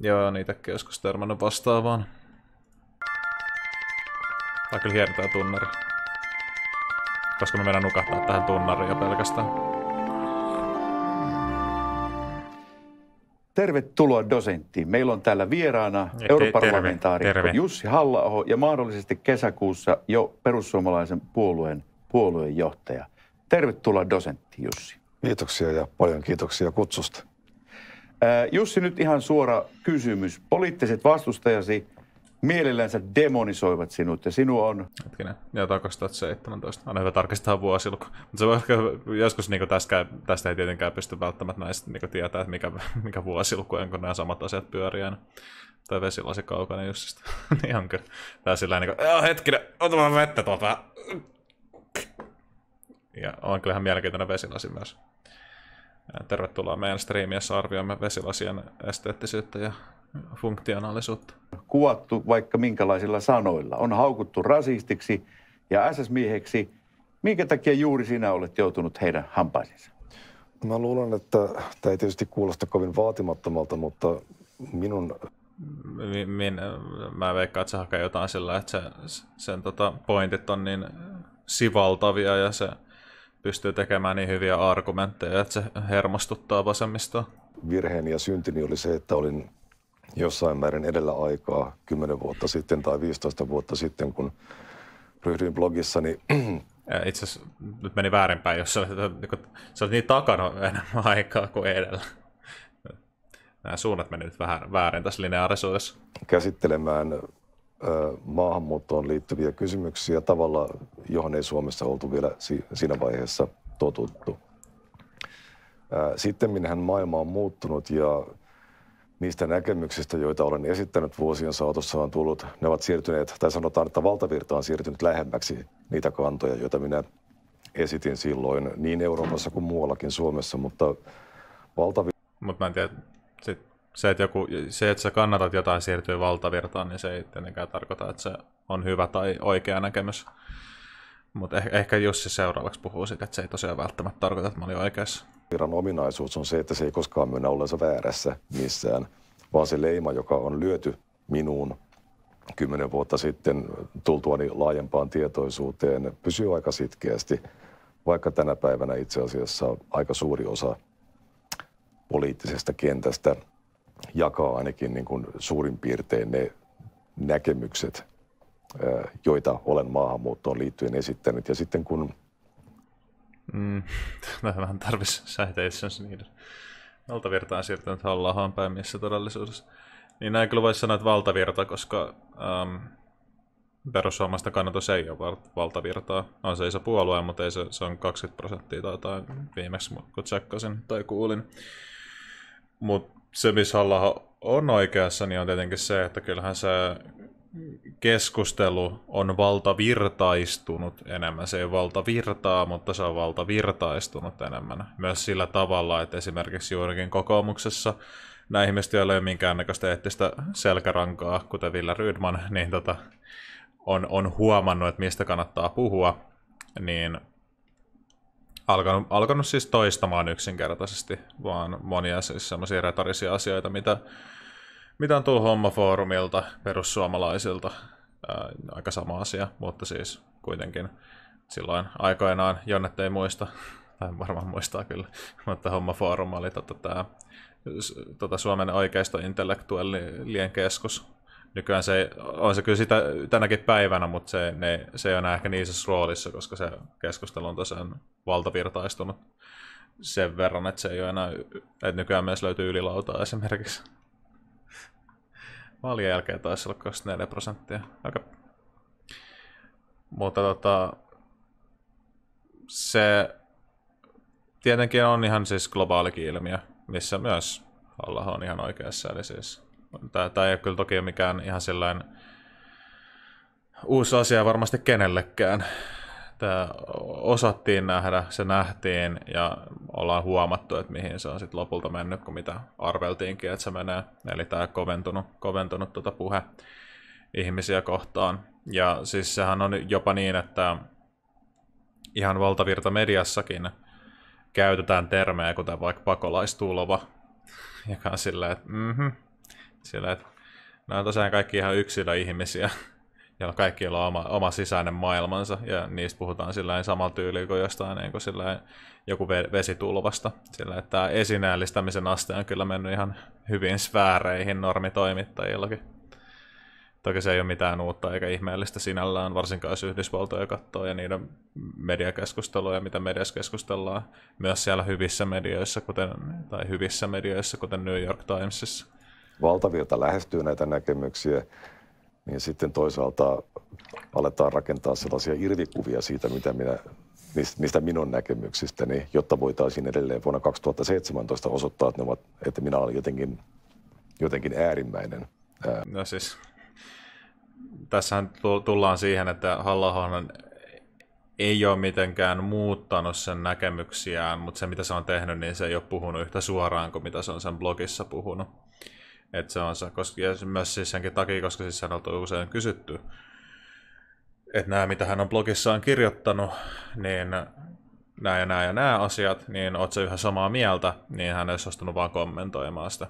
Joo, niitäkin joskus törmännyt vastaavaan. Tää kyllä hieno tää tunnari. Koska me mennään nukahtaa tähän tunnariin jo pelkästään. Tervetuloa dosenttiin. Meillä on täällä vieraana te- europarlamentaarikko. Jussi halla ja mahdollisesti kesäkuussa jo perussuomalaisen puolueen puolueenjohtaja. Tervetuloa dosentti Jussi. Kiitoksia ja paljon kiitoksia kutsusta. Ää, Jussi, nyt ihan suora kysymys. Poliittiset vastustajasi mielellänsä demonisoivat sinut ja sinua on Hetkinen, jotain 2017. Aina hyvä tarkistaa vuosiluku. Mutta se voi ehkä joskus niin tästä, tästä ei tietenkään pysty välttämättä näistä niin tietää, että mikä, mikä vuosiluku on, kun nämä samat asiat pyörii aina. Tai vesilasi kaukana Jussista. niin on kyllä. Tää sillä niin kuin, hetkinen, ota vaan vettä tuolta. Ja on kyllähän mielenkiintoinen vesilasi myös. Tervetuloa meidän striimiin, jossa arvioimme vesilasien esteettisyyttä ja funktionaalisuutta. kuvattu vaikka minkälaisilla sanoilla. On haukuttu rasistiksi ja SS-mieheksi. Minkä takia juuri sinä olet joutunut heidän hampaisiinsa? Mä luulen, että tämä ei tietysti kuulosta kovin vaatimattomalta, mutta minun Mi- min, mä veikkaan, että se hakee jotain sillä, että se, sen tota, pointit on niin sivaltavia ja se pystyy tekemään niin hyviä argumentteja, että se hermostuttaa vasemmistoa. virheeni ja syntini oli se, että olin jossain määrin edellä aikaa 10 vuotta sitten tai 15 vuotta sitten, kun ryhdyin blogissani Ja itse asiassa nyt meni väärinpäin, jos sä olet, niin kuin, sä olet niin takana enemmän aikaa kuin edellä. Nämä suunnat meni nyt vähän väärin tässä lineaarisuudessa. käsittelemään maahanmuuttoon liittyviä kysymyksiä tavalla, johon ei Suomessa oltu vielä si- siinä vaiheessa totuttu. Sitten minähän maailma on muuttunut ja niistä näkemyksistä, joita olen esittänyt vuosien saatossa, on tullut, ne ovat siirtyneet, tai sanotaan, että valtavirta on siirtynyt lähemmäksi niitä kantoja, joita minä esitin silloin niin Euroopassa kuin muuallakin Suomessa, mutta valtavirta Mutta mä en tiedä, sit, se, että joku, se, että sä kannatat jotain siirtyy valtavirtaan, niin se ei tietenkään tarkoita, että se on hyvä tai oikea näkemys. Mutta eh, ehkä Jussi seuraavaksi puhuu siitä, että se ei tosiaan välttämättä tarkoita, että mä olin oikeassa. Viran ominaisuus on se, että se ei koskaan myönnä ollensa väärässä missään, vaan se leima, joka on lyöty minuun kymmenen vuotta sitten tultuani laajempaan tietoisuuteen, pysyy aika sitkeästi, vaikka tänä päivänä itse asiassa aika suuri osa poliittisesta kentästä jakaa ainakin niin kuin suurin piirtein ne näkemykset, joita olen maahanmuuttoon liittyen esittänyt. Ja sitten kun Mm, vähän tarvitsisi citations niiden. Valtavirta on siirtynyt halla päin missä todellisuudessa. Niin näin kyllä voisi sanoa, että valtavirta, koska ähm, perussuomalaisten kannatus ei ole val- valtavirtaa. On se iso puolue, mutta ei se, se on 20 prosenttia tai jotain viimeksi, kun tsekkasin tai kuulin. Mutta se, missä on oikeassa, niin on tietenkin se, että kyllähän se keskustelu on valtavirtaistunut enemmän. Se ei valtavirtaa, mutta se on valtavirtaistunut enemmän. Myös sillä tavalla, että esimerkiksi juurikin kokoomuksessa nämä ihmiset, joilla ei ole minkäännäköistä eettistä selkärankaa, kuten Ville Rydman, niin tota, on, on huomannut, että mistä kannattaa puhua, niin alkanut, alkanut siis toistamaan yksinkertaisesti vaan monia siis semmoisia retorisia asioita, mitä mitä on tullut hommafoorumilta, perussuomalaisilta, ää, aika sama asia, mutta siis kuitenkin silloin aikoinaan, Jonnet ei muista, tai varmaan muistaa kyllä, mutta hommafoorum oli tota, tää, s- tota Suomen oikeistointellektuellien keskus. Nykyään se on se kyllä sitä tänäkin päivänä, mutta se, ne, se ei ole enää ehkä niin isossa roolissa, koska se keskustelu on tosiaan valtavirtaistunut sen verran, että se ei ole enää, että nykyään myös löytyy ylilautaa esimerkiksi. Vaalien jälkeen taisi olla 24 prosenttia. Aika... Mutta tota, se tietenkin on ihan siis globaalikin ilmiö, missä myös Allah on ihan oikeassa. Eli siis, tämä ei ole kyllä toki mikään ihan sellainen uusi asia varmasti kenellekään. Tämä osattiin nähdä, se nähtiin ja ollaan huomattu, että mihin se on sitten lopulta mennyt, kun mitä arveltiinkin, että se menee. Eli tämä koventunut, koventunut tuota puhe ihmisiä kohtaan. Ja siis sehän on jopa niin, että ihan valtavirta mediassakin käytetään termejä, kuten vaikka pakolaistulva, joka on silleen, että mhm, Sillä, että nämä on tosiaan kaikki ihan yksilöihmisiä, joilla kaikki on oma, oma sisäinen maailmansa, ja niistä puhutaan sillä samalla tyyliin kuin jostain niin kuin sillä joku vesitulvasta. Sillä, että tämä esineellistämisen aste on kyllä mennyt ihan hyvin sfääreihin normitoimittajillakin. Toki se ei ole mitään uutta eikä ihmeellistä sinällään, varsinkaan jos Yhdysvaltoja katsoo ja niiden mediakeskusteluja, mitä mediassa keskustellaan. Myös siellä hyvissä medioissa, kuten, tai hyvissä medioissa, kuten New York Timesissa. Valtavirta lähestyy näitä näkemyksiä, niin sitten toisaalta aletaan rakentaa sellaisia irvikuvia siitä, mitä minä, niistä minun näkemyksistäni, jotta voitaisiin edelleen vuonna 2017 osoittaa, että, ne ovat, että minä olen jotenkin, jotenkin äärimmäinen. No siis tässähän tullaan siihen, että halla ei ole mitenkään muuttanut sen näkemyksiään, mutta se mitä se on tehnyt, niin se ei ole puhunut yhtä suoraan kuin mitä se on sen blogissa puhunut. Että se on se, koska, ja myös siis senkin takia, koska siis hän on usein kysytty, että nämä mitä hän on blogissaan kirjoittanut, niin nämä ja nämä ja nämä asiat, niin oot se yhä samaa mieltä, niin hän ei suostunut vaan kommentoimaan sitä.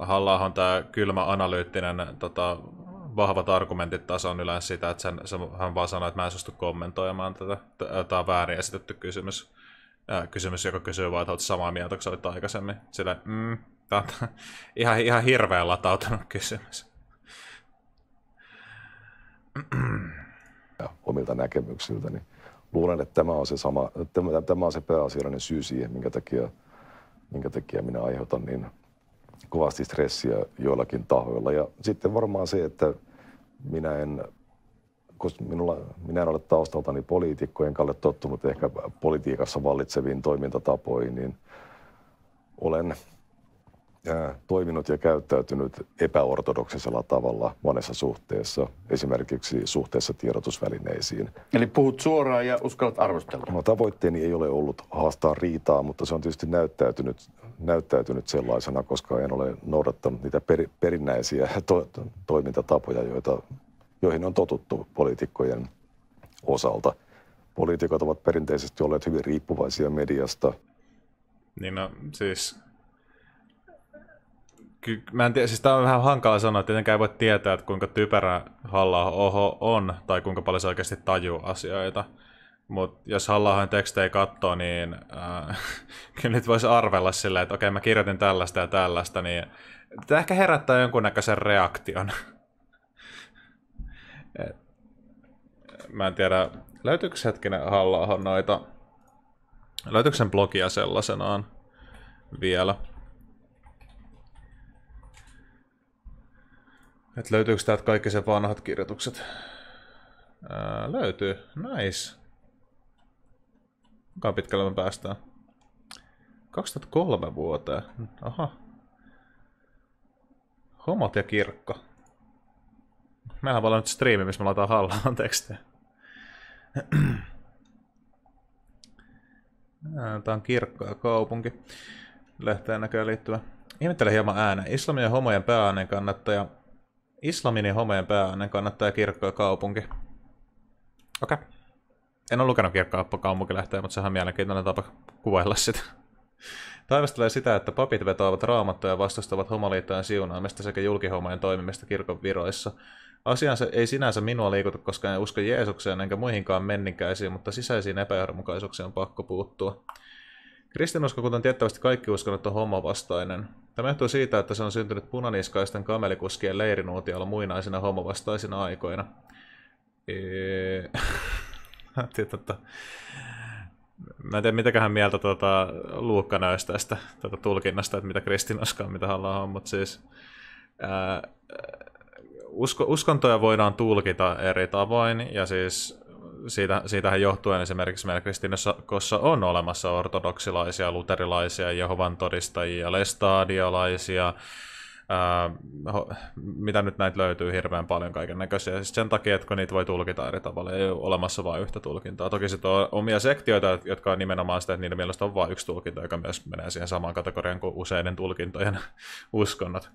halla on tämä kylmä analyyttinen tota, vahvat argumentit taas on yleensä sitä, että sen, hän vaan sanoo, että mä en suostu kommentoimaan tätä. Tämä on väärin esitetty kysymys. Ää, kysymys, joka kysyy vaan, että olet samaa mieltä, kun sä olit aikaisemmin. Sillä, mm, tämä on ihan, ihan hirveän latautunut kysymys. Omilta näkemyksiltäni. Luulen, että tämä on se, sama, tämä, tämä on se pääasiallinen syy siihen, minkä takia, minkä takia minä aiheutan niin kovasti stressiä joillakin tahoilla. Ja sitten varmaan se, että minä en, koska minulla, minä en ole taustaltani poliitikko, enkä ole tottunut ehkä politiikassa vallitseviin toimintatapoihin, niin olen toiminut ja käyttäytynyt epäortodoksisella tavalla monessa suhteessa, esimerkiksi suhteessa tiedotusvälineisiin. Eli puhut suoraan ja uskallat arvostella? No, tavoitteeni ei ole ollut haastaa riitaa, mutta se on tietysti näyttäytynyt, näyttäytynyt sellaisena, koska en ole noudattanut niitä per, perinnäisiä to, toimintatapoja, joita, joihin on totuttu poliitikkojen osalta. Poliitikot ovat perinteisesti olleet hyvin riippuvaisia mediasta. Niin no, siis ky- mä en tiedä, siis tää on vähän hankala sanoa, tietenkään ei voi tietää, että kuinka typerä halla oho on, tai kuinka paljon se oikeasti tajuu asioita. Mutta jos halla tekstejä katsoo, niin äh, kyllä nyt voisi arvella silleen, että okei, mä kirjoitin tällaista ja tällaista, niin tämä ehkä herättää jonkunnäköisen reaktion. Et, mä en tiedä, löytyykö hetkinen halla noita, löytyykö sen blogia sellaisenaan vielä? Et löytyykö täältä kaikki se vanhat kirjoitukset? Ää, löytyy. Nice. Kuinka pitkälle me päästään? 2003 vuoteen. Aha. Homot ja kirkko. Meillä voi olla nyt striimi, missä me laitetaan hallaan tekstejä. Tämä on kirkko ja kaupunki. Lehteen näköjään liittyvä. Ihmettelen hieman ääneen. Islamin ja homojen päääänen kannattaja Islamin ja homojen pääainen kannattaa kirkko ja kaupunki. Okei. Okay. En ole lukenut kirkkoa kaupunkilehteä, mutta sehän on mielenkiintoinen tapa kuvailla sitä. Taivastelee sitä, että papit vetoavat raamattuja ja vastustavat homoliittojen siunaamista sekä julkihomojen toimimista kirkon viroissa. Asiansa ei sinänsä minua liikuta, koska en usko Jeesukseen enkä muihinkaan menninkäisiin, mutta sisäisiin epäjohdonmukaisuuksiin on pakko puuttua. Kristinusko, kuten tiettävästi kaikki uskonnot, on homovastainen. Tämä johtuu siitä, että se on syntynyt punaniskaisten kamelikuskien leirinuutiolla muinaisina homovastaisina aikoina. Eee... tota... Mä en tiedä, mitäköhän mieltä tuota, Luukka näystä tästä tuota, tulkinnasta, että mitä kristinusko on, mitä haluaa, mutta siis ää, usko, uskontoja voidaan tulkita eri tavoin, ja siis siitä, siitähän johtuen esimerkiksi meillä Kristiinassa on olemassa ortodoksilaisia, luterilaisia, Jehovan todistajia, lestadiolaisia, ää, mitä nyt näitä löytyy hirveän paljon kaiken näköisiä. Siis sen takia, että kun niitä voi tulkita eri tavalla, ei ole olemassa vain yhtä tulkintaa. Toki sitten on omia sektioita, jotka on nimenomaan sitä, että niiden mielestä on vain yksi tulkinta, joka myös menee siihen samaan kategoriaan kuin useiden tulkintojen uskonnot.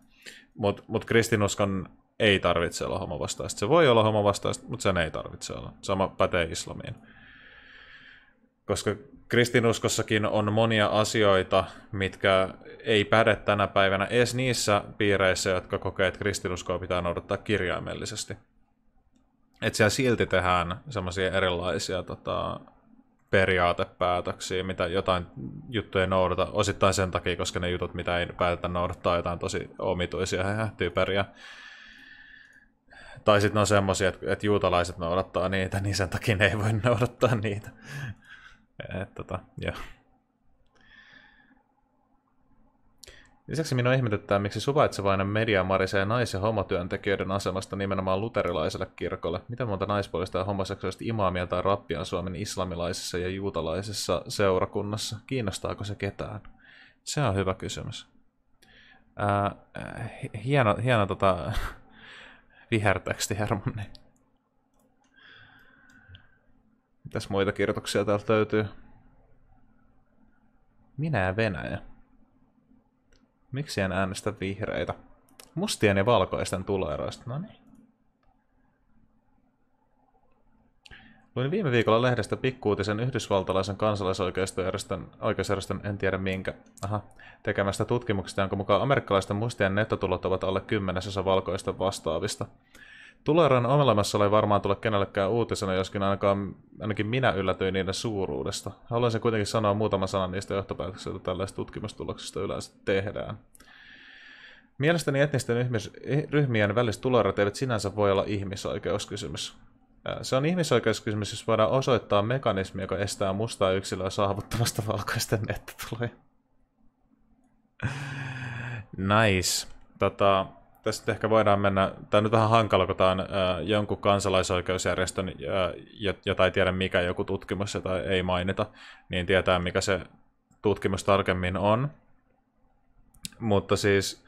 Mutta mut kristinuskon ei tarvitse olla homovastaista. Se voi olla homovastaista, mutta sen ei tarvitse olla. Sama pätee islamiin. Koska kristinuskossakin on monia asioita, mitkä ei päde tänä päivänä edes niissä piireissä, jotka kokee, että kristinuskoa pitää noudattaa kirjaimellisesti. Että siellä silti tehdään semmoisia erilaisia tota, periaatepäätöksiä, mitä jotain juttuja ei noudata, osittain sen takia, koska ne jutut, mitä ei päätetä noudattaa, jotain tosi omituisia ja typeriä. Tai sitten on semmoisia, että, että juutalaiset noudattaa niitä, niin sen takia ne ei voi noudattaa niitä. Et, tota, joo. Lisäksi minua ihmetyttää, miksi suvaitsevainen media marisee nais- ja homotyöntekijöiden asemasta nimenomaan luterilaiselle kirkolle. Miten monta naispuolista ja homoseksuaalista imaamia tai rappia on Suomen islamilaisessa ja juutalaisessa seurakunnassa? Kiinnostaako se ketään? Se on hyvä kysymys. Ää, hieno, hieno tota, viherteksti, Hermanni. Mitäs muita kirjoituksia täältä löytyy? Minä ja Venäjä. Miksi en äänestä vihreitä? Mustien ja valkoisten tuloeroista. No niin. Luin viime viikolla lehdestä pikkuutisen yhdysvaltalaisen kansalaisoikeusjärjestön, oikeusjärjestön, en tiedä minkä, aha, tekemästä tutkimuksesta, jonka mukaan amerikkalaisten mustien nettotulot ovat alle kymmenesosa valkoisten vastaavista. Tuloeron olemassa ei varmaan tule kenellekään uutisena, joskin ainakaan, ainakin minä yllätyin niiden suuruudesta. Haluaisin kuitenkin sanoa muutaman sanan niistä johtopäätöksistä, joita tällaisista tutkimustuloksista yleensä tehdään. Mielestäni etnisten ryhmien väliset tuloerot eivät sinänsä voi olla ihmisoikeuskysymys. Se on ihmisoikeuskysymys, jos voidaan osoittaa mekanismi, joka estää mustaa yksilöä saavuttamasta valkoisten nettotuloja. nice. Tota, tästä ehkä voidaan mennä, tämä on nyt vähän hankala, kun tämä on äh, jonkun kansalaisoikeusjärjestön, äh, jota ei tiedä mikä joku tutkimus, jota ei mainita, niin tietää mikä se tutkimus tarkemmin on. Mutta siis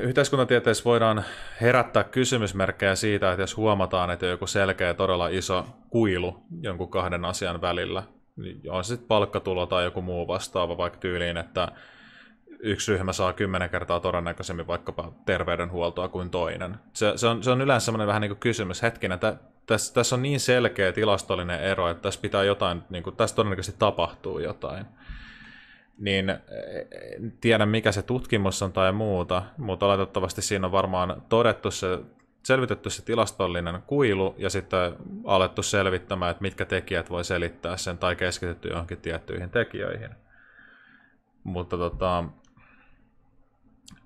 yhteiskuntatieteessä voidaan herättää kysymysmerkkejä siitä, että jos huomataan, että joku selkeä todella iso kuilu jonkun kahden asian välillä, niin on se sitten palkkatulo tai joku muu vastaava, vaikka tyyliin, että yksi ryhmä saa kymmenen kertaa todennäköisemmin vaikkapa terveydenhuoltoa kuin toinen. Se, se, on, se on yleensä semmoinen vähän niin kuin kysymys, hetkinen, että tässä, tässä on niin selkeä tilastollinen ero, että tässä pitää jotain, niin kuin, tässä todennäköisesti tapahtuu jotain. Niin e, tiedän mikä se tutkimus on tai muuta, mutta oletettavasti siinä on varmaan todettu se, selvitetty se tilastollinen kuilu ja sitten alettu selvittämään, että mitkä tekijät voi selittää sen tai keskitytty johonkin tiettyihin tekijöihin. Mutta tota,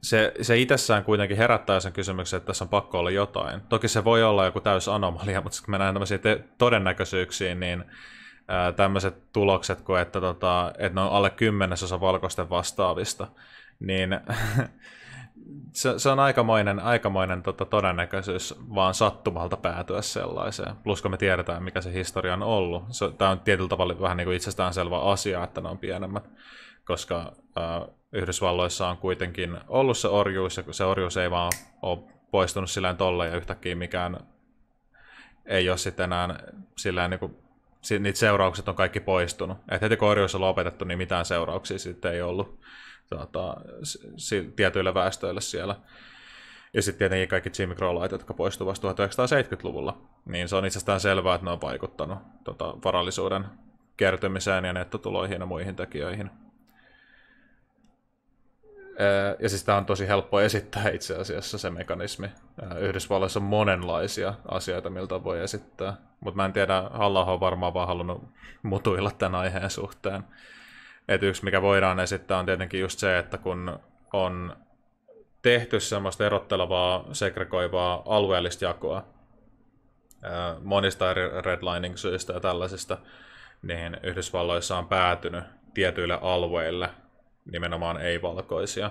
se, se itsessään kuitenkin herättää sen kysymyksen, että tässä on pakko olla jotain. Toki se voi olla joku täys anomalia, mutta kun mennään tämmöisiin te- todennäköisyyksiin, niin tämmöiset tulokset kuin, että, tota, että ne on alle kymmenesosa valkoisten vastaavista, niin se, se on aikamoinen, aikamoinen tota, todennäköisyys vaan sattumalta päätyä sellaiseen. Plus kun me tiedetään, mikä se historia on ollut. Tämä on tietyllä tavalla vähän niin kuin itsestäänselvä asia, että ne on pienemmät, koska ää, Yhdysvalloissa on kuitenkin ollut se orjuus, ja se orjuus ei vaan ole poistunut sillä tolle, ja yhtäkkiä mikään ei ole sitten enää sillä niin kuin, niitä seuraukset on kaikki poistunut. Et heti kun orjuus on lopetettu, niin mitään seurauksia sitten ei ollut tuota, tietyille väestöille siellä. Ja sitten tietenkin kaikki Jimmy Crow-lait, jotka poistuivat vasta 1970-luvulla, niin se on itsestään selvää, että ne on vaikuttanut tota, varallisuuden kertymiseen ja nettotuloihin ja muihin tekijöihin. Ja siis tämä on tosi helppo esittää itse asiassa se mekanismi. Yhdysvalloissa on monenlaisia asioita, miltä voi esittää. Mutta mä en tiedä, halla on varmaan vaan halunnut mutuilla tämän aiheen suhteen. Et yksi, mikä voidaan esittää, on tietenkin just se, että kun on tehty semmoista erottelevaa, segregoivaa alueellista jakoa monista eri redlining-syistä ja tällaisista, niin Yhdysvalloissa on päätynyt tietyille alueille nimenomaan ei-valkoisia.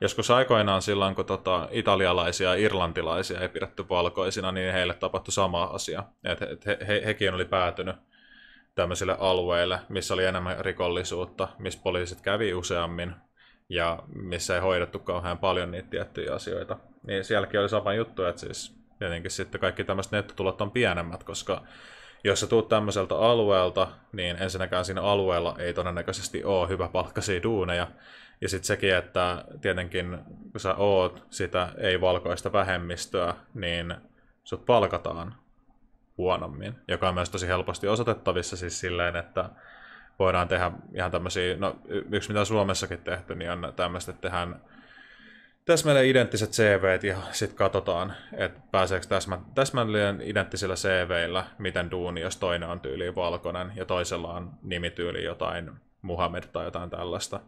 Joskus aikoinaan silloin, kun tota, italialaisia ja irlantilaisia ei pidetty valkoisina, niin heille tapahtui sama asia. Et he, he, he, hekin oli päätynyt tämmöisille alueille, missä oli enemmän rikollisuutta, missä poliisit kävi useammin ja missä ei hoidettu kauhean paljon niitä tiettyjä asioita. Niin sielläkin oli sama juttu, että siis tietenkin sitten kaikki tämmöiset nettotulot on pienemmät, koska jos sä tuut tämmöiseltä alueelta, niin ensinnäkään siinä alueella ei todennäköisesti ole hyvä palkkaisia duuneja. Ja sitten sekin, että tietenkin kun sä oot sitä ei-valkoista vähemmistöä, niin sut palkataan huonommin, joka on myös tosi helposti osoitettavissa siis silleen, että voidaan tehdä ihan tämmöisiä, no yksi mitä Suomessakin tehty, niin on tämmöistä, että tehdään täsmälleen identtiset CVt ja sitten katsotaan, että pääseekö täsmä, täsmälleen identtisillä CVillä, miten duuni, jos toinen on tyyli valkoinen ja toisella on nimityyli jotain Muhammed tai jotain tällaista.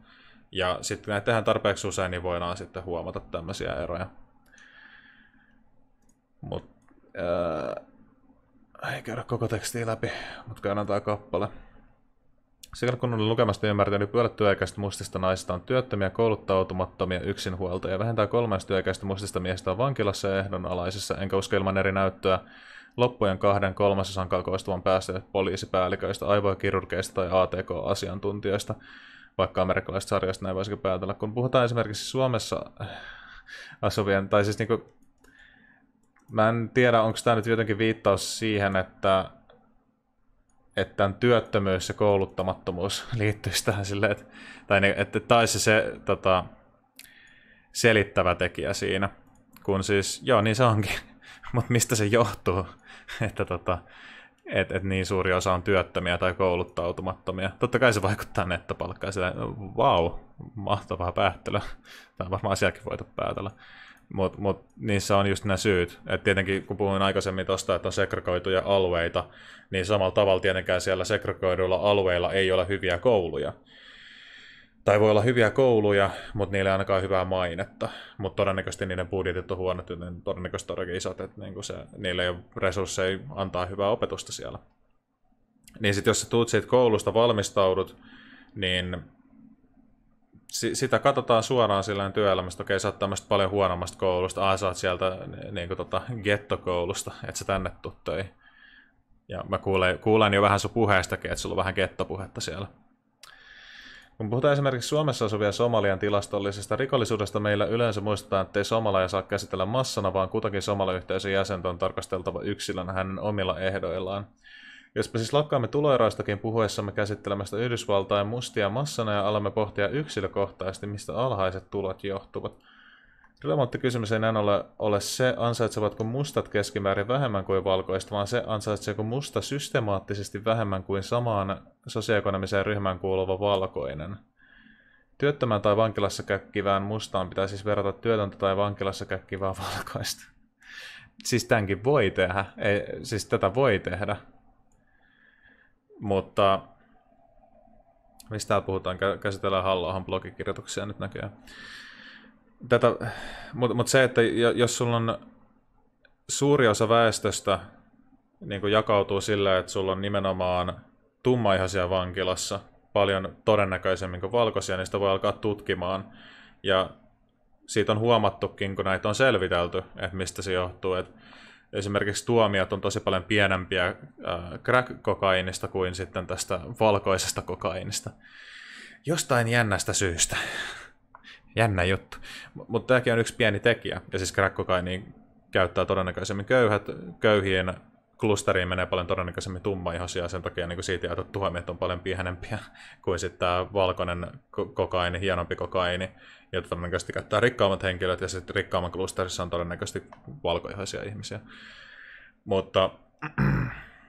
Ja sitten näitä tehdään tarpeeksi usein, niin voidaan sitten huomata tämmöisiä eroja. Mutta ei käydä koko tekstiä läpi, mutta käydään tämä kappale. Sikäli kun olen lukemasta ymmärtänyt, puolet työikäistä mustista naisista on työttömiä, kouluttautumattomia, yksinhuoltajia. Vähintään kolmas työikäistä mustista miehistä on vankilassa ja ehdonalaisissa, enkä usko ilman eri näyttöä loppujen kahden kolmasosan koostuvan päästä poliisipäälliköistä, aivo- kirurgeista tai ATK-asiantuntijoista, vaikka amerikkalaiset sarjasta näin voisikin päätellä. Kun puhutaan esimerkiksi Suomessa asuvien, tai siis niinku, mä en tiedä, onko tämä nyt jotenkin viittaus siihen, että että tämän työttömyys ja kouluttamattomuus liittyisi tähän silleen, että, tai niin, että taisi se tota, selittävä tekijä siinä. Kun siis, joo, niin se onkin. Mutta mistä se johtuu, että tota, et, et niin suuri osa on työttömiä tai kouluttautumattomia. Totta kai se vaikuttaa nettopalkkaan. Sillä, vau, mahtavaa päättelyä. Tämä varmaan asiakin voitu päätellä. Mutta mut, niissä on just nämä syyt. Et tietenkin kun puhuin aikaisemmin tuosta, että on segregoituja alueita, niin samalla tavalla tietenkään siellä segregoiduilla alueilla ei ole hyviä kouluja. Tai voi olla hyviä kouluja, mutta niillä ei ainakaan hyvää mainetta. Mutta todennäköisesti niiden budjetit on huonot, niin todennäköisesti on isot, että niinku se, niillä ei ole resursseja antaa hyvää opetusta siellä. Niin sitten jos sä tuut siitä koulusta, valmistaudut, niin sitä katsotaan suoraan sillä työelämästä, okei sä oot paljon huonommasta koulusta, ah, sä oot sieltä niin kuin tota, gettokoulusta, että sä tänne töihin. Ja mä kuulen, kuulen jo vähän sun puheestakin, että sulla on vähän gettopuhetta siellä. Kun puhutaan esimerkiksi Suomessa asuvia Somalian tilastollisesta rikollisuudesta, meillä yleensä muistetaan, että ei somalaja saa käsitellä massana, vaan kutakin somaliyhteisön jäsentä on tarkasteltava yksilön hänen omilla ehdoillaan. Jospa siis lakkaamme tuloeroistakin puhuessamme käsittelemästä Yhdysvaltain mustia massana ja alamme pohtia yksilökohtaisesti, mistä alhaiset tulot johtuvat. Relevantti kysymys ei näin ole, ole se, ansaitsevatko mustat keskimäärin vähemmän kuin valkoista, vaan se, ansaitseeko musta systemaattisesti vähemmän kuin samaan sosioekonomiseen ryhmään kuuluva valkoinen. Työttömän tai vankilassa käkkivään mustaan pitää siis verrata työtöntä tai vankilassa käkkivää valkoista. Siis tämänkin voi tehdä, ei, siis tätä voi tehdä. Mutta mistä puhutaan? Käsitellään Hallohan blogikirjoituksia nyt näköjään. Tätä, mutta mut se, että jos sulla on suuri osa väestöstä niin kuin jakautuu sillä, että sulla on nimenomaan tummaihaisia vankilassa paljon todennäköisemmin kuin valkoisia, niin sitä voi alkaa tutkimaan. Ja siitä on huomattukin, kun näitä on selvitelty, että mistä se johtuu. Että esimerkiksi tuomiot on tosi paljon pienempiä äh, crack-kokainista kuin sitten tästä valkoisesta kokainista. Jostain jännästä syystä. Jännä juttu. Mutta tämäkin on yksi pieni tekijä. Ja siis crack-kokaini käyttää todennäköisemmin köyhät. Köyhien klusteriin menee paljon todennäköisemmin tummaihosia, sen takia niin siitä jäätät tuomiot on paljon pienempiä kuin sitten tämä valkoinen kokaini, hienompi kokaini, jota todennäköisesti käyttää rikkaammat henkilöt, ja sitten rikkaamman klusterissa on todennäköisesti valkoihoisia ihmisiä. Mutta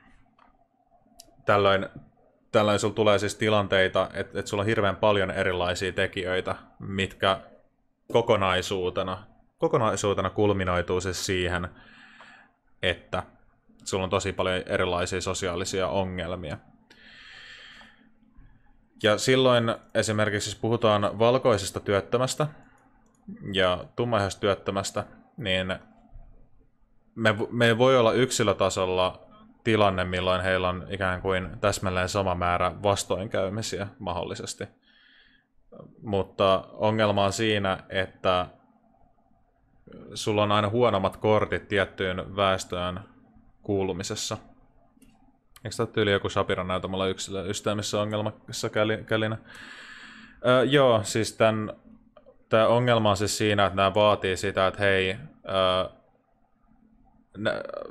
tällöin, tällöin sulla tulee siis tilanteita, että, että sulla on hirveän paljon erilaisia tekijöitä, mitkä kokonaisuutena, kokonaisuutena kulminoituu siis siihen, että sulla on tosi paljon erilaisia sosiaalisia ongelmia. Ja silloin esimerkiksi, jos puhutaan valkoisesta työttömästä ja tummaihoista työttömästä, niin me, me voi olla yksilötasolla tilanne, milloin heillä on ikään kuin täsmälleen sama määrä vastoinkäymisiä mahdollisesti. Mutta ongelma on siinä, että sulla on aina huonommat kortit tiettyyn väestöön kuulumisessa. Eikö tämä tyyli joku Shapiran näytämällä yksilö ystävämissä ongelmassa kälinä? Öö, joo, siis tämän, tämä ongelma on siis siinä, että nämä vaatii sitä, että hei, öö,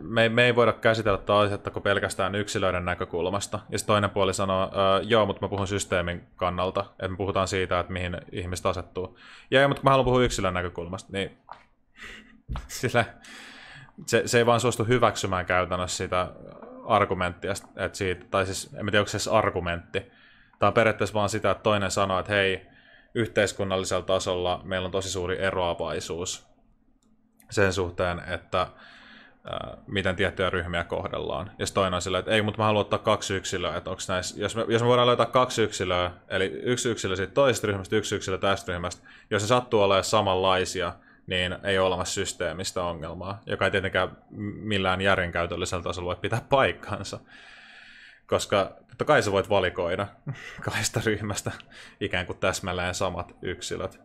me, me ei voida käsitellä tätä aihetta kuin pelkästään yksilöiden näkökulmasta. Ja sitten toinen puoli sanoo, öö, joo, mutta mä puhun systeemin kannalta, että me puhutaan siitä, että mihin ihmiset asettuu. Ja, mutta mä haluan puhua yksilön näkökulmasta, niin sillä se, se ei vaan suostu hyväksymään käytännössä sitä argumenttia, että siitä, tai siis en tiedä, onko se argumentti. Tämä on periaatteessa vaan sitä, että toinen sanoo, että hei, yhteiskunnallisella tasolla meillä on tosi suuri eroavaisuus sen suhteen, että miten tiettyjä ryhmiä kohdellaan. Ja toinen on silleen, että ei, mutta mä haluan ottaa kaksi yksilöä, että onko näissä, jos me, jos me voidaan löytää kaksi yksilöä, eli yksi yksilö siitä toisesta ryhmästä, yksi yksilö tästä ryhmästä, jos se sattuu olemaan samanlaisia, niin ei ole olemassa systeemistä ongelmaa, joka ei tietenkään millään järjenkäytöllisellä tasolla voi pitää paikkansa. Koska totta kai sä voit valikoida kahdesta ryhmästä ikään kuin täsmälleen samat yksilöt,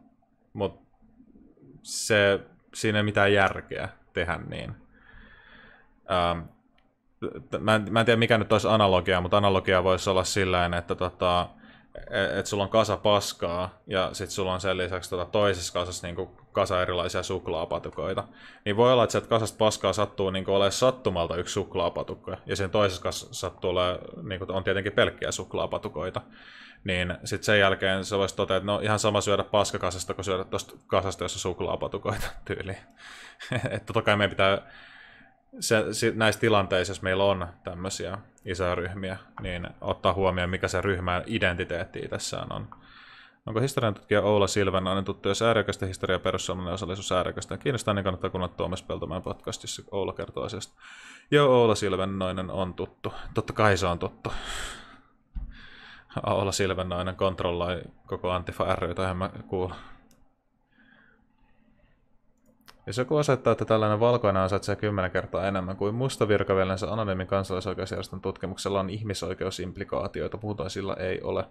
mutta se, siinä ei mitään järkeä tehdä niin. Ähm, mä, en, mä en tiedä mikä nyt olisi analogia, mutta analogia voisi olla sillä että tota, että et sulla on kasa paskaa ja sitten sulla on sen lisäksi tota toisessa kasassa niinku kasa erilaisia suklaapatukoita. Niin voi olla, että sieltä kasasta paskaa sattuu niinku olemaan sattumalta yksi suklaapatukka ja sen toisessa kasassa sattuu olemaan, niinku, on tietenkin pelkkiä suklaapatukoita. Niin sitten sen jälkeen se voisi todeta, että no ihan sama syödä paskakasasta kuin syödä tuosta kasasta, jossa suklaapatukoita tyyliin. että totta kai meidän pitää se, näissä tilanteissa, jos meillä on tämmöisiä isoja ryhmiä, niin ottaa huomioon, mikä se ryhmän identiteetti itsessään on. Onko historian tutkija Oula Silvenainen tuttu, jos ääriökästä historia perussuomalainen osallisuus ääriökästä kiinnostaa, niin kannattaa kuunnella Tuomas Peltomäen podcastissa, Oula kertoo asiasta. Joo, Oula Silvennainen on tuttu. Totta kai se on tuttu. Oula Silvennainen kontrolloi koko Antifa ry, tähän mä kuulen. Jos joku osoittaa, että tällainen valkoinen ansaitsee kymmenen kertaa enemmän kuin musta virkavelensä anonyymin kansalaisoikeusjärjestön tutkimuksella on ihmisoikeusimplikaatioita, puhutaan sillä ei ole.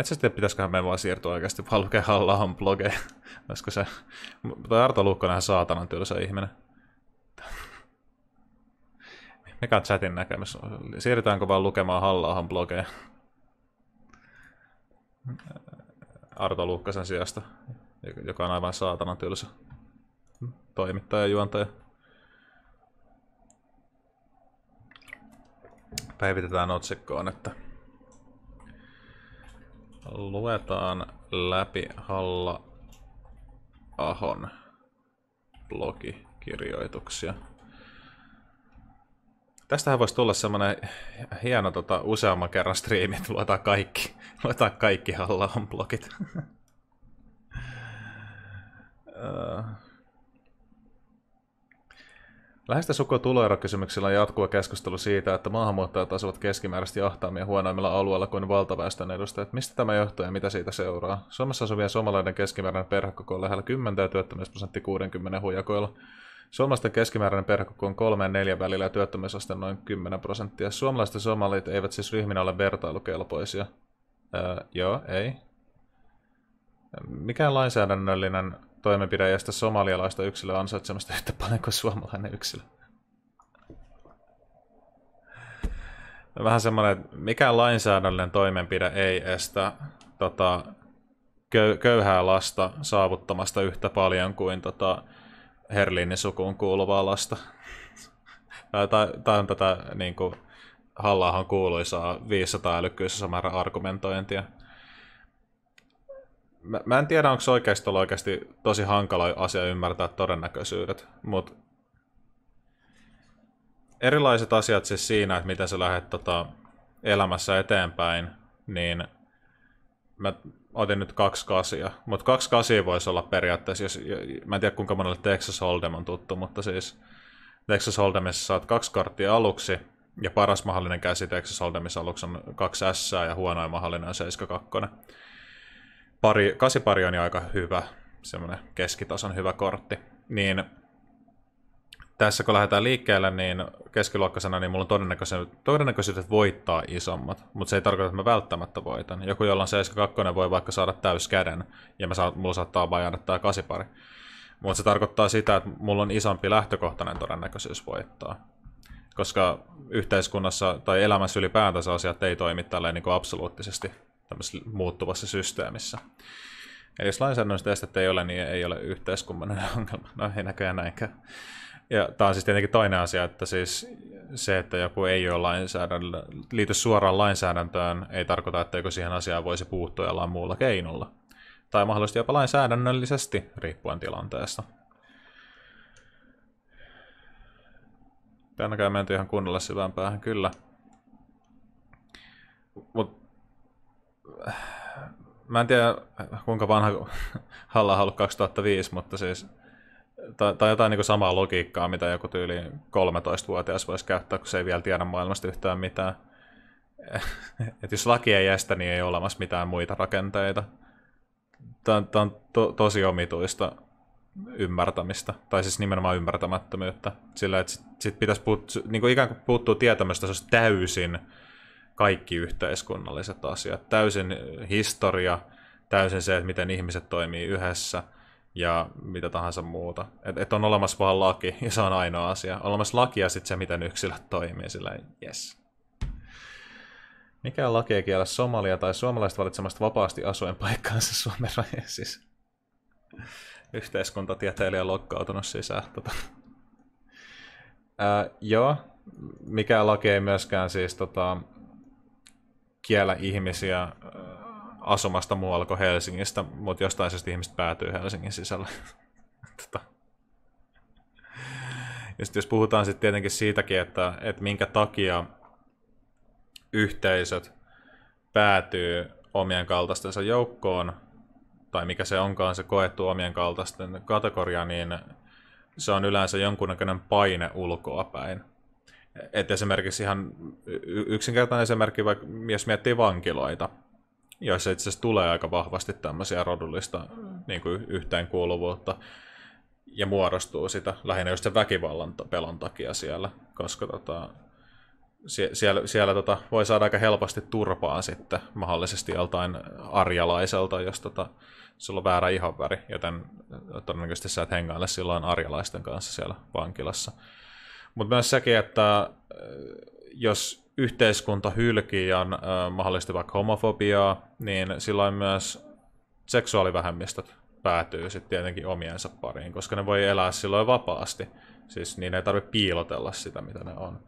Itse asiassa pitäisiköhän me vaan siirtyä oikeasti vaan lukea halla blogeja. Olisiko se... Toi Arto Luukkonen saatanan tylsä ihminen. Mikä on chatin näkemys? Siirrytäänkö vaan lukemaan halla blogeja? Arto Luukkasen sijasta, joka on aivan saatana tylsä toimittaja ja juontaja. Päivitetään otsikkoon, että luetaan läpi Halla Ahon blogikirjoituksia. Tästähän voisi tulla semmoinen hieno tota, useamman kerran striimi, että luetaan kaikki, luetaan kaikki halla blogit. Lähestä sukutuloerokysymyksillä on jatkuva keskustelu siitä, että maahanmuuttajat asuvat keskimääräisesti ahtaamia huonoimmilla alueilla kuin valtaväestön edustajat. Mistä tämä johtuu ja mitä siitä seuraa? Suomessa asuvien suomalainen keskimääräinen perhekoko on lähellä 10 ja työttömyysprosentti 60 huijakoilla. Suomalaisten keskimääräinen perhekoko on kolmeen neljän välillä ja työttömyysaste noin 10 prosenttia. Suomalaiset ja somalit eivät siis ryhminä ole vertailukelpoisia. Öö, joo, ei. Mikään lainsäädännöllinen toimenpide ei somalialaista yksilöä ansaitsemasta yhtä paljon kuin suomalainen yksilö. Vähän semmoinen, että mikään lainsäädännöllinen toimenpide ei estä tota, köyhää lasta saavuttamasta yhtä paljon kuin tota, Herlinin sukuun kuuluvaa lasta. Tämä on tätä niin kuin, Hallahan kuuluisaa 500 älykkyysamäärä argumentointia. Mä, mä en tiedä, onko se oikeasti ollut oikeasti tosi hankala asia ymmärtää todennäköisyydet, mutta erilaiset asiat siis siinä, että miten sä lähdet tota, elämässä eteenpäin, niin mä otin nyt kaksi kasia, mutta kaksi kasia voisi olla periaatteessa, jos, mä en tiedä kuinka monelle Texas Hold'em on tuttu, mutta siis Texas Hold'emissa saat kaksi karttia aluksi, ja paras mahdollinen käsi Texas Hold'emissa aluksi on kaksi S ja huonoin mahdollinen on 72. Pari, kasipari on jo aika hyvä, semmoinen keskitason hyvä kortti. Niin tässä kun lähdetään liikkeelle, niin keskiluokkaisena niin mulla on todennäköisyydet, todennäköisyydet voittaa isommat, mutta se ei tarkoita, että mä välttämättä voitan. Joku, jolla on 72 voi vaikka saada täyskäden, ja mä saa, mulla saattaa vain jäädä tämä kasipari. Mutta se tarkoittaa sitä, että mulla on isompi lähtökohtainen todennäköisyys voittaa. Koska yhteiskunnassa tai elämässä ylipäätänsä asiat ei toimi tälleen niin kuin absoluuttisesti tämmöisessä muuttuvassa systeemissä. Eli jos lainsäädännölliset estet ei ole, niin ei ole yhteiskunnan ongelma. No ei näköjään näinkään. Ja tämä on siis tietenkin toinen asia, että siis se, että joku ei ole lainsäädäntö, liity suoraan lainsäädäntöön, ei tarkoita, etteikö siihen asiaan voisi puuttua jollain muulla keinolla. tai mahdollisesti jopa lainsäädännöllisesti, riippuen tilanteesta. Tänäkään menty ihan kunnolla syvään päähän, kyllä. Mut, mä en tiedä, kuinka vanha Halla on ollut 2005, mutta siis tai, tai jotain niin kuin samaa logiikkaa, mitä joku tyyli 13-vuotias voisi käyttää, kun se ei vielä tiedä maailmasta yhtään mitään. Et jos laki ei estä, niin ei ole olemassa mitään muita rakenteita. Tämä on, tämä on to, tosi omituista ymmärtämistä, tai siis nimenomaan ymmärtämättömyyttä. Sillä, että sit, sit pitäisi puut, niin kuin ikään kuin puuttuu tietämystä, se olisi täysin kaikki yhteiskunnalliset asiat. Täysin historia, täysin se, että miten ihmiset toimii yhdessä ja mitä tahansa muuta. Että et on olemassa vaan laki ja se on ainoa asia. On olemassa laki ja sitten se, miten yksilöt toimii. Sillä yes. Mikä laki ei kiellä Somalia tai suomalaiset valitsemasta vapaasti asuen paikkaansa Suomen rajojen siis? Yhteiskuntatieteilijä lokkautunut sisään. Tota. Ää, joo, mikä laki ei myöskään siis tota, kiellä ihmisiä asumasta muualla kuin Helsingistä, mutta jostain syystä ihmiset päätyy Helsingin sisällä. tota. Ja sitten jos puhutaan sitten tietenkin siitäkin, että, että minkä takia yhteisöt päätyy omien kaltaistensa joukkoon, tai mikä se onkaan se koettu omien kaltaisten kategoria, niin se on yleensä jonkunnäköinen paine ulkoa päin. Et esimerkiksi ihan yksinkertainen esimerkki, vaikka jos miettii vankiloita, joissa itse asiassa tulee aika vahvasti tämmöisiä rodullista niin kuin yhteenkuuluvuutta ja muodostuu sitä lähinnä just sen väkivallan pelon takia siellä, koska tota, sie- siellä, siellä tota, voi saada aika helposti turpaan sitten mahdollisesti joltain arjalaiselta, jos tota, sulla on väärä ihonväri, joten todennäköisesti sä et hengaile silloin arjalaisten kanssa siellä vankilassa. Mutta myös sekin, että jos yhteiskunta hylkii ja äh, mahdollisesti vaikka homofobiaa, niin silloin myös seksuaalivähemmistöt päätyy sitten tietenkin omiensa pariin, koska ne voi elää silloin vapaasti. Siis niin ei tarvitse piilotella sitä, mitä ne on.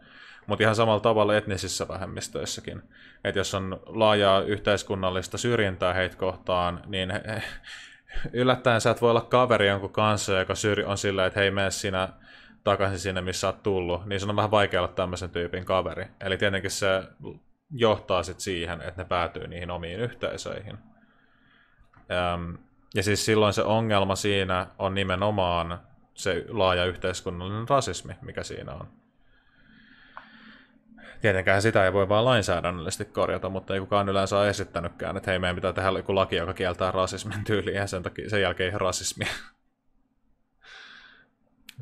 Mutta ihan samalla tavalla etnisissä vähemmistöissäkin. Että jos on laajaa yhteiskunnallista syrjintää heitä kohtaan, niin he, yllättäen sä et voi olla kaveri jonkun kanssa, joka on sillä, että hei, mene sinä takaisin sinne, missä olet tullut, niin se on vähän vaikea olla tämmöisen tyypin kaveri. Eli tietenkin se johtaa sitten siihen, että ne päätyy niihin omiin yhteisöihin. ja siis silloin se ongelma siinä on nimenomaan se laaja yhteiskunnallinen rasismi, mikä siinä on. Tietenkään sitä ei voi vaan lainsäädännöllisesti korjata, mutta ei kukaan yleensä ole esittänytkään, että hei, meidän pitää tehdä joku laki, joka kieltää rasismin tyyliin, ja sen, takia, sen jälkeen rasismia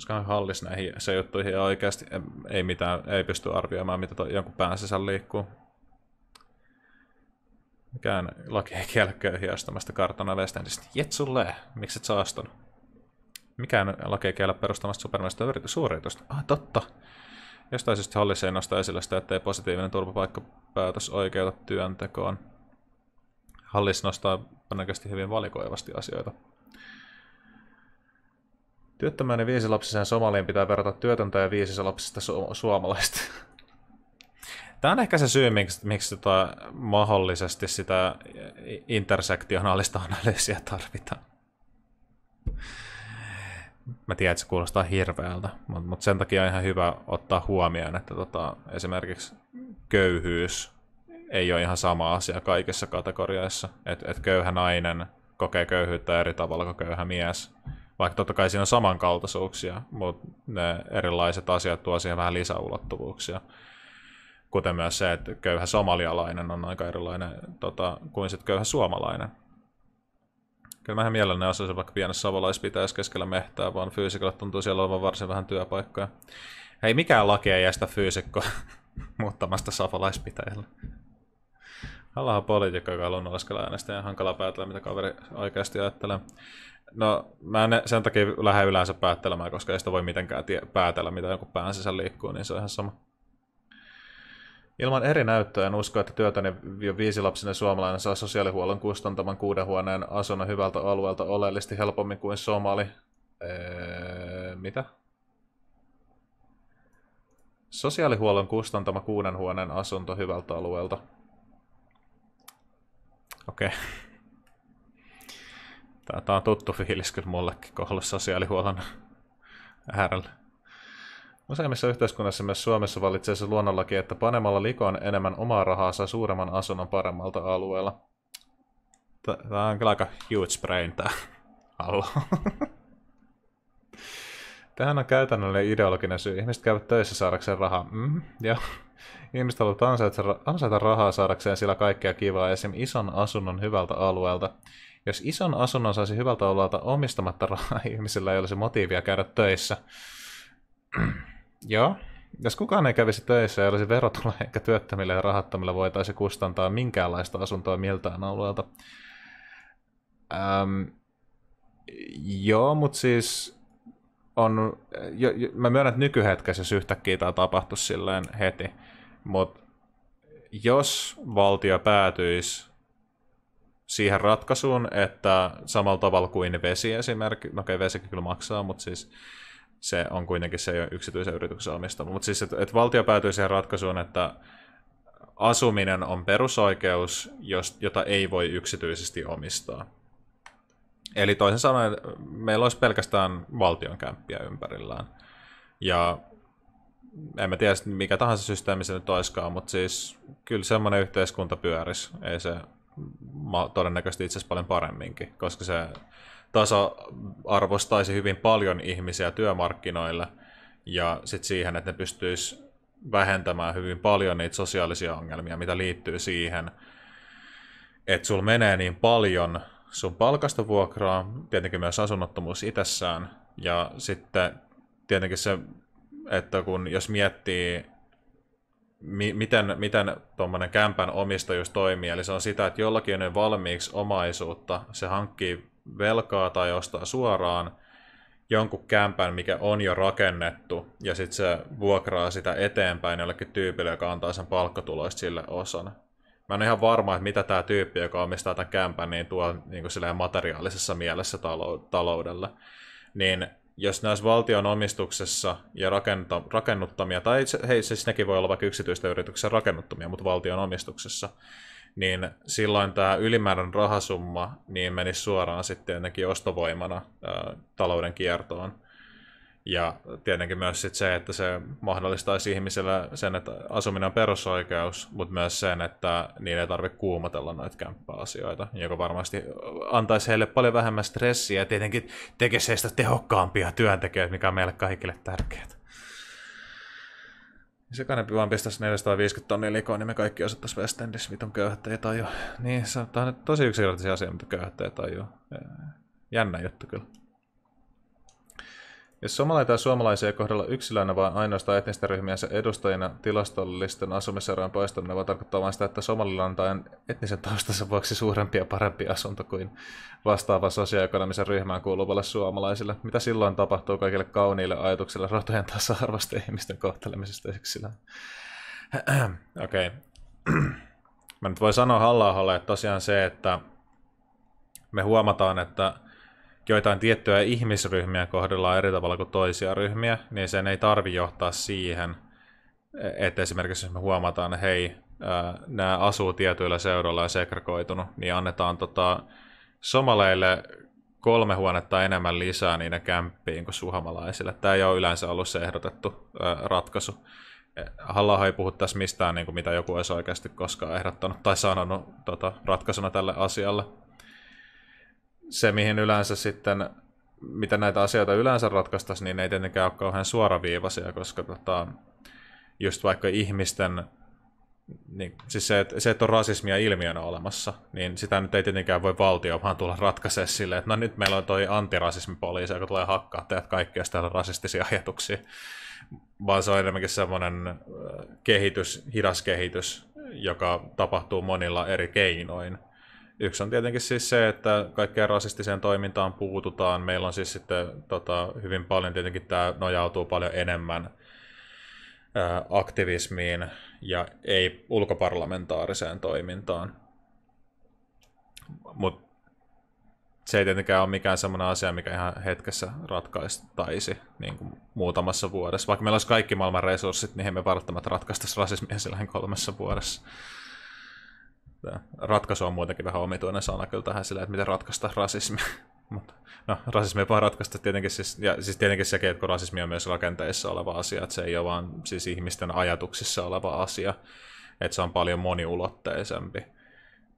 hän hallis näihin se juttuihin ja oikeasti ei, mitään, ei pysty arvioimaan, mitä toi, jonkun pään sisällä liikkuu. Mikään laki ei kiellä köyhiä ostamasta kartona Westendistä. Jetsulle, miksi et saa astunut? Mikään laki ei kiellä perustamasta supernaista yritys, suuryritystä. Ah, totta. Jostain syystä Hallis ei nosta esille sitä, ettei positiivinen turvapaikkapäätös oikeuta työntekoon. Hallis nostaa todennäköisesti hyvin valikoivasti asioita. Työttömän ja viisilapsisen Somaliin pitää verrata työtöntä ja viisilapsista su- suomalaista. Tämä on ehkä se syy, miksi, miksi tota, mahdollisesti sitä intersektionaalista analyysiä tarvitaan. Mä tiedän, että se kuulostaa hirveältä, mutta, mutta sen takia on ihan hyvä ottaa huomioon, että tota, esimerkiksi köyhyys ei ole ihan sama asia kaikissa kategorioissa. Että et köyhä nainen kokee köyhyyttä eri tavalla kuin köyhä mies vaikka totta kai siinä on samankaltaisuuksia, mutta ne erilaiset asiat tuo siihen vähän lisäulottuvuuksia. Kuten myös se, että köyhä somalialainen on aika erilainen tota, kuin sitten köyhä suomalainen. Kyllä mä mielelläni asuisin vaikka pienessä savolaispitäjässä keskellä mehtää, vaan fyysikolle tuntuu siellä olevan varsin vähän työpaikkoja. Hei, mikään laki ei estä fyysikko muuttamasta savolaispitäjällä. Hallahan poliitikko, joka on luonnollisella äänestäjä, hankala päätellä, mitä kaveri oikeasti ajattelee. No, mä en sen takia lähde yleensä päättelemään, koska ei sitä voi mitenkään tie- päätellä, mitä joku pään sisällä liikkuu, niin se on ihan sama. Ilman eri näyttöä en usko, että työtäni jo viisilapsinen suomalainen saa sosiaalihuollon kustantaman kuuden huoneen asunnon hyvältä alueelta oleellisesti helpommin kuin somali. Eee, mitä? Sosiaalihuollon kustantama kuuden huoneen asunto hyvältä alueelta. Okei. Okay. Tämä on tuttu fiilis kyllä mullekin, kun ollut sosiaalihuollon äärellä. Useimmissa yhteiskunnassa myös Suomessa valitsee se luonnollaki, että panemalla likoon enemmän omaa rahaa saa suuremman asunnon paremmalta alueella. Tämä on kyllä aika huge brain tämä alla. Tähän on käytännöllinen ideologinen syy. Ihmiset käyvät töissä saadakseen rahaa. Mm, joo. Ihmiset haluavat ansaita, ansaita rahaa saadakseen sillä kaikkea kivaa, esim. ison asunnon hyvältä alueelta. Jos ison asunnon saisi hyvältä alueelta omistamatta rahaa, ihmisillä ei olisi motiivia käydä töissä. joo. Jos kukaan ei kävisi töissä ja olisi verotulla eikä työttömille ja rahattomille voitaisiin kustantaa minkäänlaista asuntoa miltään alueelta. Ähm, joo, mutta siis on, jo, jo, mä myönnän, että nykyhetkessä jos yhtäkkiä tämä tapahtuisi silleen heti, mutta jos valtio päätyisi siihen ratkaisuun, että samalla tavalla kuin vesi esimerkiksi, no okei, vesikin kyllä maksaa, mutta siis se on kuitenkin se yksityisen yrityksen omistama, mutta siis, että et valtio päätyy siihen ratkaisuun, että asuminen on perusoikeus, jota ei voi yksityisesti omistaa. Eli toisin sanoen, meillä olisi pelkästään valtion kämppiä ympärillään. Ja en mä tiedä, mikä tahansa systeemi se nyt olisikaan, mutta siis kyllä semmoinen yhteiskunta pyörisi. Ei se todennäköisesti itse asiassa paljon paremminkin, koska se tasa-arvostaisi hyvin paljon ihmisiä työmarkkinoille ja sitten siihen, että ne pystyisi vähentämään hyvin paljon niitä sosiaalisia ongelmia, mitä liittyy siihen, että sulla menee niin paljon sun palkasta vuokraa, tietenkin myös asunnottomuus itsessään, ja sitten tietenkin se, että kun jos miettii, mi- miten, miten tuommoinen kämpän omistajuus toimii, eli se on sitä, että jollakin on valmiiksi omaisuutta, se hankkii velkaa tai ostaa suoraan jonkun kämpän, mikä on jo rakennettu, ja sitten se vuokraa sitä eteenpäin jollekin tyypille, joka antaa sen palkkatuloista sille osan mä en ole ihan varma, että mitä tämä tyyppi, joka omistaa tämän kämpän, niin tuo niin kuin materiaalisessa mielessä taloudelle. Niin jos olisi valtion omistuksessa ja rakennuttamia, tai hei, siis nekin voi olla vaikka yksityistä yrityksen rakennuttamia, mutta valtion omistuksessa, niin silloin tämä ylimääräinen rahasumma niin menisi suoraan sitten jotenkin ostovoimana ää, talouden kiertoon. Ja tietenkin myös sit se, että se mahdollistaisi ihmisille sen, että asuminen on perusoikeus, mutta myös sen, että niillä ei tarvitse kuumotella noita kämppäasioita, joka varmasti antaisi heille paljon vähemmän stressiä ja tietenkin tekisi heistä tehokkaampia työntekijöitä, mikä on meille kaikille tärkeää. Se kanempi vaan pistäisi 450 tonnia likoon, niin me kaikki osattaisiin West Endissä vitun köyhättäjä tai jo. Niin, se on tosi yksinkertaisia asioita, mitä köyhättäjä tai jo. Jännä juttu kyllä. Jos somalaita ja suomalaisia kohdella yksilöinä vaan ainoastaan etnisten ryhmiensä edustajina tilastollisten asumiserojen poistaminen voi tarkoittaa vain sitä, että Somalilla on etnisen taustansa vuoksi suurempi ja parempi asunto kuin vastaava sosioekonomisen ryhmään kuuluvalle suomalaisille. Mitä silloin tapahtuu kaikille kauniille ajatuksille rotojen tasa-arvosta ihmisten kohtelemisesta yksilöön? Okei. Mä nyt voin sanoa halla että tosiaan se, että me huomataan, että joitain tiettyjä ihmisryhmiä kohdellaan eri tavalla kuin toisia ryhmiä, niin sen ei tarvi johtaa siihen, että esimerkiksi jos me huomataan, että hei, nämä asuu tietyillä seuduilla ja segregoitunut, niin annetaan tota, somaleille kolme huonetta enemmän lisää niiden kämppiin kuin suhamalaisille. Tämä ei ole yleensä ollut se ehdotettu ratkaisu. halla ei puhu tässä mistään, niin kuin mitä joku olisi oikeasti koskaan ehdottanut tai sanonut tota, ratkaisuna tälle asialle se, mihin yleensä sitten, miten näitä asioita yleensä ratkaistaisiin, niin ei tietenkään ole kauhean suoraviivaisia, koska tota, just vaikka ihmisten, niin, siis se, että, se, että on rasismia ilmiönä olemassa, niin sitä nyt ei tietenkään voi valtio vaan tulla ratkaisemaan silleen, että no nyt meillä on toi antirasismipoliisi, joka tulee hakkaa teidät kaikkia sitä rasistisia ajatuksia, vaan se on enemmänkin semmoinen kehitys, hidas kehitys, joka tapahtuu monilla eri keinoin. Yksi on tietenkin siis se, että kaikkeen rasistiseen toimintaan puututaan. Meillä on siis sitten tota, hyvin paljon, tietenkin tämä nojautuu paljon enemmän ää, aktivismiin ja ei ulkoparlamentaariseen toimintaan. Mutta se ei tietenkään ole mikään sellainen asia, mikä ihan hetkessä ratkaistaisi niin kuin muutamassa vuodessa. Vaikka meillä olisi kaikki maailman resurssit, niin emme välttämättä ratkaistaisi rasismia sillä kolmessa vuodessa ratkaisu on muutenkin vähän omituinen sana kyllä tähän sillä, että miten ratkaista rasismi. Mutta no, rasismi voi ratkaista tietenkin, siis, ja siis tietenkin sekin, että kun rasismi on myös rakenteissa oleva asia, että se ei ole vaan siis ihmisten ajatuksissa oleva asia, että se on paljon moniulotteisempi.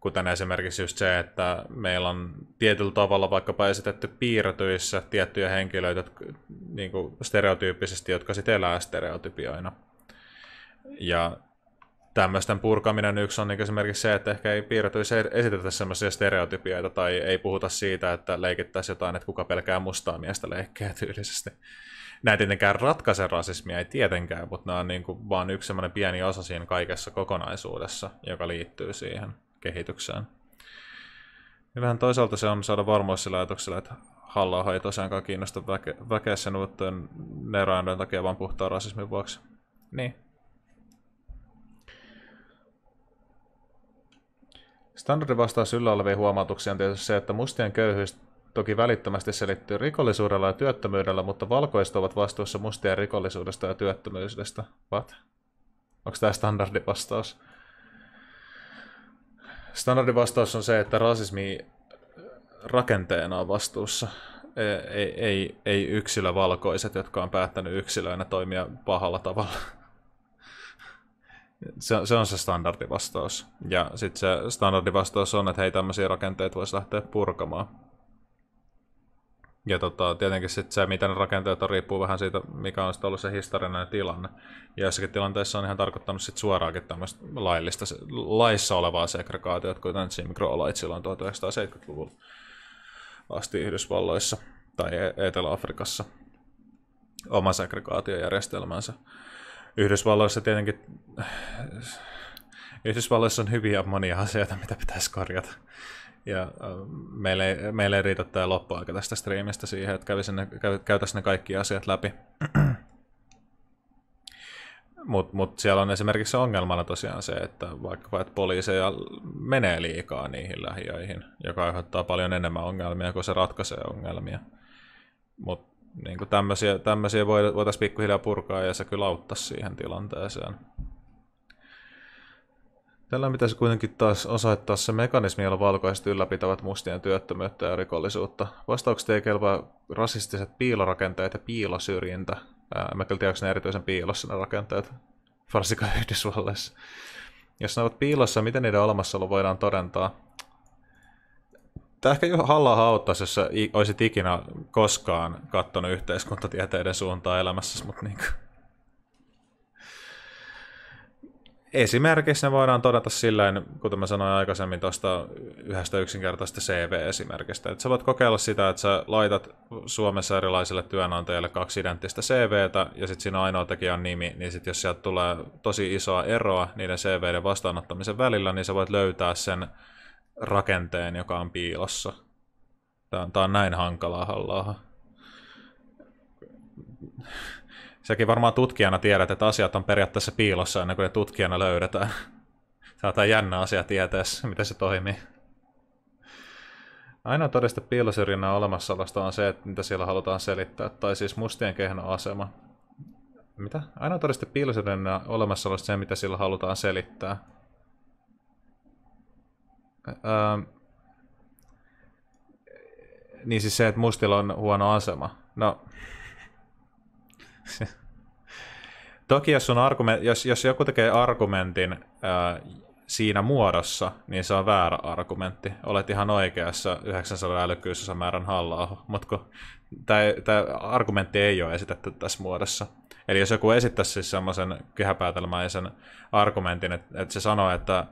Kuten esimerkiksi just se, että meillä on tietyllä tavalla vaikkapa esitetty piirretyissä tiettyjä henkilöitä niin kuin stereotyyppisesti, jotka sitten elää stereotypioina. Ja tämmöisten purkaminen yksi on niin esimerkiksi se, että ehkä ei piirretyissä esitetä semmoisia stereotypioita tai ei puhuta siitä, että leikittäisiin jotain, että kuka pelkää mustaa miestä leikkejä tyylisesti. Nämä ei tietenkään ratkaise rasismia, ei tietenkään, mutta nämä on niin kuin vaan yksi semmoinen pieni osa siinä kaikessa kokonaisuudessa, joka liittyy siihen kehitykseen. Ja vähän toisaalta se on saada varmuus sillä ajatuksella, että halla ei tosiaankaan kiinnosta väke- väkeä sen neroäänön takia vaan puhtaan rasismin vuoksi. Niin. Standardivastaus yllä oleviin huomautuksiin on tietysti se, että mustien köyhyys toki välittömästi selittyy rikollisuudella ja työttömyydellä, mutta valkoiset ovat vastuussa mustien rikollisuudesta ja työttömyydestä. What? Onko tämä standardivastaus? Standardivastaus on se, että rasismi rakenteena on vastuussa. Ei, ei, ei yksilö valkoiset, jotka on päättänyt yksilöinä toimia pahalla tavalla. Se, se on se standardivastaus. Ja sitten se standardivastaus on, että hei, tämmöisiä rakenteita voisi lähteä purkamaan. Ja tota, tietenkin sit se, miten rakenteet on, riippuu vähän siitä, mikä on ollut se historiallinen tilanne. Ja jossakin tilanteessa on ihan tarkoittanut sit suoraankin tämmöistä laillista, laissa olevaa segregaatiota, kuten Jim Crow-lait silloin 1970-luvulla asti Yhdysvalloissa tai e- Etelä-Afrikassa oma segregaatiojärjestelmänsä. Yhdysvalloissa tietenkin Yhdysvalloissa on hyviä monia asioita, mitä pitäisi korjata. Ja äh, meillä ei, riitä tämä loppuaika tästä striimistä siihen, että ne, käytäisiin ne kaikki asiat läpi. Mutta mut siellä on esimerkiksi ongelmana tosiaan se, että vaikka että poliiseja menee liikaa niihin lähiöihin, joka aiheuttaa paljon enemmän ongelmia kuin se ratkaisee ongelmia. Mutta niin tämmöisiä, tämmöisiä voitaisiin pikkuhiljaa purkaa ja se kyllä auttaisi siihen tilanteeseen. Tällä pitäisi kuitenkin taas osoittaa se mekanismi, jolla valkoiset ylläpitävät mustien työttömyyttä ja rikollisuutta. Vastaukset ei kelpaa rasistiset piilorakenteet ja piilosyrjintä. Ää, mä kyllä tiedä, onko ne erityisen piilossa ne rakenteet, varsinkaan Yhdysvalloissa. Jos ne ovat piilossa, miten niiden olemassaolo voidaan todentaa? Tämä ehkä halla auttaisi, jos olisit ikinä koskaan katsonut yhteiskuntatieteiden suuntaa elämässä, mutta niin kuin Esimerkiksi ne voidaan todeta silleen, kuten mä sanoin aikaisemmin tuosta yhdestä yksinkertaisesta CV-esimerkistä, että sä voit kokeilla sitä, että sä laitat Suomessa erilaisille työnantajille kaksi identtistä CVtä ja sitten siinä ainoa tekijä on nimi, niin sitten jos sieltä tulee tosi isoa eroa niiden CViden vastaanottamisen välillä, niin sä voit löytää sen rakenteen, joka on piilossa. Tämä on, tämä on näin hankalaa hallaa Säkin varmaan tutkijana tiedät, että asiat on periaatteessa piilossa ennen kuin ne tutkijana löydetään. Tämä on jännä asia tietää, miten se toimii. Ainoa todiste piilosyrjinnän olemassaolosta on se, että mitä siellä halutaan selittää, tai siis mustien kehno asema. Mitä? Ainoa todiste piilosyrjinnän olemassaolosta se, mitä sillä halutaan selittää. Öö, niin siis se, että mustilla on huono asema. No, Toki jos, on argument, jos, jos joku tekee argumentin ää, siinä muodossa, niin se on väärä argumentti. Olet ihan oikeassa 900 älykkyysosamäärän halla mutta tämä argumentti ei ole esitetty tässä muodossa. Eli jos joku esittäisi siis semmoisen kehäpäätelmäisen argumentin, että, että se sanoo, että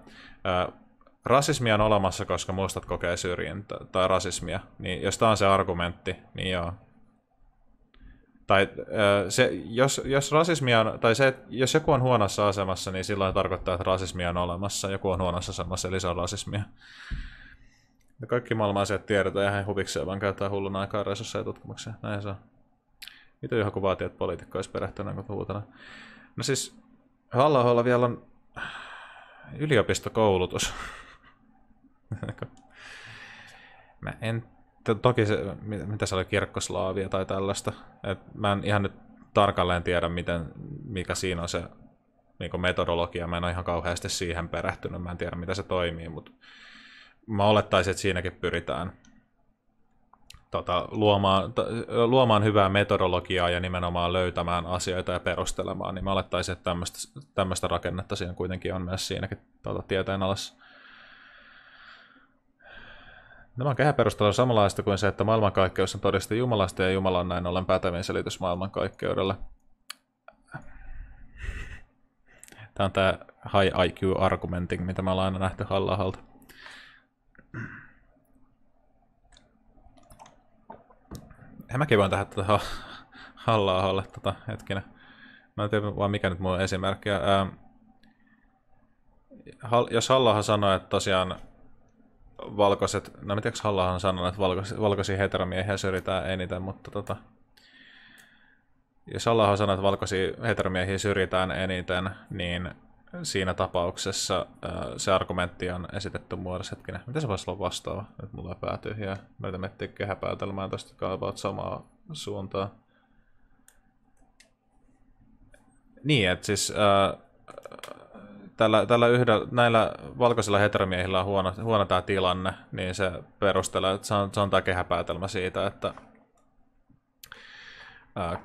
rasismia on olemassa, koska mustat kokee syrjintää tai rasismia, niin jos tämä on se argumentti, niin joo, tai se, jos, jos rasismia on, tai se, jos joku on huonossa asemassa, niin silloin tarkoittaa, että rasismia on olemassa. Joku on huonossa asemassa, eli se on rasismia. Ja kaikki maailman asiat tiedetään ihan huvikseen, vaan käyttää hullun aikaa resursseja tutkimukseen. Näin se on. Mitä joku vaatii, että poliitikko olisi perehtynyt kun huutana? No siis, halla vielä on yliopistokoulutus. Mä en toki se, mitä se oli, kirkkoslaavia tai tällaista. Et mä en ihan nyt tarkalleen tiedä, miten, mikä siinä on se niin metodologia. Mä en ole ihan kauheasti siihen perehtynyt. Mä en tiedä, mitä se toimii, mutta mä olettaisin, että siinäkin pyritään tota, luomaan, t- luomaan hyvää metodologiaa ja nimenomaan löytämään asioita ja perustelemaan, niin mä olettaisin, että tämmöistä rakennetta siinä kuitenkin on myös siinäkin tota, tieteen alassa. Nämä on samanlaista kuin se, että maailmankaikkeus on todiste Jumalasta ja Jumala on näin ollen pätevin selitys maailmankaikkeudelle. Tämä on tämä high IQ-argumenting, mitä me ollaan aina nähty halla Ja mäkin voin tehdä tätä halla tota, hetkinen. Mä en tiedä vaan mikä nyt mun esimerkki. Ähm, jos halla sanoo, että tosiaan valkoiset, no en tiedä, Hallahan sanonut, että valkoisia, valkoisia heteromiehiä syrjitään eniten, mutta tota, jos Hallahan sanoo, että valkoisia heteromiehiä syrjitään eniten, niin siinä tapauksessa se argumentti on esitetty muodossa hetkinen. Miten se voisi olla vastaava? Nyt mulla on pää tyhjää. Mä yritän miettiä kehäpäätelmään tästä kaivaat samaa suuntaa. Niin, että siis äh, tällä, tällä yhdellä, näillä valkoisilla heteromiehillä on huono, huono tämä tilanne, niin se perustelee, että se on, se on tämä kehäpäätelmä siitä, että ää,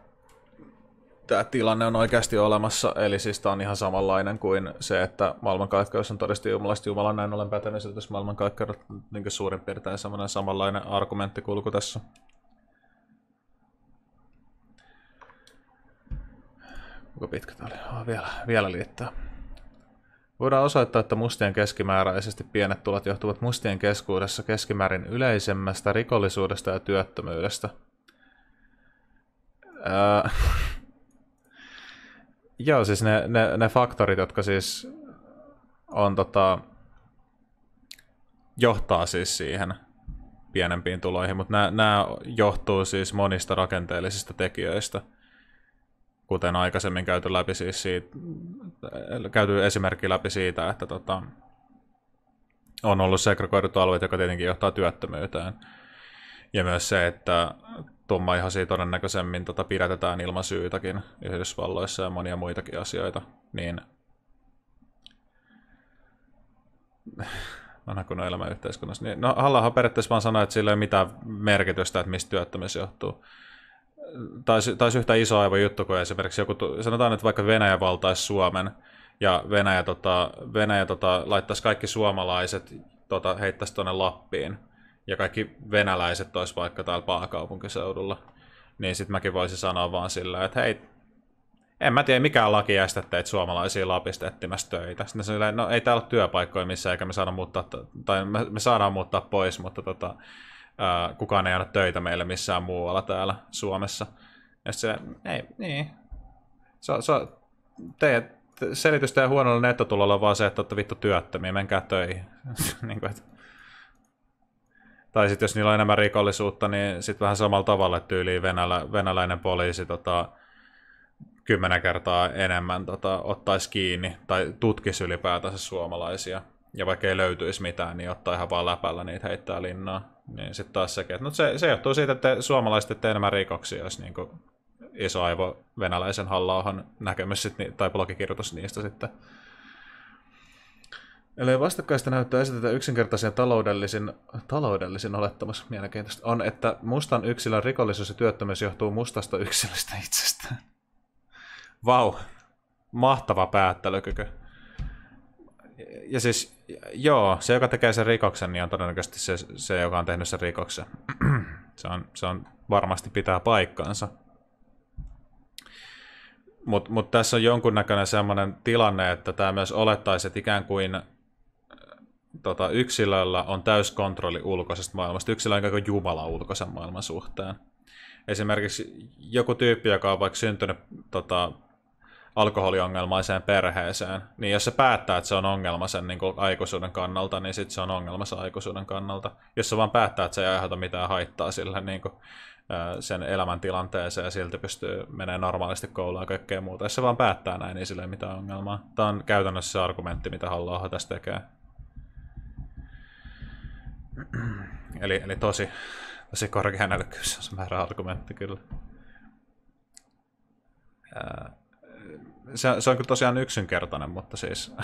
tämä tilanne on oikeasti olemassa, eli siis tämä on ihan samanlainen kuin se, että maailmankaikkeus on todesti jumalasta Jumalan näin ollen pätenyt selitys maailmankaikkeudella, niin suurin piirtein samanlainen, samanlainen argumenttikulku tässä. Kuinka pitkä tämä oli? Oh, vielä, vielä liittää. Voidaan osoittaa, että mustien keskimääräisesti pienet tulot johtuvat mustien keskuudessa keskimäärin yleisemmästä rikollisuudesta ja työttömyydestä. Öö, joo, siis ne, ne, ne faktorit, jotka siis on tota, johtaa siis siihen pienempiin tuloihin, mutta nämä, nämä johtuu siis monista rakenteellisista tekijöistä – kuten aikaisemmin käyty läpi siis siitä, käyty esimerkki läpi siitä, että tota, on ollut segregoidut alueet, joka tietenkin johtaa työttömyyteen. Ja myös se, että tummaihoisia todennäköisemmin tota, pidätetään ilman syytäkin Yhdysvalloissa ja monia muitakin asioita, niin vanha kun elämä-yhteiskunnassa. Niin, no Hallahan periaatteessa vaan sanoi, että sillä ei ole mitään merkitystä, että mistä työttömyys johtuu taisi, taisi yhtä iso aivo juttu kuin esimerkiksi joku, sanotaan, että vaikka Venäjä valtaisi Suomen ja Venäjä, tota, Venäjä tota, laittaisi kaikki suomalaiset, tota, heittäisi tuonne Lappiin ja kaikki venäläiset olisi vaikka täällä pääkaupunkiseudulla, niin sitten mäkin voisin sanoa vaan sillä, että hei, en mä tiedä, mikä laki estä teitä suomalaisia Lapista etsimässä töitä. Sitten silleen, no ei täällä ole työpaikkoja missään, eikä me saada muuttaa, tai me, me saadaan muuttaa pois, mutta tota, ää, kukaan ei anna töitä meille missään muualla täällä Suomessa. Ja se, ei, niin. Se, se, teidän selitys teidän huonolla nettotulolla on vaan se, että olette vittu työttömiä, menkää töihin. niin kuin, että... Tai sitten jos niillä on enemmän rikollisuutta, niin sitten vähän samalla tavalla, tyyliin venälä, venäläinen poliisi tota, kymmenen kertaa enemmän tota, ottaisi kiinni tai tutkisi ylipäätänsä suomalaisia. Ja vaikka ei löytyisi mitään, niin ottaa ihan vaan läpällä niitä heittää linnaa. Niin sitten taas sekin, että no se, se johtuu siitä, että suomalaiset ettei enemmän rikoksia, jos niin iso aivo venäläisen halla näkemys sit, tai blogikirjoitus niistä sitten. Eli vastakkaista näyttöä esitetään yksinkertaisen taloudellisin, taloudellisin olettamus mielenkiintoista on, että mustan yksilön rikollisuus ja työttömyys johtuu mustasta yksilöstä itsestään. Vau, mahtava päättelykyky ja siis, joo, se, joka tekee sen rikoksen, niin on todennäköisesti se, se joka on tehnyt sen rikoksen. se, on, se on varmasti pitää paikkaansa. Mutta mut tässä on jonkunnäköinen sellainen tilanne, että tämä myös olettaisi, että ikään kuin tota, yksilöllä on täyskontrolli ulkoisesta maailmasta. Yksilö on ikään kuin Jumala ulkoisen maailman suhteen. Esimerkiksi joku tyyppi, joka on vaikka syntynyt tota, alkoholiongelmaiseen perheeseen, niin jos se päättää, että se on ongelma sen niin kuin aikuisuuden kannalta, niin sitten se on ongelma sen aikuisuuden kannalta. Jos se vaan päättää, että se ei aiheuta mitään haittaa sille niin kuin, sen elämäntilanteeseen ja silti pystyy menemään normaalisti kouluun ja kaikkea muuta. Jos se vaan päättää näin, niin sillä ei mitään ongelmaa. Tämä on käytännössä se argumentti, mitä halla tässä tekee. eli, eli tosi, tosi korkea on se määrä argumentti kyllä se, se on kyllä tosiaan yksinkertainen, mutta siis...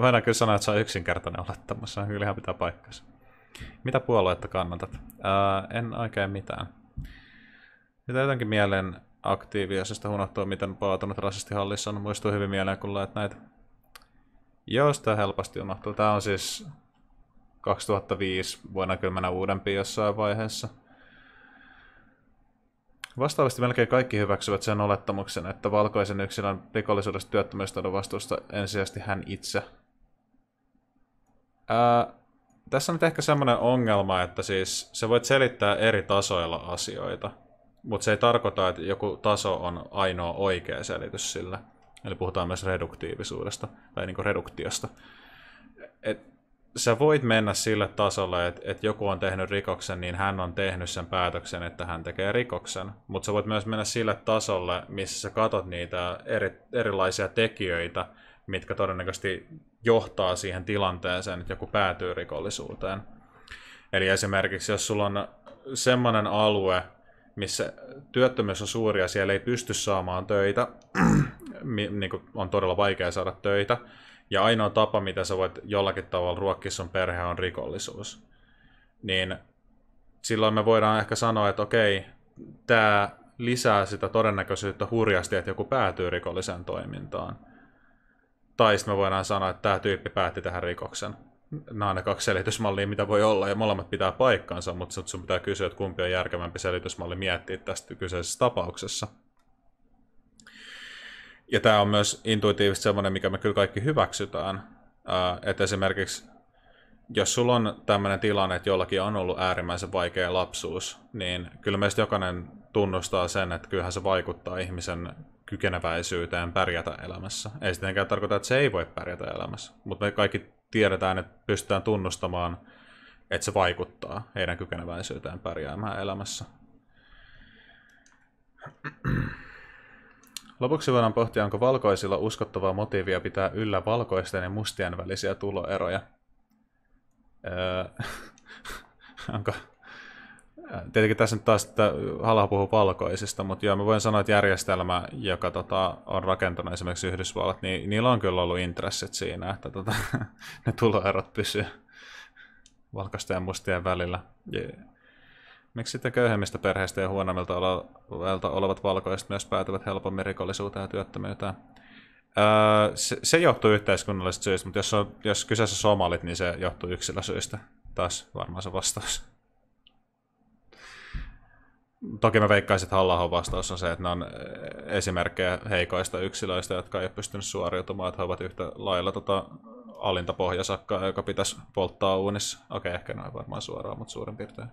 Voidaan kyllä sanoa, että se on yksinkertainen olettamus. Se on kyllä ihan pitää paikkansa. Mitä puoluetta kannatat? Ää, en oikein mitään. Mitä jotenkin mieleen aktiivisesta unohtua, miten paatunut rasistihallissa on. Muistuu hyvin mieleen, kun lait näitä. Joo, sitä helposti unohtuu. Tämä on siis 2005 vuonna kyllä uudempi jossain vaiheessa. Vastaavasti melkein kaikki hyväksyvät sen olettamuksen, että valkoisen yksilön rikollisuudesta työttömyydestä on vastuusta ensisijaisesti hän itse. Ää, tässä on nyt ehkä semmoinen ongelma, että siis se voit selittää eri tasoilla asioita, mutta se ei tarkoita, että joku taso on ainoa oikea selitys sillä. Eli puhutaan myös reduktiivisuudesta, tai niin reduktiosta. Et sä voit mennä sille tasolle, että, että joku on tehnyt rikoksen, niin hän on tehnyt sen päätöksen, että hän tekee rikoksen. Mutta sä voit myös mennä sille tasolle, missä sä katot niitä eri, erilaisia tekijöitä, mitkä todennäköisesti johtaa siihen tilanteeseen, että joku päätyy rikollisuuteen. Eli esimerkiksi jos sulla on semmoinen alue, missä työttömyys on suuri ja siellä ei pysty saamaan töitä, niin on todella vaikea saada töitä, ja ainoa tapa, mitä sä voit jollakin tavalla ruokkia sun perhe on rikollisuus. Niin silloin me voidaan ehkä sanoa, että okei, tämä lisää sitä todennäköisyyttä hurjasti, että joku päätyy rikolliseen toimintaan. Tai sitten me voidaan sanoa, että tämä tyyppi päätti tähän rikoksen. Nämä on ne kaksi selitysmallia, mitä voi olla, ja molemmat pitää paikkansa, mutta sun pitää kysyä, että kumpi on järkevämpi selitysmalli miettiä tästä kyseisessä tapauksessa. Ja tämä on myös intuitiivisesti semmoinen, mikä me kyllä kaikki hyväksytään. Että esimerkiksi jos sulla on tämmöinen tilanne, että jollakin on ollut äärimmäisen vaikea lapsuus, niin kyllä meistä jokainen tunnustaa sen, että kyllähän se vaikuttaa ihmisen kykeneväisyyteen pärjätä elämässä. Ei sittenkään tarkoita, että se ei voi pärjätä elämässä, mutta me kaikki tiedetään, että pystytään tunnustamaan, että se vaikuttaa heidän kykeneväisyyteen pärjäämään elämässä. Lopuksi voidaan pohtia, onko valkoisilla uskottavaa motiivia pitää yllä valkoisten ja mustien välisiä tuloeroja. Öö, onko... Tietenkin tässä nyt taas että haluaa puhua valkoisista, mutta joo, mä voin sanoa, että järjestelmä, joka tota, on rakentunut esimerkiksi Yhdysvallat, niin niillä on kyllä ollut intressit siinä, että tota, ne tuloerot pysyy valkoisten ja mustien välillä. Yeah. Miksi sitten köyhemmistä perheistä ja huonommilta olevat valkoiset myös päätyvät helpommin rikollisuuteen ja työttömyyteen? Öö, se, se johtuu yhteiskunnallisista syistä, mutta jos, on, jos kyseessä somalit, niin se johtuu yksilösyistä. Taas varmaan se vastaus. Toki mä veikkaisin, että halla vastaus on se, että ne on esimerkkejä heikoista yksilöistä, jotka ei ole pystynyt suoriutumaan, että he ovat yhtä lailla tota, alinta pohjasakkaa, joka pitäisi polttaa uunissa. Okei, ehkä noin varmaan suoraan, mutta suurin piirtein.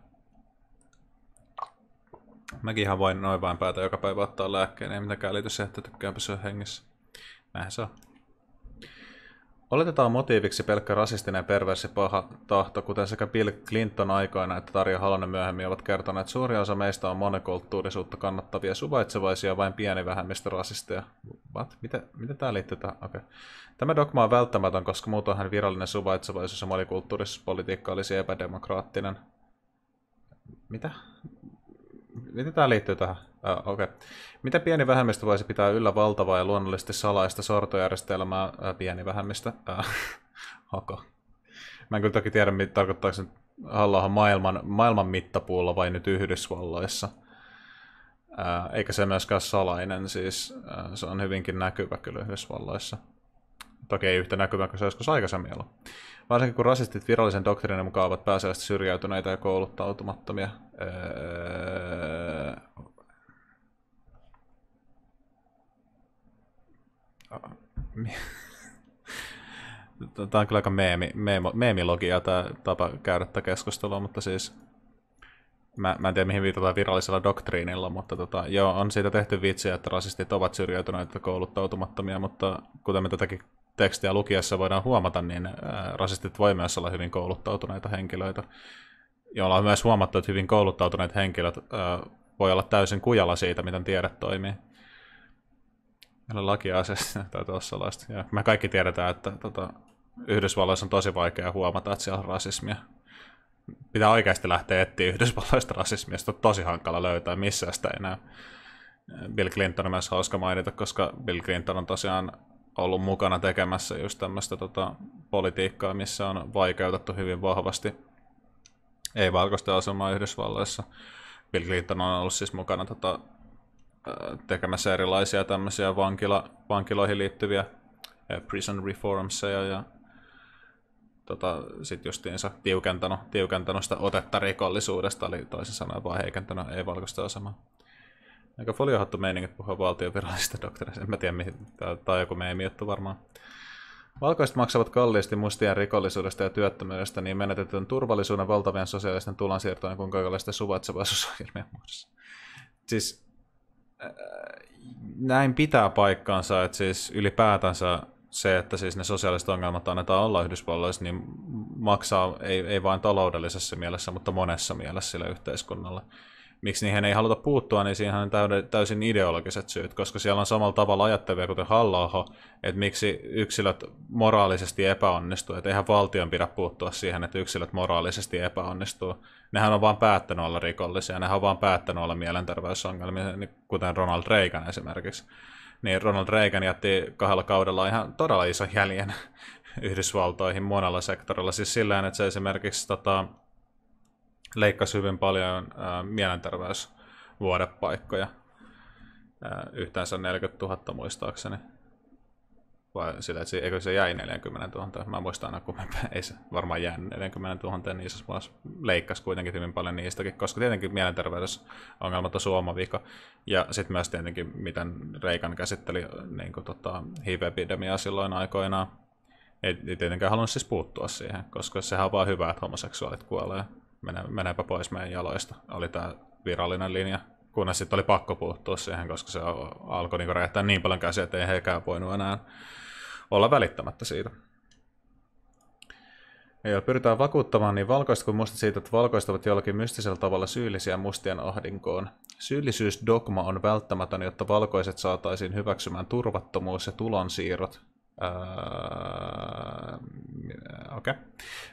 Mäkin voin noin vain päätä joka päivä ottaa lääkkeen, ei mitenkään liity siihen, että tykkään pysyä hengissä. Näin se on. Oletetaan motiiviksi pelkkä rasistinen perversi paha tahto, kuten sekä Bill Clinton aikoina että Tarja Halonen myöhemmin ovat kertoneet, että suuri osa meistä on monikulttuurisuutta kannattavia, suvaitsevaisia, vain pieni vähemmistö rasisteja. What? Miten, miten tämä liittyy tähän? Okay. Tämä dogma on välttämätön, koska muutoinhan virallinen suvaitsevaisuus ja monikulttuurisuuspolitiikka olisi epädemokraattinen. Mitä? Miten tämä liittyy tähän? Uh, okay. Miten pieni vähemmistö voisi pitää yllä valtavaa ja luonnollisesti salaista sortojärjestelmää uh, pieni vähemmistö? Uh, okay. Mä en kyllä toki tiedä, mitä tarkoittaa se halla maailman, maailman mittapuulla vai nyt Yhdysvalloissa. Uh, eikä se myöskään salainen, siis uh, se on hyvinkin näkyvä kyllä Yhdysvalloissa. Toki ei yhtä näkyvä kuin se joskus aikaisemmin ollut. Varsinkin kun rasistit virallisen doktriinin mukaan ovat pääasiallisesti syrjäytyneitä ja kouluttautumattomia. Öö... Tämä on kyllä aika meemi, meemi, meemilogia tämä tapa käydä tätä keskustelua, mutta siis mä, mä en tiedä mihin viitataan virallisella doktriinilla, mutta tota, joo, on siitä tehty vitsiä, että rasistit ovat syrjäytyneitä kouluttautumattomia, mutta kuten me tätäkin tekstiä lukiessa voidaan huomata, niin rasistit voi myös olla hyvin kouluttautuneita henkilöitä, joilla on myös huomattu, että hyvin kouluttautuneet henkilöt voi olla täysin kujalla siitä, miten tiede toimii. Meillä lakiasiassa täytyy olla sellaista. Ja me kaikki tiedetään, että tota, Yhdysvalloissa on tosi vaikea huomata, että siellä on rasismia. Pitää oikeasti lähteä etsiä Yhdysvalloista rasismia, sitä on tosi hankala löytää, missä sitä ei näy. Bill Clinton on myös hauska mainita, koska Bill Clinton on tosiaan ollut mukana tekemässä just tämmöistä tota, politiikkaa, missä on vaikeutettu hyvin vahvasti Ei valkoista asemaa Yhdysvalloissa. Bill Clinton on ollut siis mukana tota, tekemässä erilaisia tämmöisiä vankila, vankiloihin liittyviä prison reformseja ja tota, sitten justiinsa tiukentanut, tiukentanut sitä otetta rikollisuudesta, eli toisin sanoen vaan heikentänyt ei-valkoista asemaa. Aika foliohattu meiningit puhua valtion virallisista doktoreista. En mä tiedä, mihin, tämä on joku meemi juttu varmaan. Valkoiset maksavat kalliisti mustien rikollisuudesta ja työttömyydestä niin menetetyn turvallisuuden valtavien sosiaalisten tulansiirtojen kuin kaikenlaisten suvaitsevaisuusohjelmien muodossa. Siis äh, näin pitää paikkaansa, että siis ylipäätänsä se, että siis ne sosiaaliset ongelmat annetaan olla Yhdysvalloissa, niin maksaa ei, ei vain taloudellisessa mielessä, mutta monessa mielessä sille yhteiskunnalle miksi niihin ei haluta puuttua, niin siihen on täysin ideologiset syyt, koska siellä on samalla tavalla ajattelevia kuten halla että miksi yksilöt moraalisesti epäonnistuu, että eihän valtion pidä puuttua siihen, että yksilöt moraalisesti epäonnistuu. Nehän on vaan päättänyt olla rikollisia, nehän on vaan päättänyt olla mielenterveysongelmia, niin kuten Ronald Reagan esimerkiksi. Niin Ronald Reagan jätti kahdella kaudella ihan todella iso jäljen Yhdysvaltoihin monella sektorilla, siis sillä että se esimerkiksi tota, leikkasi hyvin paljon ää, mielenterveysvuodepaikkoja. Ää, yhteensä 40 000 muistaakseni. Vai sillä, että se, eikö se jäi 40 000? Mä muistan aina, kun ei se varmaan jäänyt 40 000, niin se leikkasi kuitenkin hyvin paljon niistäkin, koska tietenkin mielenterveysongelmat on suoma vika. Ja sitten myös tietenkin, miten Reikan käsitteli niin kuin, tota, HIV-epidemiaa silloin aikoinaan. Ei, ei tietenkään halunnut siis puuttua siihen, koska sehän on vaan hyvä, että homoseksuaalit kuolee mene, meneepä pois meidän jaloista, oli tämä virallinen linja. Kunnes sitten oli pakko puuttua siihen, koska se alkoi niinku räjähtää niin paljon käsiä, että ei heikään voinut enää olla välittämättä siitä. Ja pyritään vakuuttamaan niin valkoista kuin mustat siitä, että valkoiset ovat jollakin mystisellä tavalla syyllisiä mustien ahdinkoon. Syyllisyysdogma on välttämätön, jotta valkoiset saataisiin hyväksymään turvattomuus ja tulonsiirrot, Öö, Okei. Okay.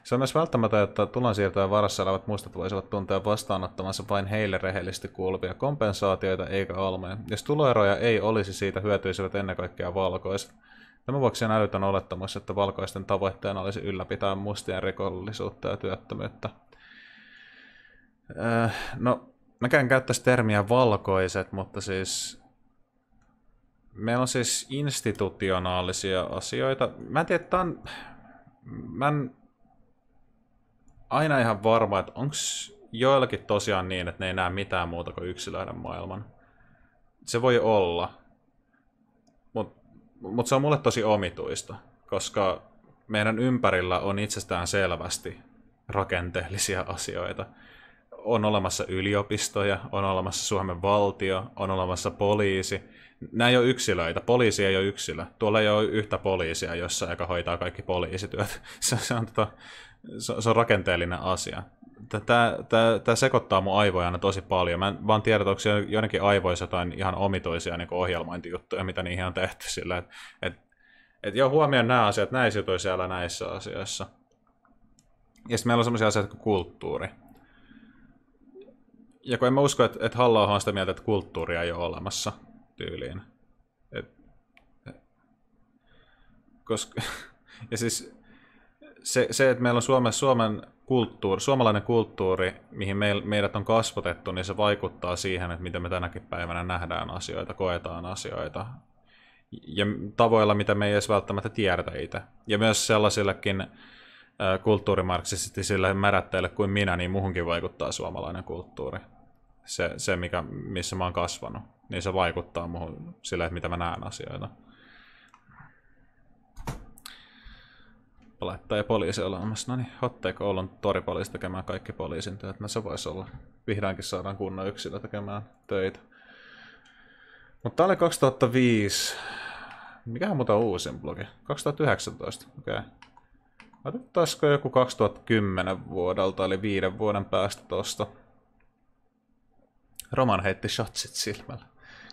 Se on myös välttämätöntä, että tulonsiirtojen varassa elävät mustat voisivat tuntea vastaanottamansa vain heille rehellisesti kuuluvia kompensaatioita eikä almoja. Jos tuloeroja ei olisi, siitä hyötyisivät ennen kaikkea valkoiset. Tämän vuoksi on älytön olettamus, että valkoisten tavoitteena olisi ylläpitää mustien rikollisuutta ja työttömyyttä. Öö, no, mäkään käyttäisi termiä valkoiset, mutta siis meillä on siis institutionaalisia asioita. Mä en tiedä, on... Mä en aina ihan varma, että onko joillakin tosiaan niin, että ne ei näe mitään muuta kuin yksilöiden maailman. Se voi olla, mutta mut se on mulle tosi omituista, koska meidän ympärillä on itsestään selvästi rakenteellisia asioita. On olemassa yliopistoja, on olemassa Suomen valtio, on olemassa poliisi, nämä ei ole yksilöitä, poliisi ei ole yksilö. Tuolla ei ole yhtä poliisia, jossa joka hoitaa kaikki poliisityöt. Se, se, on, tota, se, on rakenteellinen asia. Tämä, tämä, tämä sekoittaa mun aivoja aina tosi paljon. Mä en vaan tiedä, onko jonnekin aivoissa jotain ihan omituisia niin ohjelmointijuttuja, mitä niihin on tehty. Sillä, että et, et joo, huomioon nämä asiat, näissä jutuissa siellä näissä asioissa. Ja sitten meillä on sellaisia asioita kuin kulttuuri. Ja kun en mä usko, että, että halla on sitä mieltä, että kulttuuria ei ole olemassa tyyliin. Et, koska, ja siis se, se, että meillä on Suomessa Suomen kulttuuri, suomalainen kulttuuri, mihin me, meidät on kasvatettu, niin se vaikuttaa siihen, että miten me tänäkin päivänä nähdään asioita, koetaan asioita. Ja tavoilla, mitä me ei edes välttämättä tiedetä itse. Ja myös sellaisillekin kulttuurimarksistisille märätteille kuin minä, niin muuhunkin vaikuttaa suomalainen kulttuuri. Se, se mikä, missä mä oon kasvanut niin se vaikuttaa muuhun sille, että mitä mä näen asioita. Laittaa ja poliisi olemassa. No niin, otteeko Oulun toripoliisi tekemään kaikki poliisin työt? No se voisi olla. Vihdoinkin saadaan kunnon yksilö tekemään töitä. Mutta tää oli 2005. Mikähän muuta uusin blogi? 2019, okei. Okay. Otettaisiko joku 2010 vuodelta, eli viiden vuoden päästä tosta. Roman heitti shotsit silmällä.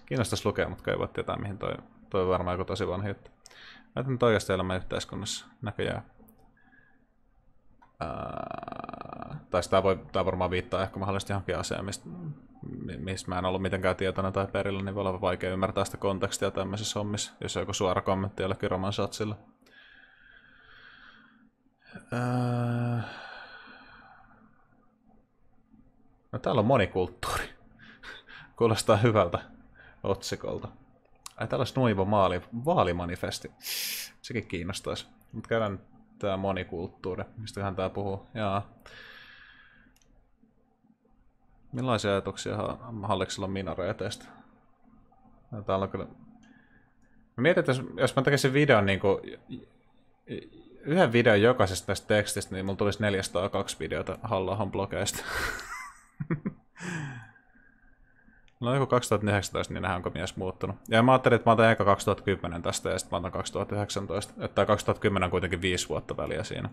Kiinnostaisi lukea, mutta ei voi tietää, mihin toi, toi varmaan joku tosi vanha juttu. Näytän toista elämä yhteiskunnassa näköjään. Ää, tai sitä voi, tämä varmaan viittaa ehkä mahdollisesti johonkin asiaan, mistä, mistä mä en ollut mitenkään tietoinen tai perillä, niin voi olla vaikea ymmärtää sitä kontekstia tämmöisissä hommissa, jos on joku suora kommentti jollekin Roman Shatsilla. Ää, No täällä on monikulttuuri. Kuulostaa hyvältä otsikolta. Ai täällä olisi nuivo maali, vaalimanifesti. Sekin kiinnostaisi. Mutta käydään tämä monikulttuuri. Mistähän tää puhuu? Jaa. Millaisia ajatuksia Halliksella on minareeteista? Täällä on kyllä... Mä mietin, että jos, jos mä tekisin videon niin kuin, yhden videon jokaisesta tästä tekstistä, niin mulla tulisi 402 videota Hallahon blogeista. No joku 2019, niin nähdään, onko mies muuttunut. Ja mä ajattelin, että mä otan eka 2010 tästä ja sitten mä otan 2019. Että 2010 on kuitenkin viisi vuotta väliä siinä.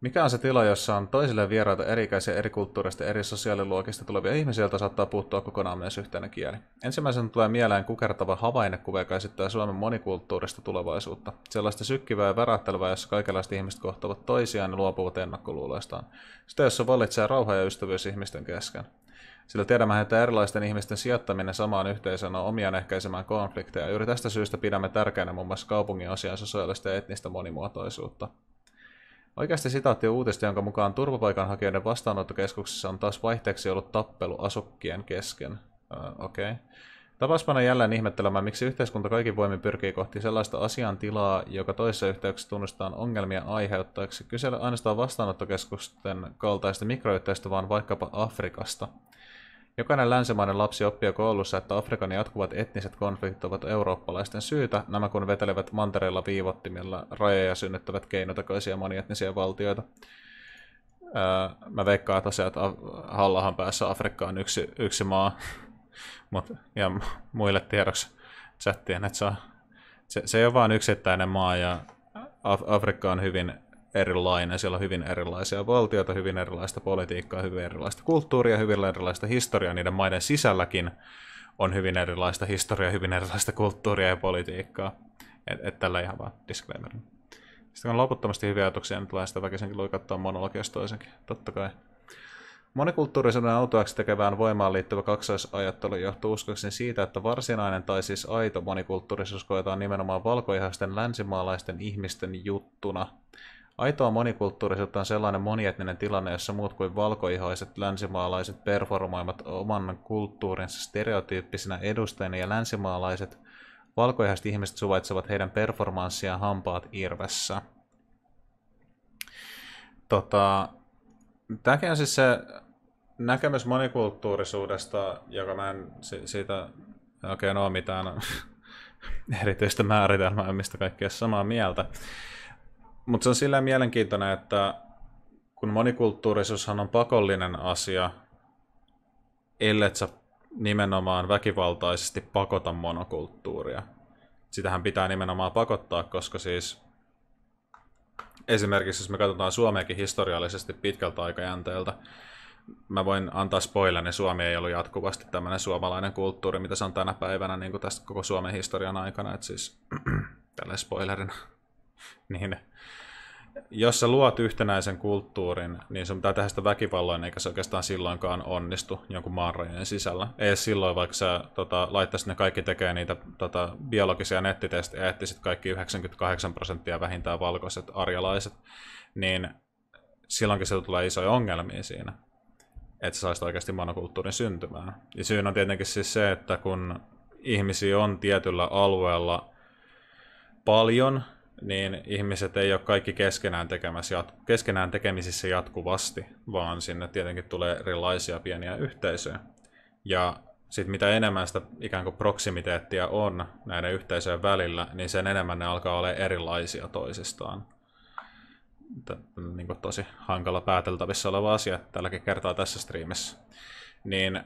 Mikä on se tila, jossa on toisille vieraita erikäisiä eri kulttuurista eri sosiaaliluokista tulevia ihmisiä, joilta saattaa puuttua kokonaan myös yhteinen kieli? Ensimmäisen tulee mieleen kukertava havainnekuva, joka esittää Suomen monikulttuurista tulevaisuutta. Sellaista sykkivää ja värähtelevää, jossa kaikenlaiset ihmiset kohtavat toisiaan ja luopuvat ennakkoluuloistaan. Sitä, jossa vallitsee rauha ja ystävyys ihmisten kesken. Sillä tiedämme, että erilaisten ihmisten sijoittaminen samaan yhteisöön on omiaan ehkäisemään konflikteja. Juuri tästä syystä pidämme tärkeänä muun muassa kaupungin osien sosiaalista ja etnistä monimuotoisuutta. Oikeasti sitaatti uutista, jonka mukaan turvapaikanhakijoiden vastaanottokeskuksessa on taas vaihteeksi ollut tappelu asukkien kesken. Uh, Okei. Okay. Tapaspana jälleen ihmettelemään, miksi yhteiskunta kaikki voimin pyrkii kohti sellaista asiantilaa, joka toisessa yhteyksessä tunnustetaan ongelmia aiheuttajaksi. Kyse ei ainoastaan vastaanottokeskusten kaltaista mikroyhteistä, vaan vaikkapa Afrikasta. Jokainen länsimainen lapsi oppii koulussa, että Afrikan jatkuvat etniset konfliktit ovat eurooppalaisten syytä, nämä kun vetelevät mantereilla viivottimilla rajoja synnyttävät keinotekoisia monietnisiä valtioita. Öö, mä veikkaan tosiaan, että Hallahan päässä Afrikka on yksi, yksi maa, Mut, ja muille tiedoksi chattien, että se, on, se, se ei ole vain yksittäinen maa, ja Af- Afrikka on hyvin erilainen. Siellä on hyvin erilaisia valtioita, hyvin erilaista politiikkaa, hyvin erilaista kulttuuria, hyvin erilaista historiaa. Niiden maiden sisälläkin on hyvin erilaista historiaa, hyvin erilaista kulttuuria ja politiikkaa. Että et tällä ihan vaan disclaimer. Sitten on loputtomasti hyviä ajatuksia, niin tulee sitä väkisinkin luikattaa monologiasta toisenkin, totta kai. Monikulttuurisuuden autoaksi tekevään voimaan liittyvä kaksoisajattelu johtuu uskokseni siitä, että varsinainen tai siis aito monikulttuurisuus koetaan nimenomaan valkoihaisten länsimaalaisten ihmisten juttuna – Aitoa monikulttuurisuutta on sellainen monietninen tilanne, jossa muut kuin valkoihoiset länsimaalaiset performoimat oman kulttuurinsa stereotyyppisinä edustajina ja länsimaalaiset valkoihaiset ihmiset suvaitsevat heidän performanssiaan hampaat irvessä. Tota, tämäkin on siis se näkemys monikulttuurisuudesta, joka mä en siitä oikein ole mitään erityistä määritelmää, mistä kaikki on samaa mieltä. Mutta se on sillä mielenkiintoinen, että kun monikulttuurisuushan on pakollinen asia, ellei sä nimenomaan väkivaltaisesti pakota monokulttuuria. Sitähän pitää nimenomaan pakottaa, koska siis esimerkiksi jos me katsotaan Suomeakin historiallisesti pitkältä aikajänteeltä, mä voin antaa spoiler, niin Suomi ei ollut jatkuvasti tämmöinen suomalainen kulttuuri, mitä se on tänä päivänä niin kuin tästä koko Suomen historian aikana, että siis tällä spoilerina, niin jos sä luot yhtenäisen kulttuurin, niin sun pitää tehdä sitä väkivalloin, eikä se oikeastaan silloinkaan onnistu jonkun maan rajojen sisällä. Ei silloin, vaikka sä tota, laittaisit ne kaikki tekee niitä tota, biologisia nettitestejä etsisit kaikki 98 prosenttia vähintään valkoiset arjalaiset, niin silloinkin se tulee isoja ongelmia siinä, että sä saisit oikeasti monokulttuurin syntymään. Ja syyn on tietenkin siis se, että kun ihmisiä on tietyllä alueella paljon, niin ihmiset ei ole kaikki keskenään, tekemässä, keskenään tekemisissä jatkuvasti, vaan sinne tietenkin tulee erilaisia pieniä yhteisöjä. Ja sitten mitä enemmän sitä ikään kuin proximiteettia on näiden yhteisöjen välillä, niin sen enemmän ne alkaa olla erilaisia toisistaan. Niin kuin tosi hankala pääteltävissä oleva asia tälläkin kertaa tässä striimissä. Niin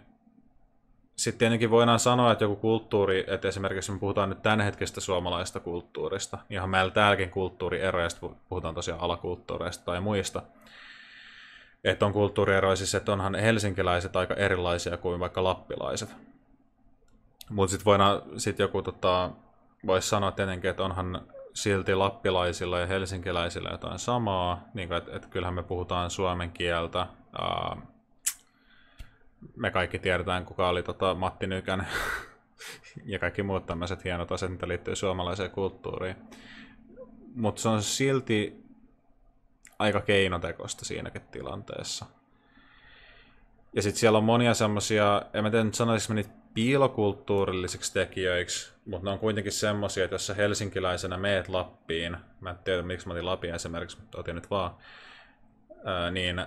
sitten tietenkin voidaan sanoa, että joku kulttuuri, että esimerkiksi me puhutaan nyt tämänhetkistä suomalaista kulttuurista, ihan meillä täälläkin kulttuurieroja, puhutaan tosiaan alakulttuureista tai muista, että on kulttuurieroja siis, että onhan helsinkiläiset aika erilaisia kuin vaikka lappilaiset. Mutta sitten voidaan, sit joku tota, voisi sanoa tietenkin, että onhan silti lappilaisilla ja helsinkiläisillä jotain samaa, niin että, että kyllähän me puhutaan suomen kieltä, ää, me kaikki tiedetään, kuka oli tota Matti Nykänen ja kaikki muut tämmöiset hienot asiat, mitä liittyy suomalaiseen kulttuuriin. Mutta se on silti aika keinotekoista siinäkin tilanteessa. Ja sitten siellä on monia semmoisia, en mä tiedä nyt sanoisinko niitä piilokulttuurillisiksi tekijöiksi, mutta ne on kuitenkin semmoisia, että jos sä helsinkiläisenä meet Lappiin, mä en tiedä miksi mä otin Lapin esimerkiksi, mutta otin nyt vaan, niin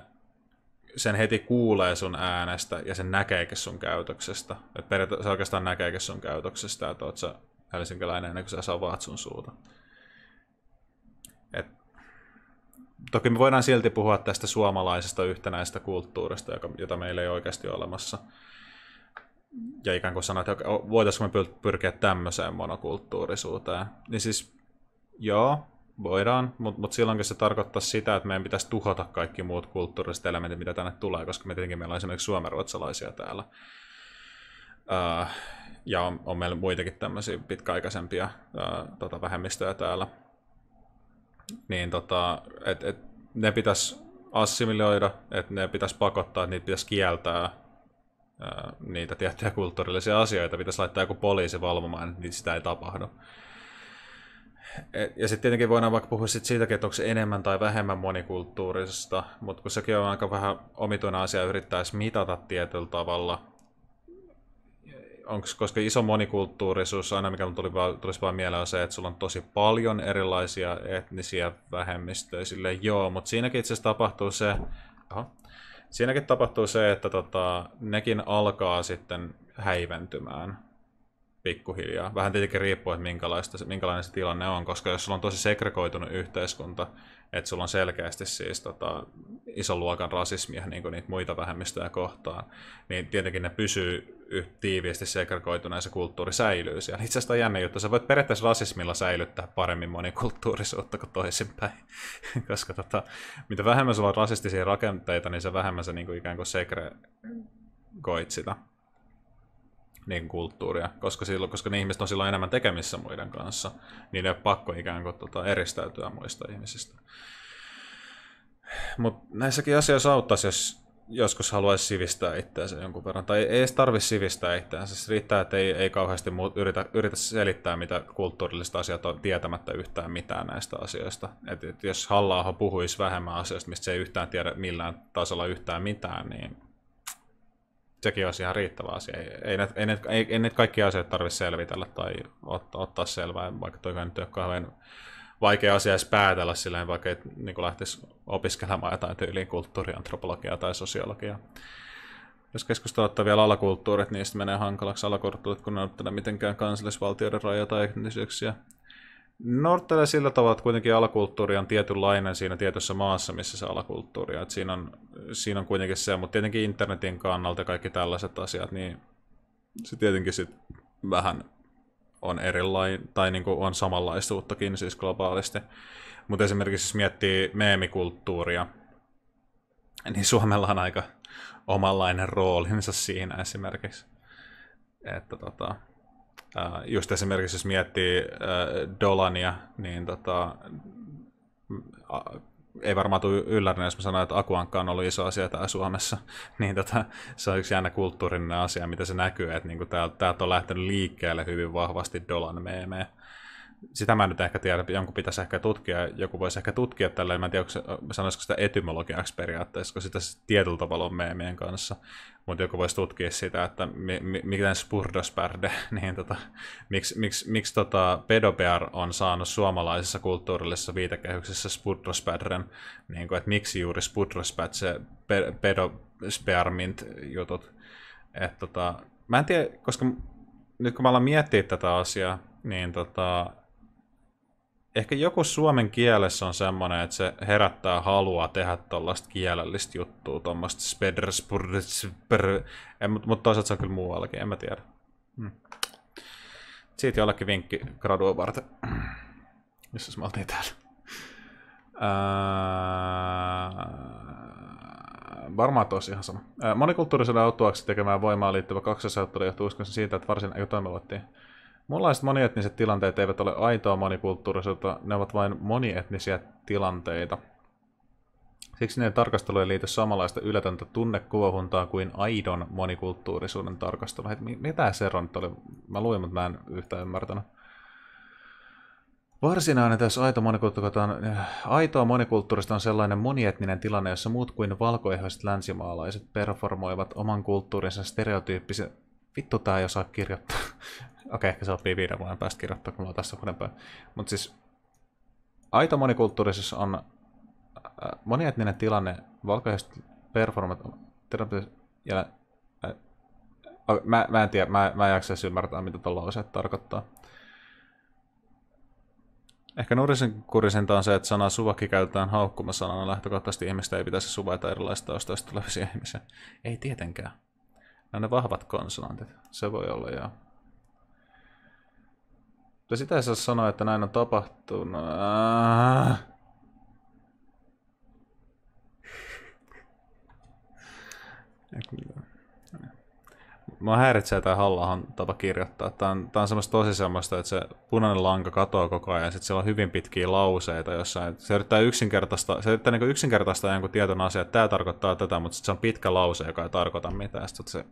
sen heti kuulee sun äänestä ja sen näkeekin sun käytöksestä. Et periaatteessa se oikeastaan näkeekin sun käytöksestä, että oot sä helsinkiläinen ennen kuin sä avaat sun suuta. Et, toki me voidaan silti puhua tästä suomalaisesta yhtenäistä kulttuurista, joka, jota meillä ei oikeasti ole olemassa. Ja ikään kuin sanoa, että voitaisiinko me pyrkiä tämmöiseen monokulttuurisuuteen. Niin siis, joo, voidaan, mutta mut silloinkin se tarkoittaa sitä, että meidän pitäisi tuhota kaikki muut kulttuuriset elementit, mitä tänne tulee, koska me tietenkin meillä on esimerkiksi suomenruotsalaisia täällä. Uh, ja on, on meillä muitakin tämmöisiä pitkäaikaisempia uh, tota, vähemmistöjä täällä. Niin tota, et, et, ne pitäisi assimiloida, että ne pitäisi pakottaa, että niitä pitäisi kieltää uh, niitä tiettyjä kulttuurillisia asioita, pitäisi laittaa joku poliisi valvomaan, niin sitä ei tapahdu. Ja sitten tietenkin voidaan vaikka puhua sit siitäkin, että onko se enemmän tai vähemmän monikulttuurisesta, mutta kun sekin on aika vähän omituinen asia yrittäisi mitata tietyllä tavalla, onks, koska iso monikulttuurisuus, aina mikä tuli vaan, tulisi vaan mieleen on se, että sulla on tosi paljon erilaisia etnisiä vähemmistöjä, sille joo, mutta siinäkin itse asiassa tapahtuu se, aha, siinäkin tapahtuu se, että tota, nekin alkaa sitten häiventymään pikkuhiljaa. Vähän tietenkin riippuu, että minkälaista, minkälainen se tilanne on, koska jos sulla on tosi segregoitunut yhteiskunta, että sulla on selkeästi siis tota, ison luokan rasismia niin kuin niitä muita vähemmistöjä kohtaan, niin tietenkin ne pysyy tiiviisti segregoituna ja se kulttuuri säilyy siellä. Itse asiassa on jännä juttu, sä voit periaatteessa rasismilla säilyttää paremmin monikulttuurisuutta kuin toisinpäin, koska tota, mitä vähemmän sulla on rasistisia rakenteita, niin se vähemmän sä niin kuin ikään kuin segregoit sitä niin kulttuuria, koska, silloin, koska ne ihmiset on silloin enemmän tekemissä muiden kanssa, niin ne on pakko ikään kuin tota, eristäytyä muista ihmisistä. Mutta näissäkin asioissa auttaisi, jos joskus haluaisi sivistää itseänsä jonkun verran. Tai ei edes tarvitse sivistää itseänsä. Se riittää, että ei, ei kauheasti yritä, yritä selittää, mitä kulttuurilliset asiat on tietämättä yhtään mitään näistä asioista. Et, et jos halla puhuisi vähemmän asioista, mistä se ei yhtään tiedä millään tasolla yhtään mitään, niin sekin olisi ihan riittävä asia. Ei, ei, ei, ei, ei, ei näitä kaikkia asioita tarvitse selvitellä tai ottaa, ottaa selvää, vaikka toi nyt ei ole kauhean vaikea asia edes päätellä silleen, vaikka ei niin lähtisi opiskelemaan jotain tyyliin kulttuuriantropologiaa tai sosiologiaa. Jos keskustellaan vielä alakulttuurit, niin niistä menee hankalaksi alakulttuurit, kun ne on mitenkään kansallisvaltioiden rajoja tai etnisyyksiä. Norttelee sillä tavalla, että kuitenkin alakulttuuri on tietynlainen siinä tietyssä maassa, missä se alakulttuuri on. Että siinä, on siinä on kuitenkin se, mutta tietenkin internetin kannalta kaikki tällaiset asiat, niin se tietenkin sit vähän on erilainen, tai niin kuin on samanlaisuuttakin siis globaalisti. Mutta esimerkiksi jos miettii meemikulttuuria, niin Suomella on aika omanlainen roolinsa siinä esimerkiksi. Että tota, just esimerkiksi jos miettii Dolania, niin tota, ei varmaan tule yllärinä, jos mä sanon, että Akuankka on ollut iso asia täällä Suomessa, niin tota, se on yksi jännä kulttuurinen asia, mitä se näkyy, että niin täältä, täältä on lähtenyt liikkeelle hyvin vahvasti Dolan meemejä sitä mä nyt ehkä tiedä, jonkun pitäisi ehkä tutkia, joku voisi ehkä tutkia tällä, en tiedä, sanoisiko sitä etymologiaksi periaatteessa, kun sitä tietyllä tavalla on meemien kanssa, mutta joku voisi tutkia sitä, että mi, mi, miten spurdospärde, niin tota, miksi, miksi, miksi tota pedopear on saanut suomalaisessa kulttuurillisessa viitekehyksessä spurdospärdren, niin kuin, että miksi juuri spurdospärt se pedospermint jutut, että tota, mä en tiedä, koska nyt kun mä alan miettiä tätä asiaa, niin tota, ehkä joku suomen kielessä on semmoinen, että se herättää halua tehdä tuollaista kielellistä juttua, tuommoista spedr, mutta mut toisaalta se on kyllä muuallakin, en mä tiedä. Hmm. Siitä jollekin vinkki gradua varten, missä me oltiin täällä. Ää, varmaan tosi ihan sama. Ää, monikulttuuriselle autuaksi tekemään voimaan liittyvä kaksosajattelu johtuu uskoisin siitä, että varsin ei toimivattiin. Muunlaiset monietniset tilanteet eivät ole aitoa monikulttuurisuutta, ne ovat vain monietnisiä tilanteita. Siksi ne tarkastelu ei liity samanlaista yletöntä tunnekuohuntaa kuin aidon monikulttuurisuuden tarkastelu. mitä se nyt oli? Mä luin, mutta mä en yhtään ymmärtänyt. Varsinainen tässä aito monikulttuurista on, aitoa monikulttuurista on sellainen monietninen tilanne, jossa muut kuin valkoihoiset länsimaalaiset performoivat oman kulttuurinsa stereotyyppisen... Vittu tää ei osaa kirjoittaa. Okei, ehkä se oppii viiden vuoden päästä kirjoittaa, kun oon tässä vuoden Mutta siis aito monikulttuurisessa on äh, monietninen tilanne, valkoihoiset performat... Ja, äh, mä, mä en tiedä, mä, mä en jaksa ymmärtää, mitä tuolla lauseet tarkoittaa. Ehkä nurisen kurisinta on se, että sana suvakki käytetään haukkumasanana. Lähtökohtaisesti ihmistä ei pitäisi suvaita erilaisista taustoista tulevisia ihmisiä. Ei tietenkään. Nämä ne vahvat konsonantit. Se voi olla, joo. Mutta sitä ei saa sanoa, että näin on tapahtunut. Ah. Mua häiritsee tämä halla tapa kirjoittaa. Tämä on, tämä on semmoista tosi semmoista, että se punainen lanka katoaa koko ajan, ja sitten siellä on hyvin pitkiä lauseita jossain. Se yrittää yksinkertaista, se yrittää niin yksinkertaista jonkun tietyn asian, että tämä tarkoittaa tätä, mutta sitten se on pitkä lause, joka ei tarkoita mitään. Sitten se...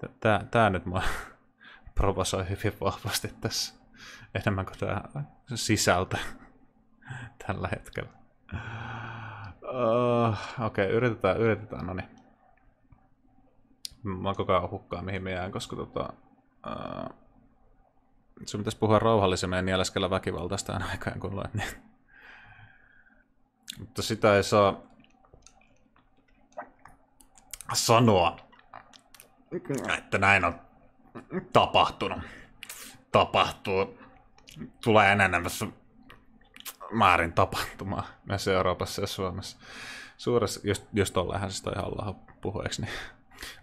Tämä, tämä nyt mua provosoi hyvin vahvasti tässä, enemmän kuin tämä sisältö tällä hetkellä. Uh, Okei, okay, yritetään, yritetään, no niin mä koko ajan hukkaa, mihin jään, koska tota, ää, sun pitäisi puhua rauhallisemmin ja nieleskellä väkivaltaista aina aikaan, kun luet niin. Mutta sitä ei saa sanoa, että näin on tapahtunut. Tapahtuu. Tulee enenevässä määrin tapahtumaa myös Euroopassa ja Suomessa. Suuressa, just, just tollehan se toi halla puhuu, niin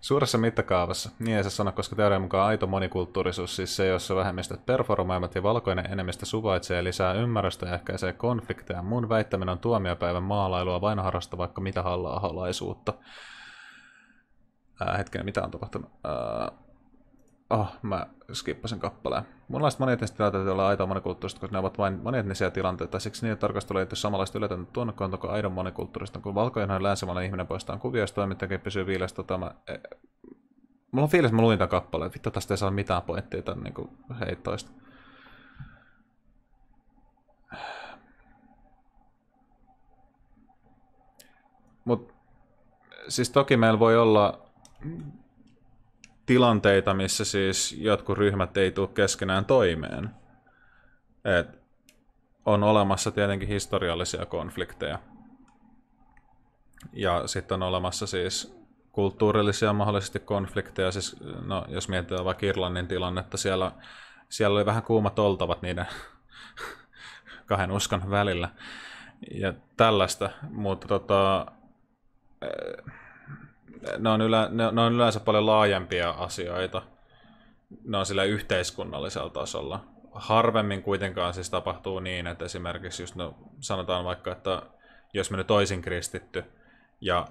Suuressa mittakaavassa, niin ei se sano, koska teorian mukaan aito monikulttuurisuus, siis se, jossa vähemmistöt performoimat ja valkoinen enemmistö suvaitsee lisää ymmärrystä ja ehkäisee konflikteja. Mun väittäminen on tuomiopäivän maalailua vain harrasta vaikka mitä halla-aholaisuutta. Ää, hetken, mitä on tapahtunut? Ää, oh, mä skippasin kappaleen. Munlaiset monietniset tilanteet olla aitoa monikulttuurista, koska ne ovat vain monietnisiä tilanteita. Siksi niiden tarkastelu liittyy samanlaista yletöntä tuonnekoon kuin aidon monikulttuurista. Kun valkoinen länsimainen ihminen poistaa kuvioista, toimittajakin pysyy viilestä. Tämä... E, mulla on fiilis, mä luin tämän kappaleen. Vittu, tästä ei saa mitään pointtia tämän niin heittoista. Mut siis toki meillä voi olla tilanteita, missä siis jotkut ryhmät ei tule keskenään toimeen. Et on olemassa tietenkin historiallisia konflikteja. Ja sitten on olemassa siis kulttuurillisia mahdollisesti konflikteja. Siis, no, jos mietitään vaikka Irlannin tilannetta, siellä, siellä oli vähän kuumat oltavat niiden kahden uskon välillä. Ja tällaista, mutta tota, ne on, ylä, ne, ne on yleensä paljon laajempia asioita. Ne on sillä yhteiskunnallisella tasolla. Harvemmin kuitenkaan siis tapahtuu niin, että esimerkiksi just no, sanotaan vaikka, että jos me nyt toisin kristitty ja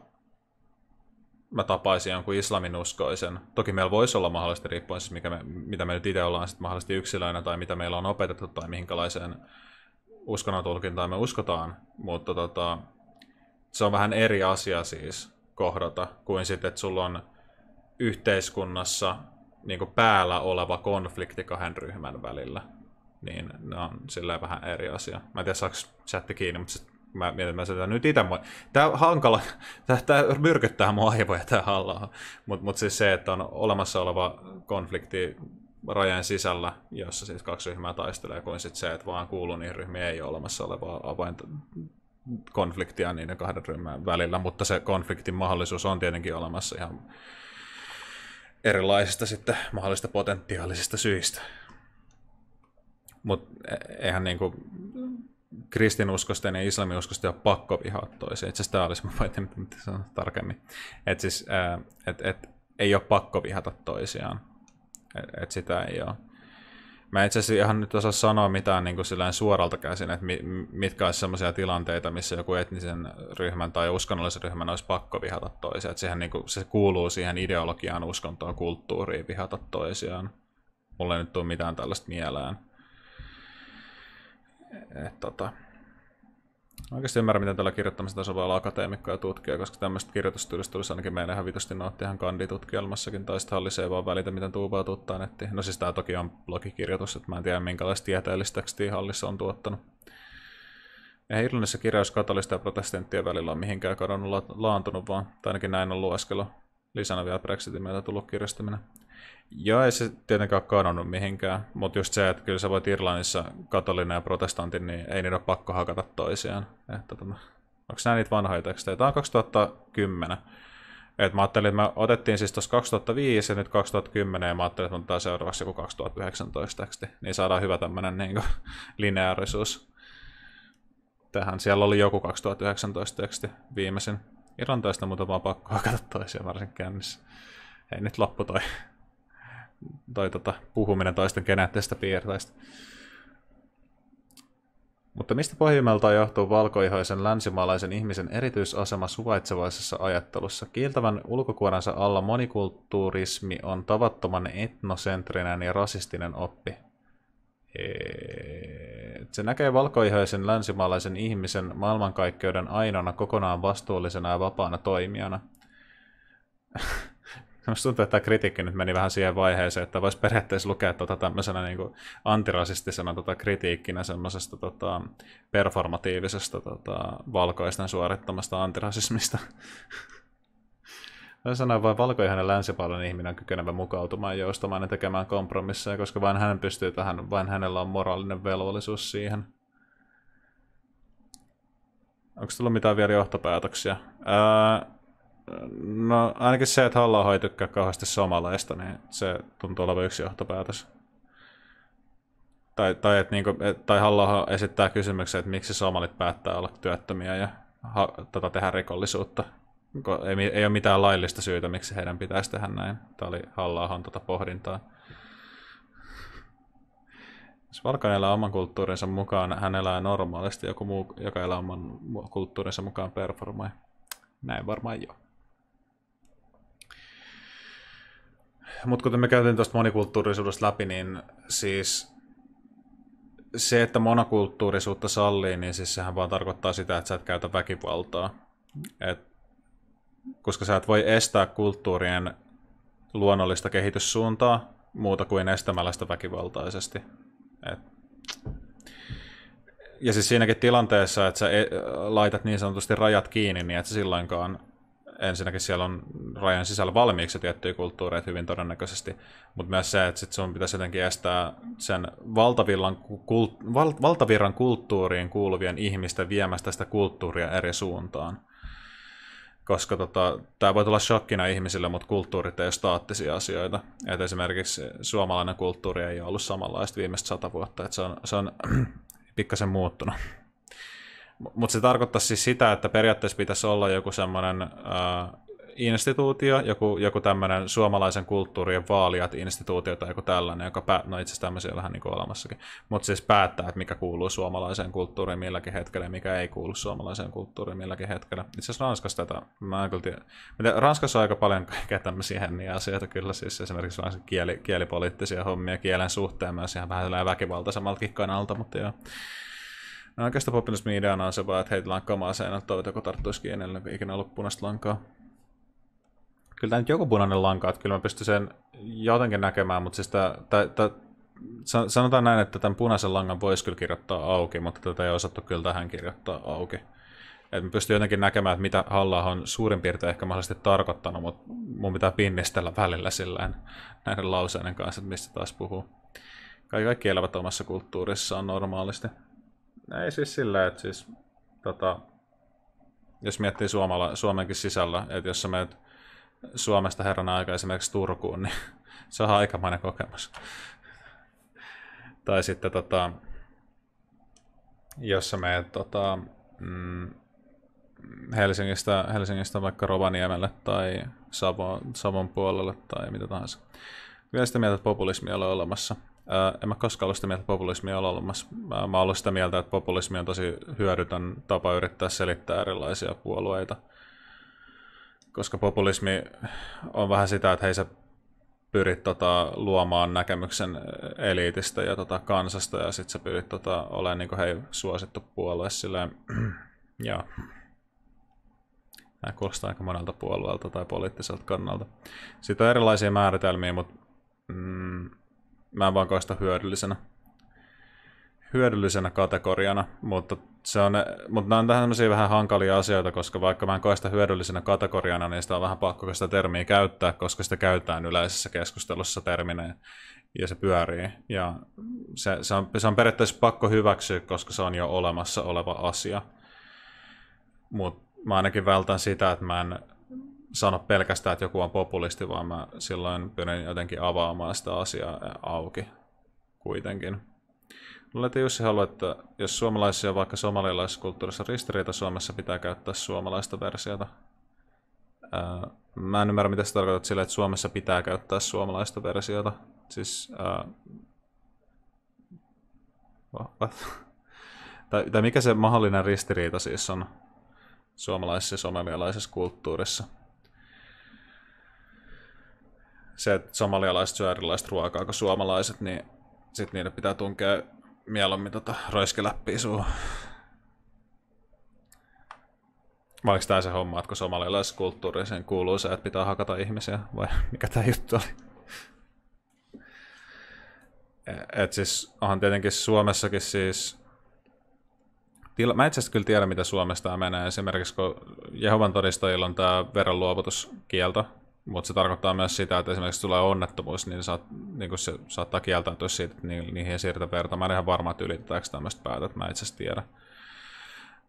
mä tapaisin jonkun islaminuskoisen. Toki meillä voisi olla mahdollisesti riippuen siis mikä me, mitä me nyt itse ollaan sitten mahdollisesti yksilöinä tai mitä meillä on opetettu tai minkälaiseen uskonnotulkintaan me uskotaan, mutta tota, se on vähän eri asia siis kohdata, kuin sitten, että sulla on yhteiskunnassa niin kuin päällä oleva konflikti kahden ryhmän välillä. Niin ne on silleen vähän eri asia. Mä en tiedä, saako chatti kiinni, mutta sit mä mietin, mä nyt itse... Tää on hankala, tää, tää myrkyttää mun aivoja tää halla Mutta mut siis se, että on olemassa oleva konflikti rajan sisällä, jossa siis kaksi ryhmää taistelee, kuin sit se, että vaan kuuluu niihin ryhmiin, ei ole olemassa olevaa avainta konfliktia niiden kahden ryhmän välillä, mutta se konfliktin mahdollisuus on tietenkin olemassa ihan erilaisista sitten mahdollisista potentiaalisista syistä. Mutta e- eihän niinku kristinuskosten ja islaminuskosten ole pakko vihaa toisiaan. Itse asiassa tämä olisi, mä voin mitä sanoa tarkemmin. Että siis, et, et, ei ole pakko vihata toisiaan. Että et sitä ei ole. Mä itse asiassa ihan nyt osaa sanoa mitään niin kuin suoralta käsin, että mitkä olisi sellaisia tilanteita, missä joku etnisen ryhmän tai uskonnollisen ryhmän olisi pakko vihata toisiaan. Että siihen, niin kuin, se kuuluu siihen ideologiaan, uskontoon, kulttuuriin vihata toisiaan. Mulla ei nyt tule mitään tällaista mieleen. Et, tota, Oikeasti ymmärrän, miten tällä kirjoittamista voi olla akateemikko ja tutkija, koska tämmöistä kirjoitustyylistä tulisi ainakin meille ihan vitosti nauttia ihan kanditutkielmassakin, tai sitten hallissa ei vaan välitä, miten tuubaa tuuttaa nettiin. No siis tämä toki on blogikirjoitus, että mä en tiedä minkälaista tieteellistä tekstiä hallissa on tuottanut. Eihän Irlannissa kirjaus katolista ja protestanttien välillä on mihinkään kadonnut la- laantunut, vaan tai ainakin näin on lueskelu. Lisänä vielä Brexitin myötä tullut kirjastaminen. Joo, ei se tietenkään ole kadonnut mihinkään, mutta just se, että kyllä sä voit Irlannissa katolinen ja protestantin, niin ei niitä ole pakko hakata toisiaan. Että, tota, onko nämä niitä vanhoja tekstejä? Tämä on 2010. Et mä ajattelin, että me otettiin siis tuossa 2005 ja nyt 2010 ja mä ajattelin, että on tämä seuraavaksi joku 2019 teksti. Niin saadaan hyvä tämmöinen niin lineaarisuus tähän. Siellä oli joku 2019 teksti viimeisin. Irlantaista mutta vaan pakko hakata toisia varsin kännissä. Ei nyt loppu toi, toi tota, puhuminen toisten geneettisestä piirteistä. Mutta mistä pohjimmiltaan johtuu valkoihoisen länsimaalaisen ihmisen erityisasema suvaitsevaisessa ajattelussa? Kiiltävän ulkokuorensa alla monikulttuurismi on tavattoman etnosentrinen ja rasistinen oppi. Se näkee valkoihoisen länsimaalaisen ihmisen maailmankaikkeuden ainoana kokonaan vastuullisena ja vapaana toimijana. Minusta tuntuu, että tämä kritiikki nyt meni vähän siihen vaiheeseen, että voisi periaatteessa lukea tuota tämmöisenä niin kuin antirasistisena tota kritiikkinä semmoisesta tota performatiivisesta tota valkoisten suorittamasta antirasismista. Mä sanoin vain valkoihainen länsipallon ihminen on kykenevä mukautumaan, joustamaan ja tekemään kompromisseja, koska vain hän pystyy tähän, vain hänellä on moraalinen velvollisuus siihen. Onko tullut mitään vielä johtopäätöksiä? Ää, no ainakin se, että halla ei tykkää kauheasti somalaista, niin se tuntuu olevan yksi johtopäätös. Tai, tai, että niinku, tai halla esittää kysymyksen, että miksi somalit päättää olla työttömiä ja ha, tota, tehdä rikollisuutta ei, ei ole mitään laillista syytä, miksi heidän pitäisi tehdä näin. Tämä oli halla tuota pohdintaa. Jos Valkan elää oman kulttuurinsa mukaan, hän elää normaalisti, joku muu, joka elää oman kulttuurinsa mukaan performai. Näin varmaan jo. Mutta kuten me käytiin tuosta monikulttuurisuudesta läpi, niin siis se, että monokulttuurisuutta sallii, niin siis sehän vaan tarkoittaa sitä, että sä et käytä väkivaltaa. Et koska sä et voi estää kulttuurien luonnollista kehityssuuntaa muuta kuin estämällä sitä väkivaltaisesti. Et. Ja siis siinäkin tilanteessa, että sä e- laitat niin sanotusti rajat kiinni, niin että silloinkaan ensinnäkin siellä on rajan sisällä valmiiksi tiettyjä kulttuureita hyvin todennäköisesti, mutta myös se, että sit sun pitäisi jotenkin estää sen valtavirran, kult, val, valtavirran kulttuuriin kuuluvien ihmisten viemästä sitä kulttuuria eri suuntaan koska tota, tämä voi tulla shokkina ihmisille, mutta kulttuurit ei ole staattisia asioita. Et esimerkiksi suomalainen kulttuuri ei ole ollut samanlaista viimeistä sata vuotta, että se on, se on pikkasen muuttunut. Mutta se tarkoittaa siis sitä, että periaatteessa pitäisi olla joku semmoinen instituutio, joku, joku tämmöinen suomalaisen kulttuurien vaalijat instituutio tai joku tällainen, joka pää, no itse asiassa tämmöisiä vähän niin kuin olemassakin, mutta siis päättää, että mikä kuuluu suomalaiseen kulttuuriin milläkin hetkellä ja mikä ei kuulu suomalaiseen kulttuuriin milläkin hetkellä. Itse asiassa Ranskassa tätä, mä en kyllä tiedä. Ranskassa on aika paljon kaikkea tämmöisiä henniä asioita kyllä, siis esimerkiksi kieli, kielipoliittisia hommia kielen suhteen myös ihan vähän väkivaltaisemmaltakin kannalta, mutta joo. No oikeastaan populismi ideana on se vaan, että heitellään kamaa seinällä, toivot joku tarttuisi kiinelle, ikinä ollut punaista lankaa kyllä tämä nyt joku punainen lanka, että kyllä mä pystyn sen jotenkin näkemään, mutta siis tämä, tämä, tämä, sanotaan näin, että tämän punaisen langan voisi kyllä kirjoittaa auki, mutta tätä ei osattu kyllä tähän kirjoittaa auki. Et mä pystyn jotenkin näkemään, että mitä halla on suurin piirtein ehkä mahdollisesti tarkoittanut, mutta mun pitää pinnistellä välillä sillä näiden lauseiden kanssa, että mistä taas puhuu. Kaikki, kaikki elävät omassa kulttuurissaan normaalisti. Ei siis sillä, että siis, tota, jos miettii Suomala, Suomenkin sisällä, että jos sä menet Suomesta herran aika esimerkiksi Turkuun, niin se on aikamoinen kokemus. tai sitten tota, jos sä meet tota, mm, Helsingistä, Helsingistä vaikka Rovaniemelle tai Savon, Savon puolelle tai mitä tahansa. Vielä sitä mieltä, että populismi on olemassa. Ää, en mä koskaan ollut sitä mieltä, että populismi on olemassa. Mä, mä ollut sitä mieltä, että populismi on tosi hyödytön tapa yrittää selittää erilaisia puolueita koska populismi on vähän sitä, että hei sä pyrit tota, luomaan näkemyksen eliitistä ja tota, kansasta ja sitten sä pyrit tota, olemaan niin hei suosittu puolue silleen, Joo. Tämä kuulostaa aika monelta puolueelta tai poliittiselta kannalta. Sitten on erilaisia määritelmiä, mutta mm, mä en vaan koista hyödyllisenä hyödyllisenä kategoriana, mutta, se on, mutta nämä on tämmöisiä vähän hankalia asioita, koska vaikka mä en koe sitä hyödyllisenä kategoriana, niin sitä on vähän pakko sitä termiä käyttää, koska sitä käytetään yleisessä keskustelussa termineen ja se pyörii. Ja se, se, on, se on periaatteessa pakko hyväksyä, koska se on jo olemassa oleva asia. Mutta mä ainakin vältän sitä, että mä en sano pelkästään, että joku on populisti, vaan mä silloin pyrin jotenkin avaamaan sitä asiaa auki kuitenkin. Luulen, Jussi haluaa, että jos suomalaisia vaikka somalialaisessa kulttuurissa ristiriita Suomessa pitää käyttää suomalaista versiota. Mä en ymmärrä, mitä se tarkoittaa sillä, että Suomessa pitää käyttää suomalaista versiota. Siis, ää, tai, tai mikä se mahdollinen ristiriita siis on suomalaisessa ja somalialaisessa kulttuurissa? Se, että somalialaiset syö erilaista ruokaa kuin suomalaiset, niin sitten niiden pitää tunkea mieluummin tota roiskiläppiä suuhun. Vai tämä se homma, että kun somalialaisessa kulttuuriseen kuuluu se, että pitää hakata ihmisiä, vai mikä tämä juttu oli? E, et siis onhan tietenkin Suomessakin siis... Mä itse asiassa kyllä tiedän, mitä Suomesta menee. Esimerkiksi kun Jehovan todistajilla on tämä veronluovutuskielto, mutta se tarkoittaa myös sitä, että esimerkiksi tulee onnettomuus, niin, saat, niin se saattaa kieltäytyä siitä, että niihin ei siirretä verta. Mä en ihan varma, että ylitetäänkö tämmöistä päätä, että mä itse asiassa tiedä.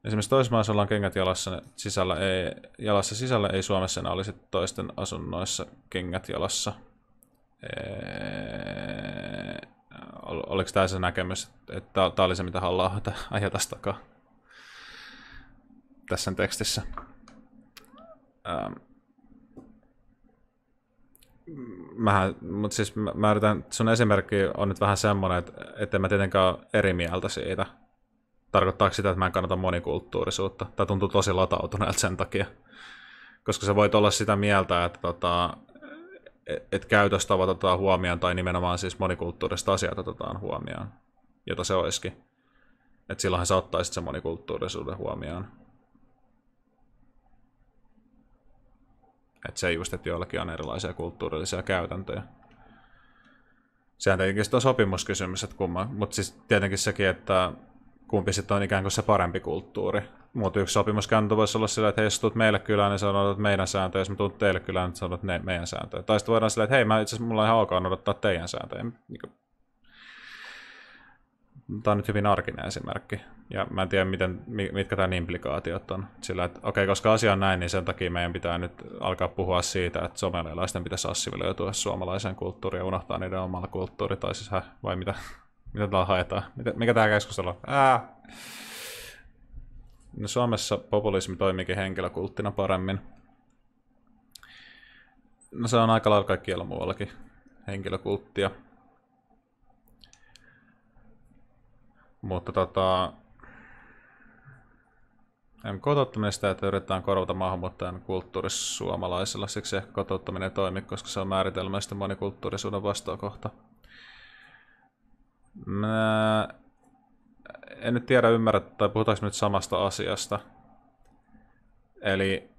Esimerkiksi toisessa maassa ollaan kengät jalassa sisällä, ei, jalassa sisällä, ei Suomessa enää olisi toisten asunnoissa kengät jalassa. Ee, oliko tämä se näkemys, että tämä oli se, mitä haluaa ajata takaa tässä tekstissä? Ähm mä, mutta siis mä, mä yritän, sun esimerkki on nyt vähän semmoinen, että, että mä tietenkään ole eri mieltä siitä. Tarkoittaako sitä, että mä en kannata monikulttuurisuutta? Tai tuntuu tosi latautuneelta sen takia. Koska sä voit olla sitä mieltä, että tota, et käytöstavat otetaan huomioon, tai nimenomaan siis monikulttuuriset asiat otetaan huomioon, jota se olisikin. Että silloinhan sä ottaisit sen monikulttuurisuuden huomioon. Että se just, että joillakin on erilaisia kulttuurillisia käytäntöjä. Sehän tietenkin on sopimuskysymys, että kumma, mutta siis tietenkin sekin, että kumpi sitten on ikään kuin se parempi kulttuuri. Mutta yksi sopimuskäytäntö voisi olla sillä, että hei, jos tulet meille kylään, niin sanot, että meidän sääntöjä, jos mä tulet teille kylään, niin sanot, että meidän sääntöjä. Tai sitten voidaan sillä, että hei, mä itse asiassa mulla on ihan ok odottaa teidän sääntöjä. Niin Tämä on nyt hyvin arkinen esimerkki. Ja mä en tiedä, miten, mitkä tämän implikaatiot on. Sillä, että okei, okay, koska asia on näin, niin sen takia meidän pitää nyt alkaa puhua siitä, että somalialaisten pitäisi assimiloitua suomalaiseen kulttuuriin ja unohtaa niiden omalla kulttuuri, tai siis hä, vai mitä, mitä täällä haetaan? Mitä, mikä tämä keskustelu on? Ää! No Suomessa populismi toimiikin henkilökulttina paremmin. No se on aika lailla kaikkialla muuallakin henkilökulttia. Mutta tota, kotouttaminen sitä, että yritetään korvata maahanmuuttajan kulttuuri suomalaisilla. Siksi ehkä kotouttaminen toimi, koska se on määritelmällisesti monikulttuurisuuden vastakohta. Mä en nyt tiedä ymmärrä, tai puhutaanko nyt samasta asiasta. Eli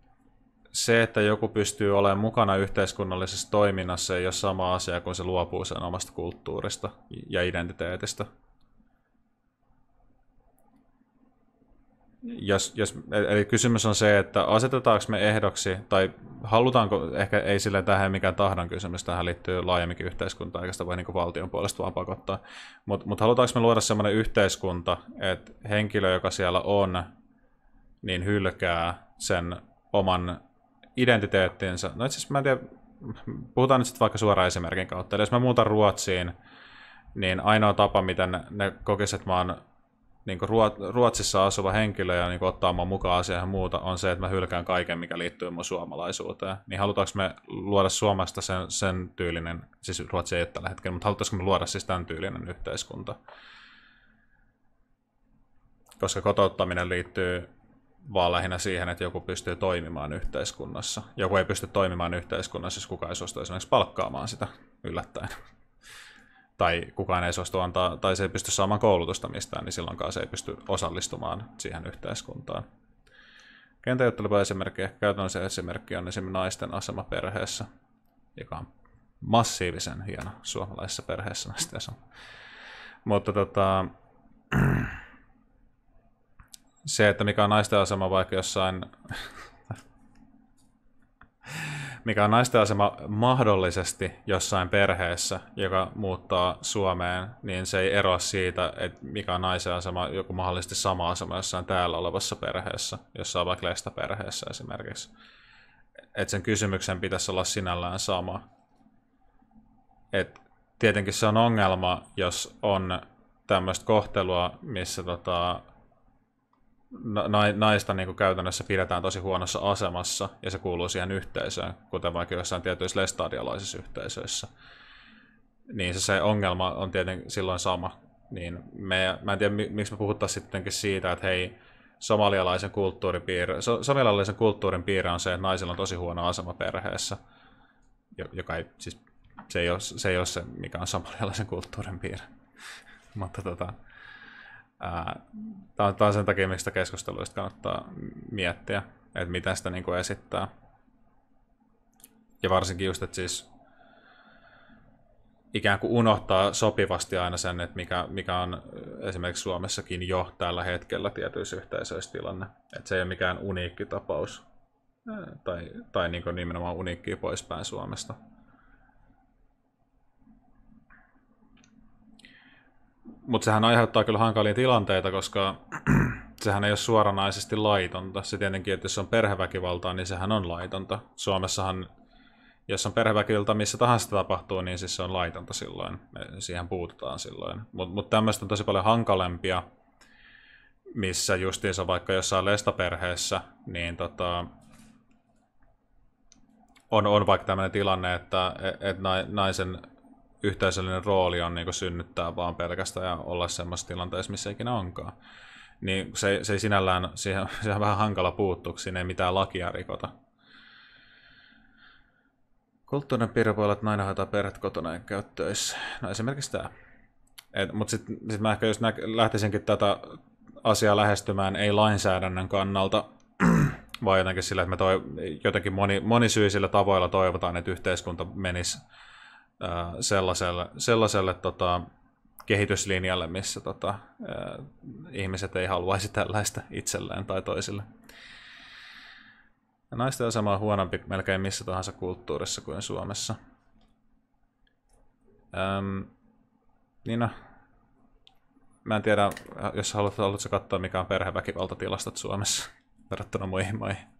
se, että joku pystyy olemaan mukana yhteiskunnallisessa toiminnassa, ei ole sama asia kuin se luopuu sen omasta kulttuurista ja identiteetistä. Jos, jos, eli kysymys on se, että asetetaanko me ehdoksi, tai halutaanko, ehkä ei sille tähän mikään tahdon kysymys, tähän liittyy laajemminkin yhteiskunta, eikä sitä voi niin valtion puolesta vaan pakottaa, mutta mut halutaanko me luoda sellainen yhteiskunta, että henkilö, joka siellä on, niin hylkää sen oman identiteettinsä. No itse asiassa mä en tiedä, puhutaan nyt sitten vaikka suoraan esimerkin kautta. Eli jos mä muutan Ruotsiin, niin ainoa tapa, miten ne kokisivat, että mä oon niin Ruotsissa asuva henkilö ja niin ottaa mun mukaan asiaan muuta, on se, että mä hylkään kaiken, mikä liittyy mun suomalaisuuteen. Niin halutaanko me luoda Suomesta sen, sen tyylinen, siis Ruotsi ei tällä hetkellä, mutta halutaanko me luoda siis tämän tyylinen yhteiskunta? Koska kotouttaminen liittyy vaan lähinnä siihen, että joku pystyy toimimaan yhteiskunnassa. Joku ei pysty toimimaan yhteiskunnassa, jos kukaan ei suostu esimerkiksi palkkaamaan sitä yllättäen tai kukaan ei suostu antaa, tai se ei pysty saamaan koulutusta mistään, niin silloinkaan se ei pysty osallistumaan siihen yhteiskuntaan. Kentäjutteleva esimerkki, käytännössä esimerkki on esimerkiksi naisten asema perheessä, joka on massiivisen hieno suomalaisessa perheessä naisten asema. Mutta tota, se, että mikä on naisten asema vaikka jossain mikä on naisten asema mahdollisesti jossain perheessä, joka muuttaa Suomeen, niin se ei eroa siitä, että mikä on naisen asema, joku mahdollisesti sama asema jossain täällä olevassa perheessä, jossain vaikka perheessä esimerkiksi. Että sen kysymyksen pitäisi olla sinällään sama. Et tietenkin se on ongelma, jos on tämmöistä kohtelua, missä tota, naista niin käytännössä pidetään tosi huonossa asemassa ja se kuuluu siihen yhteisöön, kuten vaikka jossain tietyissä lestadialaisissa yhteisöissä. Niin se, se ongelma on tietenkin silloin sama. Niin me, mä en tiedä, miksi me puhuttaisiin sittenkin siitä, että hei, somalialaisen kulttuuripiiri, so, somalialaisen kulttuurin piirre on se, että naisilla on tosi huono asema perheessä, joka ei, siis, se, ei ole, se ei ole se, mikä on somalialaisen kulttuurin piirre. Mutta tota, Tämä on, sen takia, mistä keskusteluista kannattaa miettiä, että miten sitä niin kuin esittää. Ja varsinkin just, että siis ikään kuin unohtaa sopivasti aina sen, että mikä, mikä on esimerkiksi Suomessakin jo tällä hetkellä tietyissä yhteisöissä tilanne. Että se ei ole mikään uniikki tapaus tai, tai niin kuin nimenomaan uniikki poispäin Suomesta. Mutta sehän aiheuttaa kyllä hankalia tilanteita, koska sehän ei ole suoranaisesti laitonta. Se tietenkin, että jos on perheväkivaltaa, niin sehän on laitonta. Suomessahan, jos on perheväkivalta missä tahansa tapahtuu, niin siis se on laitonta silloin. Siihen puututaan silloin. Mutta mut tämmöistä on tosi paljon hankalempia, missä justiinsa vaikka jossain lestaperheessä, niin tota, on, on vaikka tämmöinen tilanne, että et naisen yhteisöllinen rooli on niin synnyttää vaan pelkästään ja olla semmoisessa tilanteessa, missä ikinä onkaan. Niin se, se ei sinällään, siihen, siihen on vähän hankala puuttua, siinä ei mitään lakia rikota. Kulttuurinen piirre voi olla, että nainen hoitaa perhet kotona ja töissä. No esimerkiksi tämä. Mutta sitten sit mä ehkä jos nä- lähtisinkin tätä asiaa lähestymään ei lainsäädännön kannalta, vaan jotenkin sillä, että me toi, jotenkin moni, monisyisillä tavoilla toivotaan, että yhteiskunta menisi sellaiselle, sellaiselle tota, kehityslinjalle, missä tota, ää, ihmiset ei haluaisi tällaista itselleen tai toisille. Ja naisten asema on huonompi melkein missä tahansa kulttuurissa kuin Suomessa. Öm, niin no, mä en tiedä, jos haluat, haluatko katsoa mikä on perheväkivaltatilastot Suomessa verrattuna muihin maihin.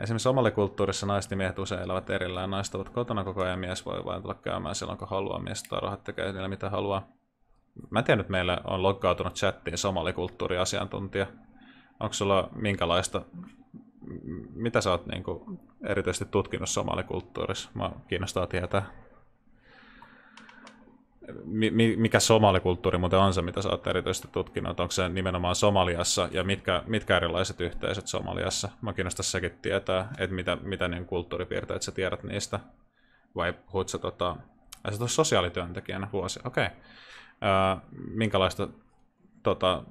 Esimerkiksi somalikulttuurissa naiset ja miehet usein elävät erillään. Naiset ovat kotona koko ajan, mies voi vain tulla käymään silloin kun haluaa. Mies tai rahat tekee niillä mitä haluaa. Mä tiedän, että meillä on loggautunut chattiin somalikulttuuriasiantuntija. Onko sulla minkälaista, mitä sä oot niin kuin, erityisesti tutkinut somalikulttuurissa? Mä kiinnostaa tietää mikä somalikulttuuri muuten on se, mitä sä oot erityisesti tutkinut? Onko se nimenomaan Somaliassa ja mitkä, mitkä erilaiset yhteisöt Somaliassa? Mä kiinnostaa sekin tietää, että mitä, mitä niin kulttuuripiirteitä sä tiedät niistä. Vai puhut sä, tota, sä sosiaalityöntekijänä vuosi? Okei. Okay. minkälaista tota,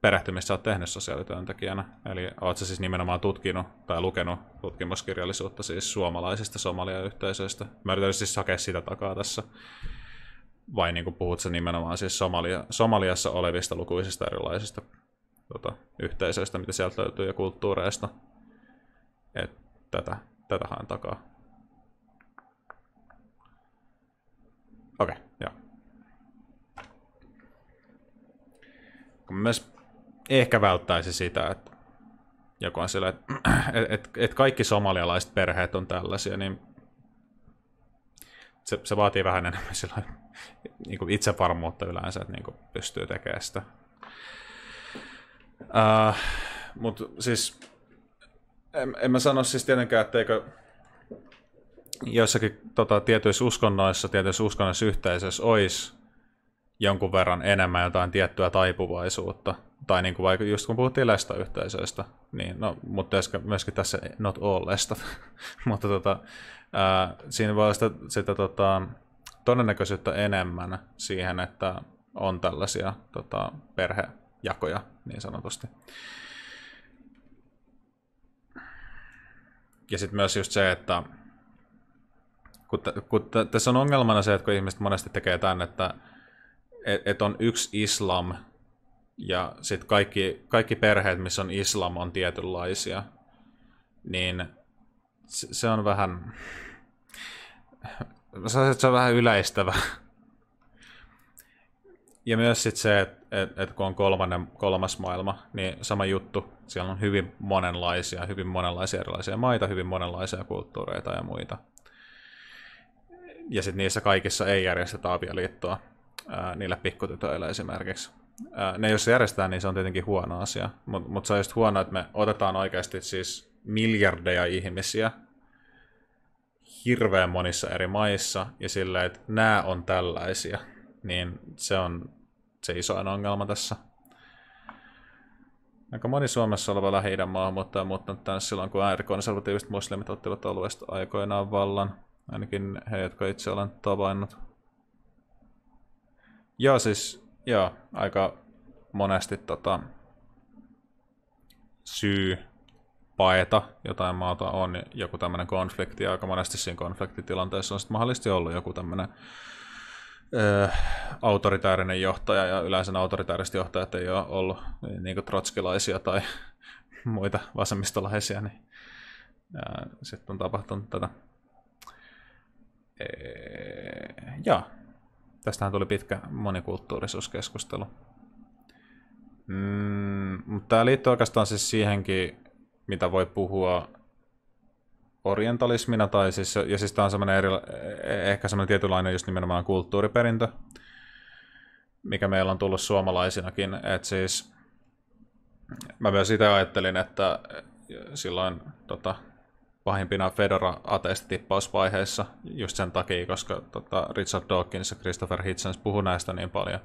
perehtymistä sä oot tehnyt sosiaalityöntekijänä? Eli oot sä siis nimenomaan tutkinut tai lukenut tutkimuskirjallisuutta siis suomalaisista somalia-yhteisöistä? Mä yritän siis hakea sitä takaa tässä vai niin kuin puhut sä nimenomaan siis Somalia, Somaliassa olevista lukuisista erilaisista tota, yhteisöistä, mitä sieltä löytyy, ja kulttuureista. Et tätä, tätä haen takaa. Okei, okay, joo. Myös ehkä välttäisi sitä, että joku on sillä, että et, et, et kaikki somalialaiset perheet on tällaisia, niin se, se vaatii vähän enemmän sillä niin kuin itsevarmuutta yleensä, että niin kuin pystyy tekemään sitä. Uh, äh, Mutta siis en, en mä sano siis tietenkään, etteikö joissakin tota, tietyissä uskonnoissa, tietyissä uskonnollisissa yhteisöissä olisi jonkun verran enemmän jotain tiettyä taipuvaisuutta. Tai niin kuin vaikka just kun puhuttiin lesta-yhteisöistä, niin, no, mutta myöskin tässä not all lestat. mutta tota, ää, siinä voi olla sitä, sitä tota, todennäköisyyttä enemmän siihen, että on tällaisia tota, perhe, jakoja niin sanotusti. Ja sitten myös just se, että kun, t- kun t- tässä on ongelmana se, että kun ihmiset monesti tekee tämän, että et, et on yksi islam ja sitten kaikki, kaikki perheet, missä on islam, on tietynlaisia, niin se, se on vähän, se on vähän yleistävä. Ja myös sit se, että et, et kun on kolmannen, kolmas maailma, niin sama juttu. Siellä on hyvin monenlaisia, hyvin monenlaisia erilaisia maita, hyvin monenlaisia kulttuureita ja muita. Ja sitten niissä kaikissa ei järjestetä avioliittoa ää, niille pikkutytöille esimerkiksi. Ää, ne jos järjestetään, niin se on tietenkin huono asia. Mutta mut se on just huono, että me otetaan oikeasti siis miljardeja ihmisiä hirveän monissa eri maissa ja silleen, että nämä on tällaisia, niin se on se isoin ongelma tässä. Aika moni Suomessa oleva Lähi-idän maahanmuuttaja muuttanut tänne silloin, kun äärikonservatiiviset muslimit ottivat alueesta aikoinaan vallan. Ainakin he, jotka itse olen tavannut. Joo, siis joo, aika monesti tota, syy paeta jotain maata on joku tämmöinen konflikti, ja aika monesti siinä konfliktitilanteessa on sitten mahdollisesti ollut joku tämmöinen ö, autoritäärinen johtaja, ja yleensä autoritääriset johtajat ei ole ollut niin, niin kuin trotskilaisia tai muita vasemmistolaisia, niin sitten on tapahtunut tätä. Ee, ja, tästähän tuli pitkä monikulttuurisuuskeskustelu. Mm, mutta tämä liittyy oikeastaan siis siihenkin, mitä voi puhua orientalismina, tai siis, ja siis tämä on semmoinen eri, ehkä semmoinen tietynlainen just nimenomaan kulttuuriperintö, mikä meillä on tullut suomalaisinakin, että siis mä myös itse ajattelin, että silloin tota, pahimpina Fedora-atestitippausvaiheissa just sen takia, koska tota, Richard Dawkins ja Christopher Hitchens puhu näistä niin paljon,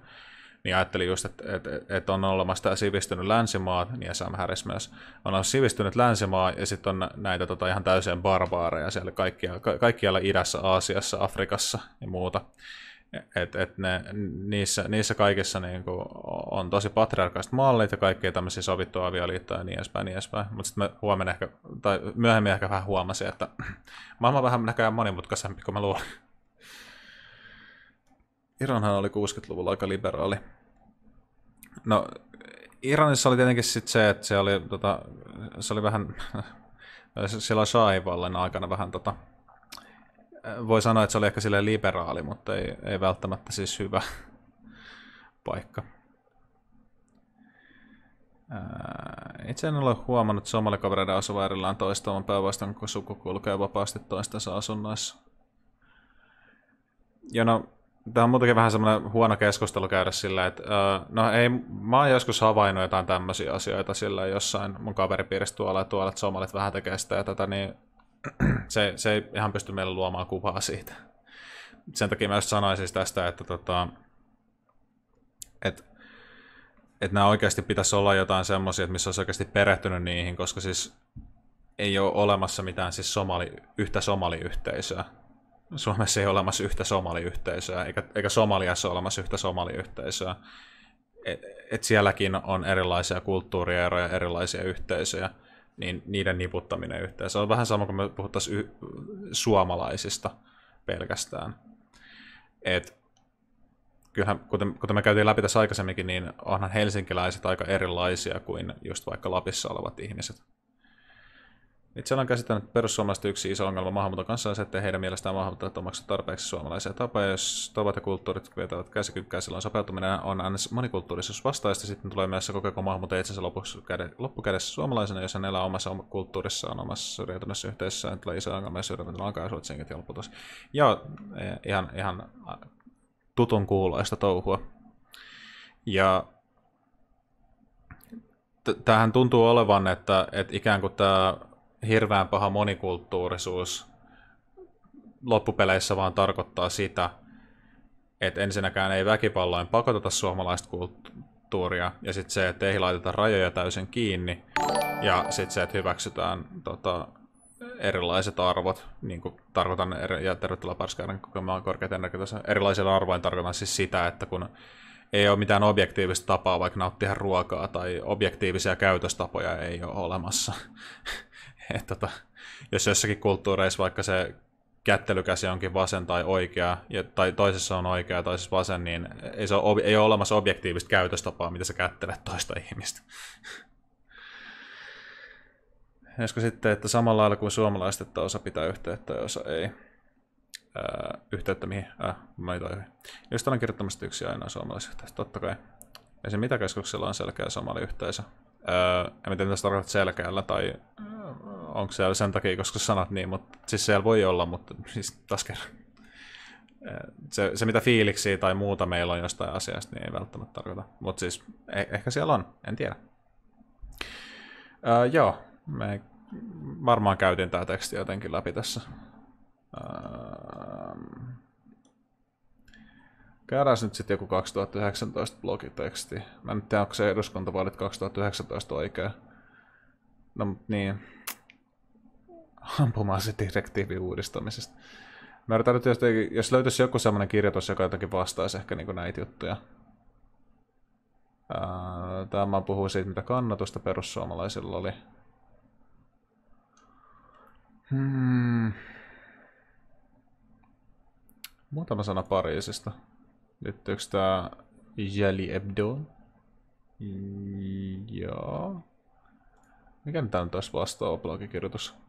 niin ajattelin just, että, että, että on olemassa tämä sivistynyt länsimaa, niin Sam Harris myös, on olemassa sivistynyt länsimaa, ja sitten on näitä tota, ihan täysin barbaareja siellä kaikkialla, kaikkialla idässä, Aasiassa, Afrikassa ja muuta. Et, et ne, niissä, niissä kaikissa niin kuin, on tosi patriarkaiset mallit ja kaikkea tämmöisiä sovittuja avioliittoja ja niin edespäin, niin edespäin. Mutta sitten huomenna ehkä, tai myöhemmin ehkä vähän huomasin, että maailma on vähän näköjään monimutkaisempi kuin mä luulin. Iranhan oli 60-luvulla aika liberaali. No, Iranissa oli tietenkin sit se, että se oli, tota, se oli vähän, siellä Shaivallen aikana vähän tota, voi sanoa, että se oli ehkä silleen liberaali, mutta ei, ei välttämättä siis hyvä paikka. Itse en ole huomannut somalikavereiden asuva erillään toistavan päinvastoin, kun suku kulkee vapaasti toistensa asunnoissa. Ja no, tämä on muutenkin vähän semmoinen huono keskustelu käydä sillä, että no ei, mä oon joskus havainnut jotain tämmöisiä asioita sillä jossain mun kaveripiirissä tuolla ja tuolla, että somalit vähän tekee sitä ja tätä, niin se, se ei ihan pysty meille luomaan kuvaa siitä. Sen takia mä just sanoisin siis tästä, että tota, että että nämä oikeasti pitäisi olla jotain semmoisia, että missä olisi oikeasti perehtynyt niihin, koska siis ei ole olemassa mitään siis somali, yhtä somaliyhteisöä. Suomessa ei ole olemassa yhtä somaliyhteisöä, eikä, eikä Somaliassa ole olemassa yhtä somaliyhteisöä. Et, et sielläkin on erilaisia kulttuurieroja, erilaisia yhteisöjä niin niiden niputtaminen yhteen. Se on vähän sama kuin me puhuttaisiin y- suomalaisista pelkästään. Et, kyllähän, kuten, kuten me käytiin läpi tässä aikaisemminkin, niin onhan helsinkiläiset aika erilaisia kuin just vaikka Lapissa olevat ihmiset. Itse olen käsittänyt, että perussuomalaiset yksi iso ongelma maahanmuuton kanssa on se, että heidän mielestään maahanmuuttajat on maksettu tarpeeksi suomalaisia tapoja. Jos tavat ja kulttuurit vetävät käsikykkäin, silloin sopeutuminen on aina monikulttuurisuus vastaista. Sitten tulee myös se kokeko maahanmuuttaja itsensä loppukädessä suomalaisena, jos hän elää omassa kulttuurissaan, omassa syrjäytyneessä yhteisössä, tulee iso ongelma, jos syrjäytyminen alkaa ja lopputus. Joo, ihan, ihan tutun kuuloista touhua. Ja tämähän tuntuu olevan, että, että ikään kuin tämä hirveän paha monikulttuurisuus loppupeleissä vaan tarkoittaa sitä, että ensinnäkään ei väkipalloin pakoteta suomalaista kulttuuria, ja sitten se, että ei laiteta rajoja täysin kiinni, ja sitten se, että hyväksytään tota, erilaiset arvot, niin kuin tarkoitan, ja tervetuloa Parskaiden kokemaan korkeat energiat, erilaisilla arvoin tarkoitan siis sitä, että kun ei ole mitään objektiivista tapaa vaikka nauttia ruokaa tai objektiivisia käytöstapoja ei ole olemassa. Et tota, jos jossakin kulttuureissa vaikka se kättelykäsi onkin vasen tai oikea, ja, tai toisessa on oikea ja toisessa vasen, niin ei, se ole, ei ole olemassa objektiivista käytöstapaa, mitä sä kättelet toista ihmistä. Josko sitten, että samalla lailla kuin suomalaiset, että osa pitää yhteyttä ja osa ei. Ää, yhteyttä mihin? Äh, mä ei toihin. Just olen kirjoittamassa yksi aina suomalaisyhteisö, totta kai. Ja se mitä keskuksella on selkeä somaliyhteisö. Öö, en tiedä, mitä tarkoittaa selkeällä, tai onko siellä sen takia, koska sanat niin, mutta siis siellä voi olla, mutta siis taas kerran. Se, se, mitä fiiliksiä tai muuta meillä on jostain asiasta, niin ei välttämättä tarkoita. Mutta siis eh, ehkä siellä on, en tiedä. Öö, joo, me varmaan käytin tämä teksti jotenkin läpi tässä. Öö, Käydään nyt sitten joku 2019 blogiteksti. Mä en tiedä, onko se eduskuntavaalit 2019 oikein. No niin. Ampumaan se direktiivi uudistamisesta. Mä yritän nyt, jos, jos löytyisi joku sellainen kirjoitus, joka jotakin vastaisi ehkä niin näitä juttuja. Tämä puhuu siitä, mitä kannatusta perussuomalaisilla oli. Hmm. Muutama sana Pariisista. Liittyykö tää Jali Ebdo? Joo. Mikä nyt on taas vastaava blogikirjoitus?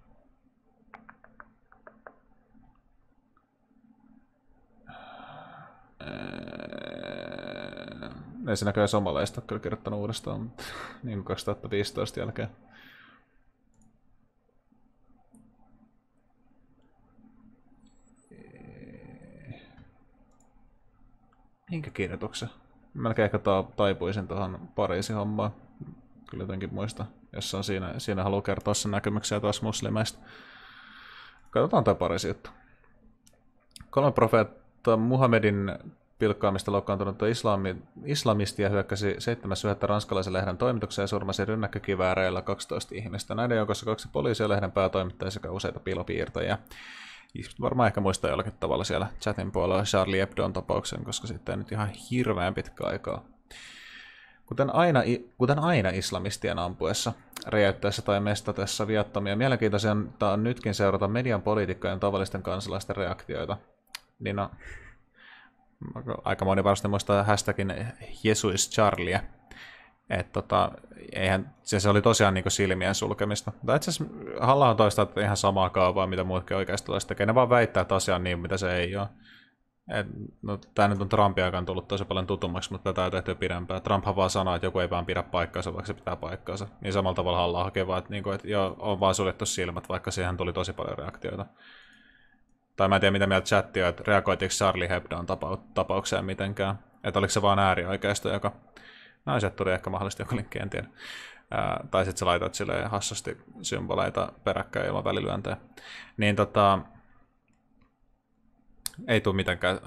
Ei se näköjään somaleista kyllä kirjoittanut uudestaan, mutta niin kuin 2015 jälkeen. Minkä kirjoituksen? Melkein ehkä ta- taipuisin tuohon Pariisin hommaan. Kyllä jotenkin muista, jos on siinä, siinä haluaa kertoa sen näkemyksiä taas muslimeista. Katsotaan tämä Pariisin juttu. Kolme profeetta Muhammedin pilkkaamista loukkaantunutta islami, islamistia hyökkäsi 7.1. ranskalaisen lehden toimitukseen ja surmasi rynnäkkökivääreillä 12 ihmistä. Näiden joukossa kaksi poliisia, lehden päätoimittajia sekä useita piilopiirtäjiä. Varmaan ehkä muistaa jollakin tavalla siellä chatin puolella Charlie Hebdon tapauksen, koska sitten ei nyt ihan hirveän pitkä aikaa. Kuten aina, kuten aina islamistien ampuessa, räjäyttäessä tai mestatessa viattomia, mielenkiintoisia on nytkin seurata median poliitikkojen tavallisten kansalaisten reaktioita. Niin no, aika moni varmasti muistaa hashtagin Jesus Charlie, että tota, eihän, se, se oli tosiaan niin silmien sulkemista. Tai itse asiassa Halla on toista että ihan samaa kaavaa, mitä muutkin oikeasti tekee. Ne vaan väittää tosiaan niin, mitä se ei ole. Et, no, tämä nyt on Trumpin aikaan tullut tosi paljon tutummaksi, mutta tätä ei tehty pidempään. Trumphan vaan sanoo, että joku ei vaan pidä paikkaansa, vaikka se pitää paikkaansa. Niin samalla tavalla Halla hakee vaan, että, niin kuin, että joo, on vaan suljettu silmät, vaikka siihen tuli tosi paljon reaktioita. Tai mä en tiedä, mitä mieltä chatti on, että reagoitiko Charlie Hebdon tapaukseen mitenkään. Että oliko se vaan äärioikeisto, joka naiset tuli ehkä mahdollisesti joku linkki, en tiedä. Ää, tai sitten sä laitat sille hassusti symboleita peräkkäin ilman välilyöntejä. Niin tota, ei tule mitenkään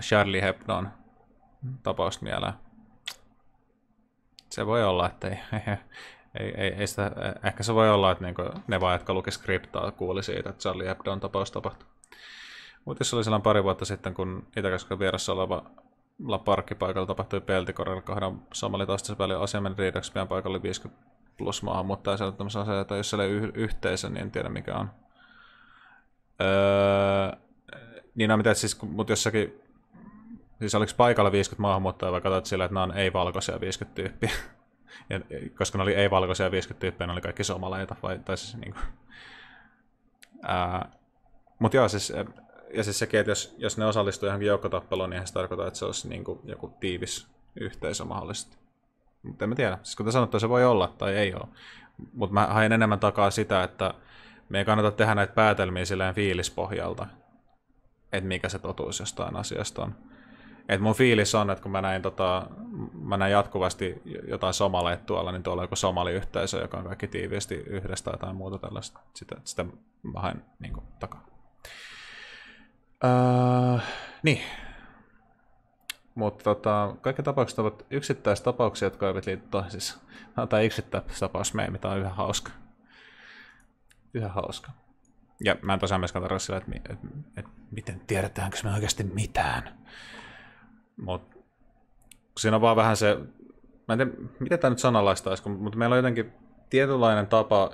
Charlie Hebdon tapausta mieleen. Se voi olla, että ei, ei, ei, ei sitä, ehkä se voi olla, että niinku ne vaan, jotka luki skriptaa, kuuli siitä, että Charlie Hebdon tapaus tapahtui. Mutta jos oli sellainen pari vuotta sitten, kun Itä-Koskan vieressä oleva La parkkipaikalla tapahtui peltikorilla kahden somalitaistisen välillä asia meni riidaksi pian paikalla 50 plus maahanmuuttaja säilyttämässä aseita. Jos siellä ei y- yhteisö, niin en tiedä mikä on. Öö, niin no, mitä siis, mutta jossakin, siis oliko paikalla 50 maahanmuuttajaa vai katsoit sillä, että nämä on ei-valkoisia 50 tyyppiä. Ja, koska ne oli ei-valkoisia 50 tyyppiä, ne oli kaikki somaleita, vai, tai siis niin kuin, mutta joo, siis ja siis sekin, että jos, jos ne osallistuu johonkin joukkotappeluun, niin se tarkoittaa, että se olisi niin kuin joku tiivis yhteisö mahdollisesti. Mutta en mä tiedä. Siis kuten sanottu, se voi olla tai ei ole. Mutta mä hain enemmän takaa sitä, että me ei kannata tehdä näitä päätelmiä silleen fiilispohjalta, että mikä se totuus jostain asiasta on. Et mun fiilis on, että kun mä näin, tota, mä näin jatkuvasti jotain somaleet tuolla, niin tuolla on joku somaliyhteisö, joka on kaikki tiiviisti yhdessä tai jotain muuta tällaista. Sitä, sitä mä hain niin kuin, takaa. Uh, niin. Mutta tota, kaikki tapaukset ovat yksittäistapauksia, jotka eivät liity toisiinsa. No, tai yksittäistapaus meemi, on yhä hauska. Yhä hauska. Ja mä en tosiaan myöskään tarkoita sillä, että, että, että, miten tiedetäänkö me oikeasti mitään. Mutta siinä on vaan vähän se, mä en tiedä, miten tämä nyt sanalaistaisi, mutta meillä on jotenkin tietynlainen tapa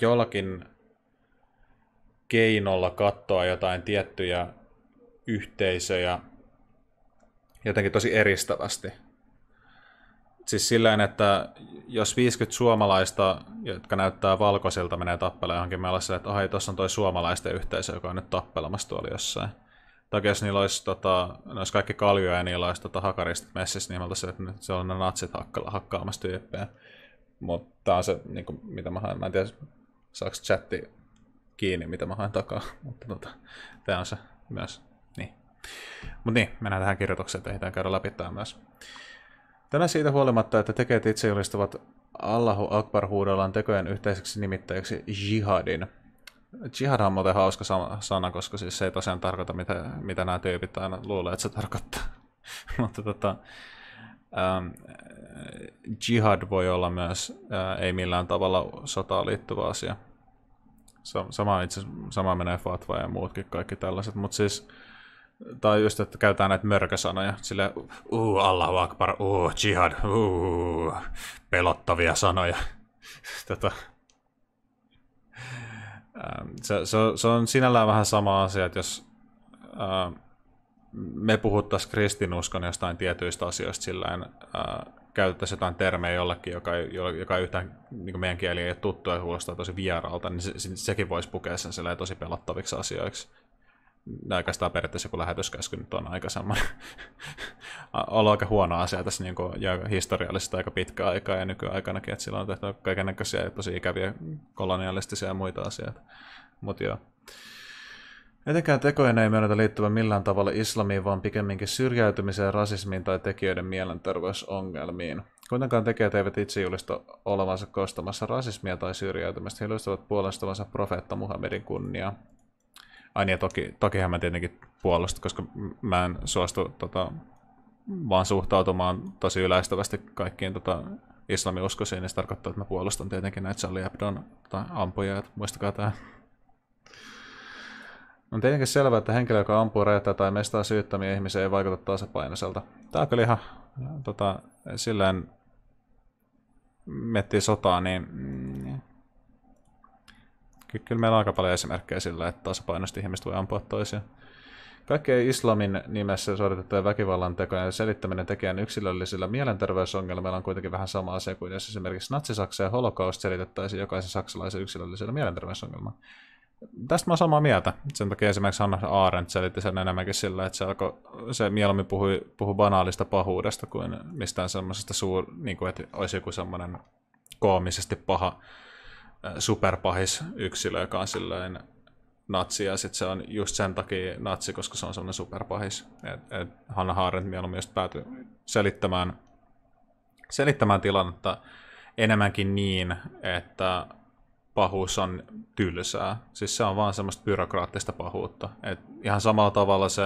jollakin keinolla katsoa jotain tiettyjä yhteisöjä jotenkin tosi eristävästi. Siis silleen, että jos 50 suomalaista, jotka näyttää valkoisilta, menee tappelemaan johonkin, me ollaan että ai, tuossa on toi suomalaisten yhteisö, joka on nyt tappelemassa tuolla jossain. Tai jos niillä olisi, tota, ne olisi kaikki kaljoja ja niillä olisi tota, hakaristit messissä, niin mä oltaisiin, että se on ne natsit hakka, hakkaamassa tyyppejä. Mutta tämä on se, niin kuin, mitä mä haen. Mä en tiedä, saako chatti kiinni, mitä mä haen takaa. Mutta tota, tämä on se myös. Niin. Mutta niin, mennään tähän kirjoitukseen, että ehditään käydä läpi tämä myös. Tämä siitä huolimatta, että tekijät itse julistavat Allahu Akbar huudollaan tekojen yhteiseksi nimittäjäksi jihadin. Jihad on muuten hauska sana, koska siis se ei tosiaan tarkoita, mitä, mitä nämä tyypit aina luulee, että se tarkoittaa. Mutta tota, ähm, jihad voi olla myös äh, ei millään tavalla sotaan liittyvä asia. Sama, itse, sama menee fatva ja muutkin kaikki tällaiset, mutta siis tai just, että käytetään näitä mörkösanoja, sille uu, Allahu Akbar, uu, jihad, uu, pelottavia sanoja. Tota, se, se, se, on sinällään vähän sama asia, että jos ää, me puhuttaisiin kristinuskon jostain tietyistä asioista sillä käytettäisiin jotain termejä jollekin, joka, joka ei yhtään niin meidän kieli ei ole tuttu ja kuulostaa tosi vieraalta, niin se, sekin voisi pukea sen tosi pelottaviksi asioiksi oikeastaan periaatteessa joku lähetyskäsky nyt on aika semmoinen, ollut aika huono asia tässä niin kuin, ja historiallisesti aika pitkä aikaa ja nykyaikanakin, että sillä on tehty kaikenlaisia tosi ikäviä kolonialistisia ja muita asioita. Mutta joo. Etenkään tekojen ei myönnetä liittyvän millään tavalla islamiin, vaan pikemminkin syrjäytymiseen, rasismiin tai tekijöiden mielenterveysongelmiin. Kuitenkaan tekijät eivät itse julista olevansa kostamassa rasismia tai syrjäytymistä, he julistavat puolestavansa profeetta Muhammedin kunniaa. Ai niin, toki, tokihan mä tietenkin puolustan, koska mä en suostu tota, vaan suhtautumaan tosi yleistävästi kaikkiin tota, islamiuskoisiin, niin se tarkoittaa, että mä puolustan tietenkin näitä Charlie Hebdon tota, ampuja, muistakaa tämä. On tietenkin selvää, että henkilö, joka ampuu, räjähtää tai mestaa syyttämiä ihmisiä, ei vaikuta tasapainoiselta. Tämä on kyllä ihan tota, silleen miettii sotaa, niin mm, kyllä meillä on aika paljon esimerkkejä sillä, että tasapainoisesti ihmiset voi ampua toisia. Kaikkien islamin nimessä suoritettujen väkivallan tekojen selittäminen tekijän yksilöllisillä mielenterveysongelmilla on kuitenkin vähän sama asia kuin jos esimerkiksi natsisaksa ja holokaust selitettäisiin jokaisen saksalaisen yksilöllisellä mielenterveysongelmalla. Tästä mä oon samaa mieltä. Sen takia esimerkiksi Hannah Arendt selitti sen enemmänkin sillä, että se, alkoi, se mieluummin puhui, puhui banaalista pahuudesta kuin mistään semmoisesta suur, niin kuin, että olisi joku semmoinen koomisesti paha superpahis yksilö, joka on silleen natsi, ja sitten se on just sen takia natsi, koska se on semmoinen superpahis. Et, et Hanna Haarendt mieluummin just päätyi selittämään, selittämään tilannetta enemmänkin niin, että pahuus on tylsää. Siis se on vaan semmoista byrokraattista pahuutta. Et ihan samalla tavalla se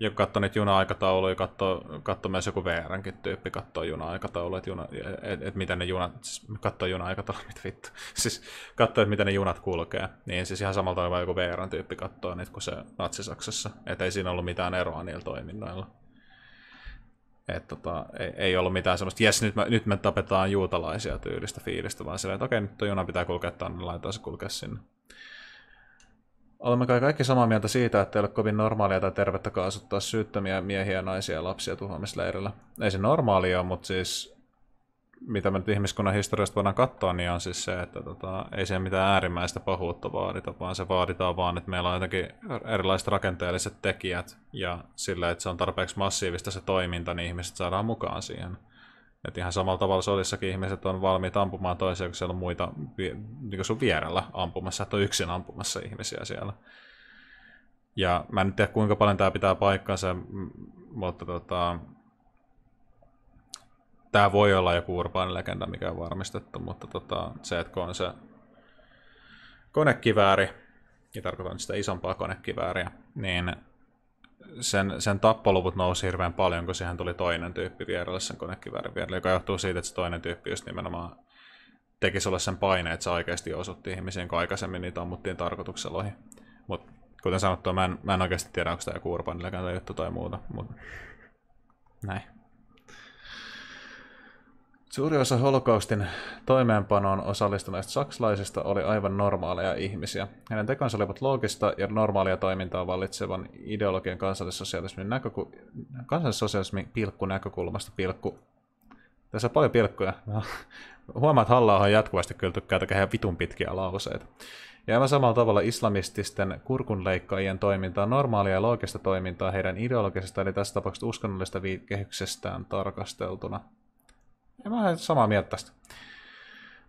ja katsoo niitä juna-aikatauluja, katsoo, katsoo myös joku VRnkin tyyppi, katsoo juna-aikatauluja, että juna, et, et, miten ne junat, siis katsoo juna-aikatauluja, mitä vittu, siis katsoo, että miten ne junat kulkee, niin siis ihan samalla tavalla joku VRn tyyppi katsoo niitä kuin se Natsi-Saksassa, että ei siinä ollut mitään eroa niillä toiminnoilla. Et tota, ei, ei, ollut mitään semmoista, jes, nyt, nyt me tapetaan juutalaisia tyylistä fiilistä, vaan silleen, että okei, nyt tuo juna pitää kulkea tänne, laitetaan se kulkea sinne. Olemme kai kaikki samaa mieltä siitä, että ei ole kovin normaalia tai tervettä kaasuttaa syyttömiä miehiä, naisia ja lapsia tuhoamisleirillä. Ei se normaalia mutta siis mitä me nyt ihmiskunnan historiasta voidaan katsoa, niin on siis se, että tota, ei se mitään äärimmäistä pahuutta vaadita, vaan se vaaditaan vaan, että meillä on jotenkin erilaiset rakenteelliset tekijät ja sillä, että se on tarpeeksi massiivista se toiminta, niin ihmiset saadaan mukaan siihen. Että ihan samalla tavalla sodissakin ihmiset on valmiita ampumaan toisia, kun siellä on muita niin sun vierellä ampumassa, että on yksin ampumassa ihmisiä siellä. Ja mä en tiedä kuinka paljon tämä pitää paikkansa, mutta tota, tämä voi olla joku urbaani legenda, mikä on varmistettu, mutta tota, se, että kun on se konekivääri, ja tarkoitan sitä isompaa konekivääriä, niin sen, sen tappoluvut nousi hirveän paljon, kun siihen tuli toinen tyyppi vieraille sen konekiväärin vierelle, joka johtuu siitä, että se toinen tyyppi just nimenomaan teki sulle sen paine, että se oikeasti osutti ihmisiin, kun aikaisemmin niitä ammuttiin tarkoituksella ohi. Mutta kuten sanottua, mä en, mä en oikeasti tiedä, onko tämä joku legenda juttu tai muuta, mutta näin. Suuri osa holokaustin toimeenpanoon osallistuneista saksalaisista oli aivan normaaleja ihmisiä. Hänen tekonsa olivat loogista ja normaalia toimintaa vallitsevan ideologian kansallissosialismin, näköku- kansallissosialismin pilkku näkökulmasta pilkku. Tässä on paljon pilkkuja. Huomaat, että halla jatkuvasti kyllä tykkää tekee vitun pitkiä lauseita. Ja aivan samalla tavalla islamististen kurkunleikkaajien toimintaa, normaalia ja loogista toimintaa heidän ideologisesta, eli tässä tapauksessa uskonnollista kehyksestään tarkasteltuna. Ja mä olen samaa mieltä tästä.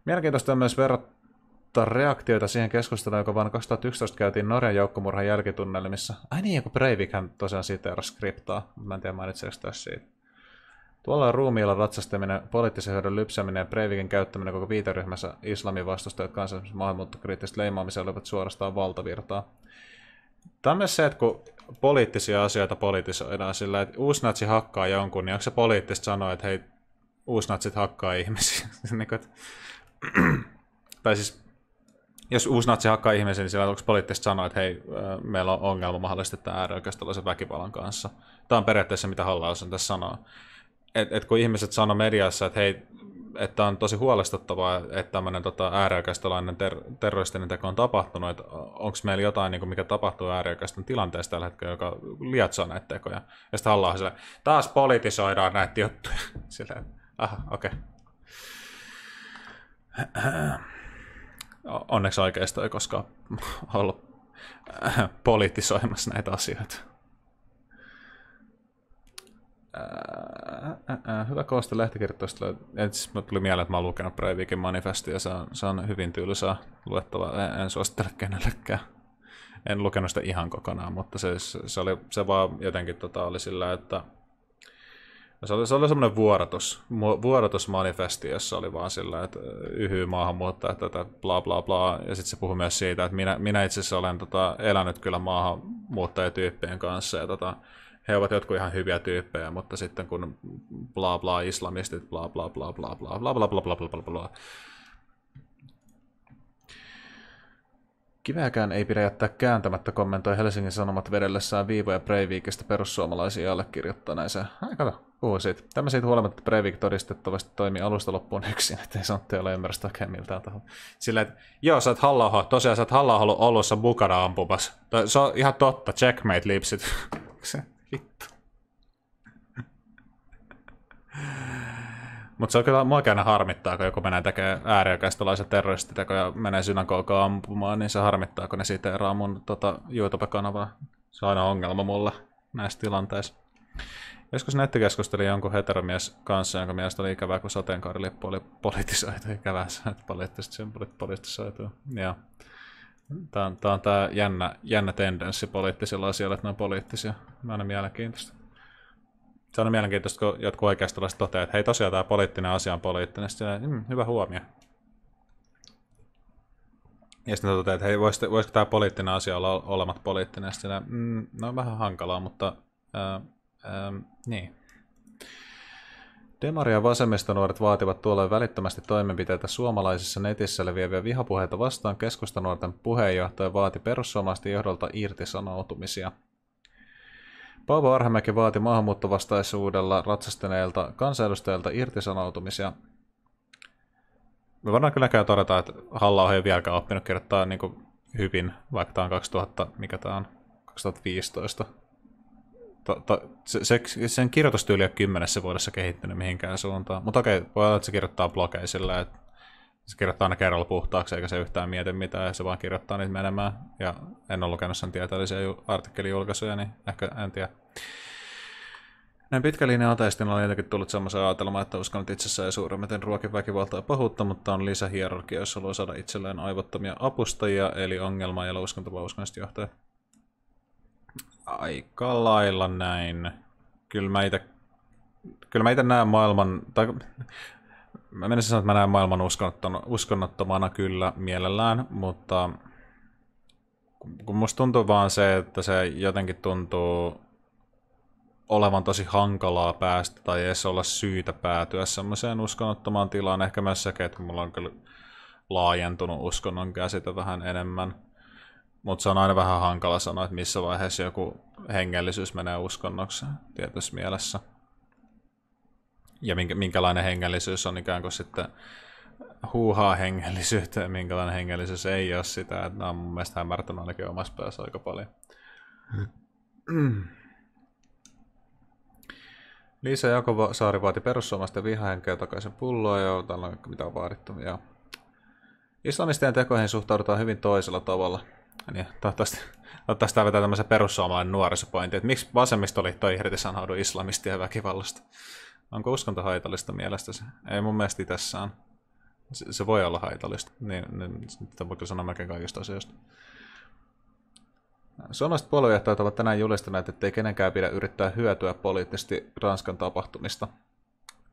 Mielenkiintoista on myös verrata reaktioita siihen keskusteluun, joka vuonna 2011 käytiin Norjan joukkomurhan jälkitunnelmissa. Ai niin, joku Breivikhän tosiaan siteerasi skriptaa. Mä en tiedä mainitseeko tässä siitä. Tuolla ruumiilla ratsastaminen, poliittisen hyödyn lypsäminen ja Breivikin käyttäminen koko viiteryhmässä islamin vastustajat kansalliset maahanmuuttokriittiset leimaamisen olivat suorastaan valtavirtaa. Tämä on se, että kun poliittisia asioita politisoidaan sillä, että uusnatsi hakkaa jonkun, niin onko se poliittista sanoa, että hei, uusnatsit hakkaa ihmisiä? niin kuin, tai siis, jos uusnatsi hakkaa ihmisiä, niin sillä onko poliittista sanoa, että hei, meillä on ongelma mahdollisesti tämän äärioikeistolaisen väkivallan kanssa. Tämä on periaatteessa mitä Hallaus on tässä sanoa et, et kun ihmiset sanoo mediassa, että hei, että on tosi huolestuttavaa, että tämmöinen tota, ääriöikeistolainen ter- terroristinen teko on tapahtunut, että onko meillä jotain, niin kuin mikä tapahtuu ääriöikeiston tilanteessa tällä hetkellä, joka lietsoo näitä tekoja. Ja sitten sille, taas politisoidaan näitä juttuja. Silleen, aha, okei. Okay. Onneksi oikeisto ei koskaan ollut politisoimassa näitä asioita. Ää, ää, hyvä kooste lehtikirjoitusta. Siis tuli mieleen, että mä oon lukenut Breivikin manifesti ja se on, se on hyvin tylsää luettavaa. En, en suosittele kenellekään. En lukenut sitä ihan kokonaan, mutta se, se, oli, se vaan jotenkin tota, oli sillä, että se oli, se oli semmoinen vuorotus, vuorotusmanifesti, jossa oli vaan sillä, että yhyy maahanmuuttajat, tätä bla bla bla, ja sitten se puhui myös siitä, että minä, minä itse asiassa olen tota, elänyt kyllä maahanmuuttajatyyppien kanssa, ja tota, he ovat jotkut ihan hyviä tyyppejä, mutta sitten kun bla bla islamistit, bla bla bla bla bla bla bla bla bla bla bla bla Kiveäkään ei pidä jättää kääntämättä, kommentoi Helsingin Sanomat vedellessään viivoja Breivikistä perussuomalaisia allekirjoittaneeseen. Ai kato, Tämä siitä huolimatta, Breivik todistettavasti toimii alusta loppuun yksin, ettei Santti ole ymmärrystä oikein miltään taholta. Silleen, että joo, sä oot halla tosiaan sä oot halla se mukana ampumassa. Se on ihan totta, checkmate lipsit. Vittu. Mutta se on kyllä mua käynä harmittaa, kun joku menee tekemään ääriökäistolaisen terroristitekoja menee synagogaan ampumaan, niin se harmittaa, kun ne siteeraa mun tota, YouTube-kanavaa. Se on aina ongelma mulle näissä tilanteissa. Joskus nettikeskusteli jonkun heteromies kanssa, jonka mielestä oli ikävää, kun sateenkaarilippu oli politisoitu. Ikävää, että poliittisesti symbolit politisoitu. Ja Tämä on, tämä on tämä jännä, jännä tendenssi poliittisilla asioilla, että ne on poliittisia. Mä aina mielenkiintoista. Se on mielenkiintoista, kun jotkut oikeistolaiset toteavat, että hei tosiaan tämä poliittinen asia on poliittinen. Sitten mm, hyvä huomio. Ja sitten toteaa, että hei, voisiko, voisiko tämä poliittinen asia olla olemat poliittinen. Sitten mm, no vähän hankalaa, mutta ää, ää, niin. Demari ja vasemmistonuoret vaativat tuolloin välittömästi toimenpiteitä suomalaisissa netissä leviäviä vihapuheita vastaan. Keskustanuorten puheenjohtaja vaati perussuomalaisten johdolta irtisanoutumisia. Paavo Arhamäki vaati maahanmuuttovastaisuudella ratsastaneilta kansanedustajilta irtisanoutumisia. Me voidaan kyllä käy todeta, että Halla ei vieläkään oppinut kirjoittaa niin hyvin, vaikka tämä on 2000, mikä tämä on, 2015 to, to, se, se, sen kirjoitustyyli on kymmenessä vuodessa kehittynyt mihinkään suuntaan. Mutta okei, voi olla, että se kirjoittaa blogeja sillä, että se kirjoittaa aina kerralla puhtaaksi, eikä se yhtään mieti mitään, ja se vaan kirjoittaa niitä menemään. Ja en ole lukenut sen tieteellisiä artikkelijulkaisuja, niin ehkä en tiedä. Näin pitkä linja ateistina on jotenkin tullut semmoisen ajatelma, että uskonnot itsessään ei suuremmiten ruokin väkivaltaa pahuutta, mutta on lisähierarkia, jossa voi saada itselleen aivottomia apustajia, eli ongelma ja uskontovaa uskonnollista johtajat. Aika lailla näin. Kyllä mä itse, kyllä mä näen maailman, tai mä menisin sanoa, että mä näen maailman uskonnottomana kyllä mielellään, mutta kun musta tuntuu vaan se, että se jotenkin tuntuu olevan tosi hankalaa päästä tai edes olla syytä päätyä semmoiseen uskonnottomaan tilaan. Ehkä myös sekin, että mulla on kyllä laajentunut uskonnon käsite vähän enemmän. Mutta se on aina vähän hankala sanoa, että missä vaiheessa joku hengellisyys menee uskonnoksi tietyssä mielessä. ja minkä, minkälainen hengellisyys on ikään kuin sitten huuhaa hengellisyyttä ja minkälainen hengellisyys ei ole sitä. Että nämä on mun mielestä hämärtänyt ainakin omassa päässä aika paljon. Liisa Jakosaari vaati perussuomalaisten vihahenkeä takaisin pulloa ja tällä on mitä on vaadittu. Ja islamistien tekoihin suhtaudutaan hyvin toisella tavalla. Niin, toivottavasti, toivottavasti tämä vetää tämmöisen perussuomalainen nuorisopointi, että miksi vasemmistoliitto irtisanoudu islamistien väkivallasta. Onko uskonto haitallista mielestäsi? Ei mun mielestä itsessään. Se, se voi olla haitallista. Niin, niin sitä voi sanoa melkein kaikista asioista. Suomalaiset puoluejohtajat ovat tänään julistaneet, että ei kenenkään pidä yrittää hyötyä poliittisesti Ranskan tapahtumista.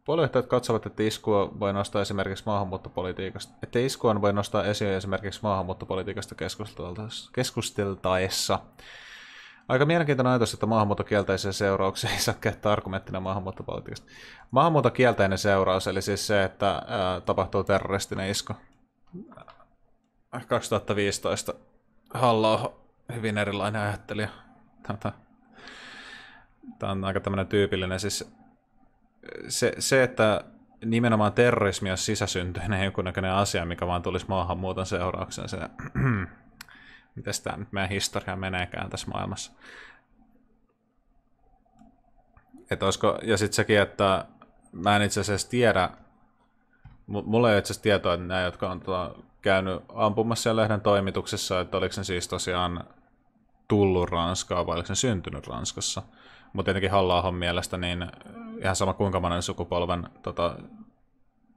Puoluejohtajat katsovat, että iskua voi nostaa esimerkiksi maahanmuuttopolitiikasta, että iskua voi nostaa esiin esimerkiksi maahanmuuttopolitiikasta keskusteltaessa. Aika mielenkiintoinen ajatus, että maahanmuuttokielteisiä seurauksia ei saa käyttää argumenttina maahanmuuttopolitiikasta. Maahanmuuttokielteinen seuraus, eli siis se, että ää, tapahtuu terroristinen isku. 2015 halla hyvin erilainen ajattelija. Tämä on aika tämmöinen tyypillinen. Siis se, se, että nimenomaan terrorismi on sisäsyntyinen jonkunnäköinen asia, mikä vaan tulisi maahanmuuton seurauksena. Se, miten tämä nyt meidän historia meneekään tässä maailmassa. Et olisiko, ja sitten sekin, että mä en itse asiassa tiedä, mulla ei itse asiassa tietoa, että nämä, jotka on tuota, käynyt ampumassa siellä lehden toimituksessa, että oliko se siis tosiaan tullut Ranskaa vai oliko se syntynyt Ranskassa. Mutta tietenkin halla mielestä niin ihan sama kuinka monen sukupolven tota,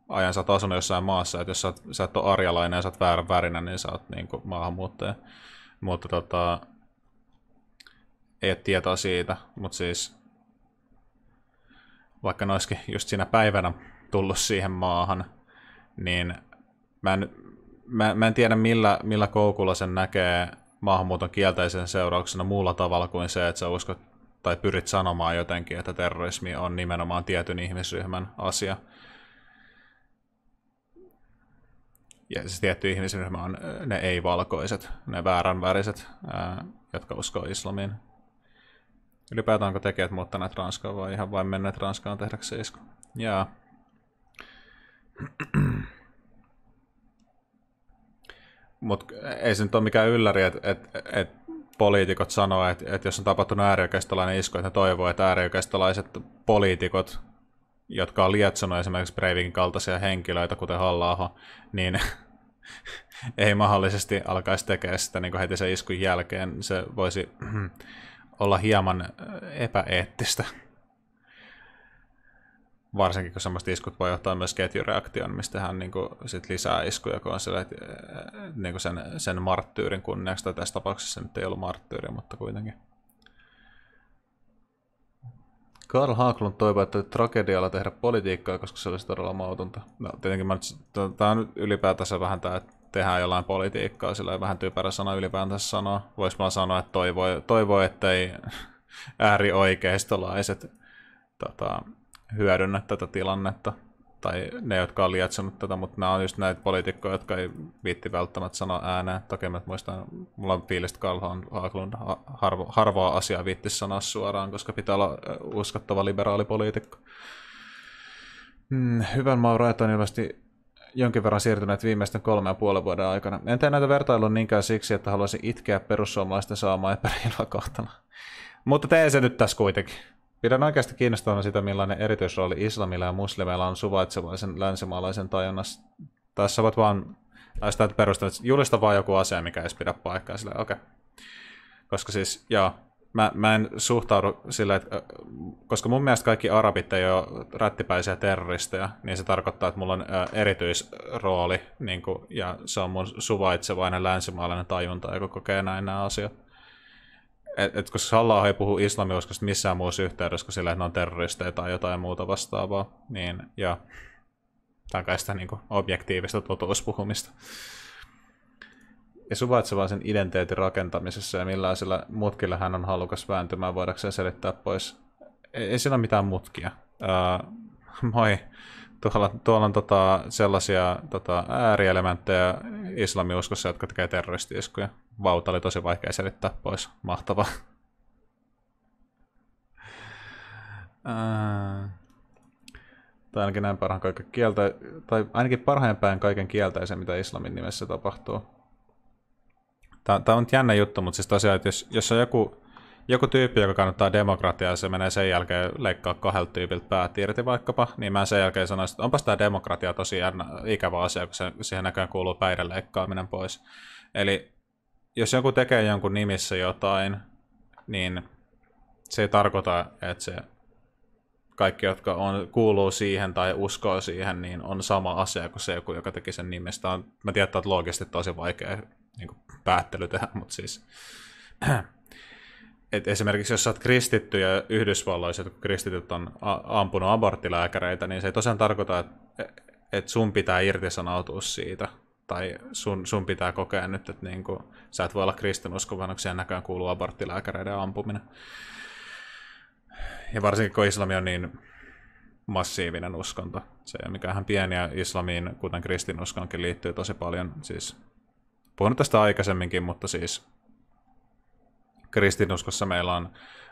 ajan sä oot jossain maassa, että jos sä, sä et ole arjalainen ja sä oot väärän värinen, niin sä oot niin kuin, maahanmuuttaja. Mutta tota, ei ole tietoa siitä, mutta siis vaikka ne olisikin just siinä päivänä tullut siihen maahan, niin mä en, mä, mä en tiedä millä, millä koukulla sen näkee maahanmuuton kielteisen seurauksena muulla tavalla kuin se, että sä uskot tai pyrit sanomaan jotenkin, että terrorismi on nimenomaan tietyn ihmisryhmän asia. Ja se tietty ihmisryhmä on ne ei-valkoiset, ne vääränväriset, ää, jotka uskoo islamiin. Ylipäätään onko tekijät muuttaneet Ranskaa vai ihan vain menneet Ranskaan tehdäkseen isku? Jaa. Mutta ei se nyt ole mikään ylläri, että et, et poliitikot sanoo, että, että jos on tapahtunut äärioikeistolainen isku, että ne toivoo, että äärioikeistolaiset poliitikot, jotka on lietsonut esimerkiksi Breivikin kaltaisia henkilöitä, kuten halla niin ei mahdollisesti alkaisi tekemään sitä niin heti sen iskun jälkeen. Se voisi olla hieman epäeettistä varsinkin kun semmoista iskut voi johtaa myös ketjureaktioon, mistä hän niin kuin, sit lisää iskuja, kun on sille, että, niin kuin sen, sen marttyyrin kunniaksi, tai tässä tapauksessa nyt ei ollut marttyyri, mutta kuitenkin. Karl Haaklund toivoi, että tragedialla tehdä politiikkaa, koska se olisi todella mautonta. No, tietenkin mä, tämä on ylipäätänsä vähän tämä, että tehdään jollain politiikkaa, sillä ei vähän typerä sana ylipäätänsä sanoa. Voisi vaan sanoa, että toivoo, toivoo ettei äärioikeistolaiset tota, hyödynnä tätä tilannetta, tai ne, jotka on lietsonut tätä, mutta nämä on just näitä poliitikkoja, jotka ei viitti välttämättä sanoa ääneen. Toki mä muistan, mulla on fiilistä Karl Haglund harvo, harvaa asiaa viitti sanoa suoraan, koska pitää olla uskottava liberaalipoliitikko. Hmm, hyvän maan rajat on ilmeisesti jonkin verran siirtyneet viimeisten kolme ja puolen vuoden aikana. En tee näitä vertailun niinkään siksi, että haluaisin itkeä perussuomalaisten saamaa epäreilua kohtana. Mutta tee se nyt tässä kuitenkin. Pidän oikeasti kiinnostavana sitä, millainen erityisrooli islamilla ja muslimeilla on suvaitsevaisen länsimaalaisen tajunnassa. Tässä voit vaan sitä perustella, että julista vaan joku asia, mikä ei pidä paikkaa. Sille, okei. Okay. Koska siis, joo, mä, mä en suhtaudu sillä, että koska mun mielestä kaikki arabit ei ole rättipäisiä terroristeja, niin se tarkoittaa, että mulla on erityisrooli, niin kuin, ja se on mun suvaitsevainen länsimaalainen tajunta, joka kokee näin nämä asiat et, et koska Allah ei puhu islamioskosta missään muussa yhteydessä kuin sillä, ne on terroristeja tai jotain muuta vastaavaa, niin ja tämä on kai sitä niin kuin, objektiivista totuuspuhumista. Ja suvaitsevaisen identiteetin rakentamisessa ja millaisilla mutkilla hän on halukas vääntymään, voidakseen selittää pois. Ei, ei siinä ole mitään mutkia. Uh, moi. Tuolla, tuolla on tota, sellaisia tota, äärielementtejä islamiuskossa, jotka tekee terroristiiskuja vauta oli tosi vaikea selittää pois. Mahtavaa. Tai ainakin näin parhaan kaiken kieltä, tai ainakin parhain päin kaiken kieltäisen, mitä islamin nimessä tapahtuu. Tämä, on jännä juttu, mutta siis tosiaan, että jos, jos on joku, joku tyyppi, joka kannattaa demokratiaa, se menee sen jälkeen leikkaa kahdelta tyypiltä päät irti vaikkapa, niin mä sen jälkeen sanoisin, että onpas tämä demokratia tosi ikävä asia, kun se, siihen näköjään kuuluu päiden leikkaaminen pois. Eli jos joku tekee jonkun nimissä jotain, niin se ei tarkoita, että se kaikki, jotka on, kuuluu siihen tai uskoo siihen, niin on sama asia kuin se joku, joka teki sen nimestä. Mä tiedän, että on loogisesti tosi vaikea niin kuin, päättely tehdä, mutta siis... Et esimerkiksi jos sä oot kristitty ja Yhdysvalloissa, kun kristityt on ampunut aborttilääkäreitä, niin se ei tosiaan tarkoita, että et sun pitää irtisanoutua siitä. Tai sun, sun pitää kokea nyt, että niinku, sä et voi olla siihen näköjään kuuluu aborttilääkäreiden ampuminen. Ja varsinkin kun islami on niin massiivinen uskonto. Se ei ole mikään pieni ja islamiin, kuten kristinuskonkin, liittyy tosi paljon. Siis, puhunut tästä aikaisemminkin, mutta siis kristinuskossa meillä on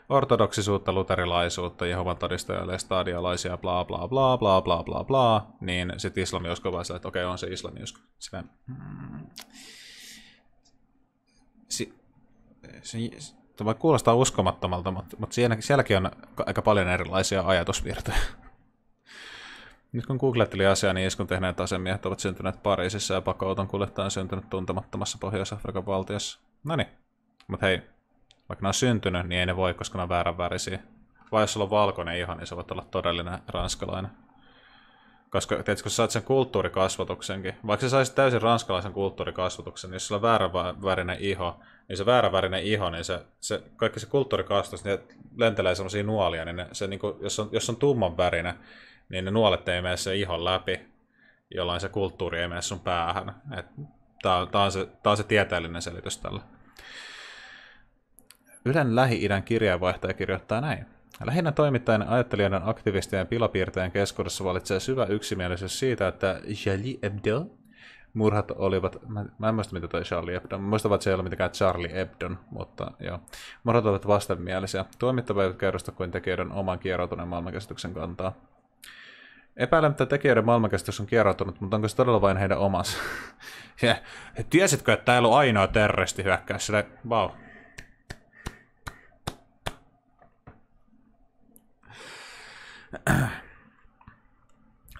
ortodoksisuutta, luterilaisuutta, Jehovan todistajille, stadialaisia, bla bla bla bla bla bla bla, niin sitten islami usko vaan että okei, on se islami usko. Sitä, mm, si, se, se kuulostaa uskomattomalta, mutta, mutta siellä, sielläkin on aika paljon erilaisia ajatusvirtoja. Nyt kun googletteli asiaa, niin iskun tehneet asemiehet ovat syntyneet Pariisissa ja pakouton kuljettaja syntynyt tuntemattomassa Pohjois-Afrikan valtiossa. No niin, mutta hei, vaikka ne on syntynyt, niin ei ne voi, koska ne on väärän värisiä. Vai jos sulla on valkoinen iho, niin se voi olla todellinen ranskalainen. Koska tiedätkö, kun sä saat sen kulttuurikasvatuksenkin, vaikka sä saisit täysin ranskalaisen kulttuurikasvatuksen, niin jos sulla on vääränvärinen iho, niin se vääränvärinen iho, niin se, se kaikki se kulttuurikasvatus, niin lentelee semmoisia nuolia, niin ne, se, niin kuin, jos, on, jos on tumman värinen, niin ne nuolet ei mene sen ihon läpi, jolloin se kulttuuri ei mene sun päähän. Tämä on, on, se, on se tieteellinen selitys tällä. Ylen Lähi-idän kirjeenvaihtaja kirjoittaa näin. Lähinnä toimittajien, ajattelijoiden, aktivistien ja pilapiirtäjien keskuudessa valitsee syvä yksimielisyys siitä, että Charlie Hebdo murhat olivat, mä, mä en muista mitä toi Charlie Hebdo, mä muistan, että se ei ole mitenkään Charlie Hebdon, mutta joo. Murhat olivat vastenmielisiä. Tuomittava ei kerrosta kuin tekijöiden oman kieroutuneen maailmankäsityksen kantaa. Epäilemättä tekijöiden maailmankäsitys on kieroutunut, mutta onko se todella vain heidän omansa? ja, tiesitkö, että täällä on ainoa terroristihyökkäys? Sille, vau, wow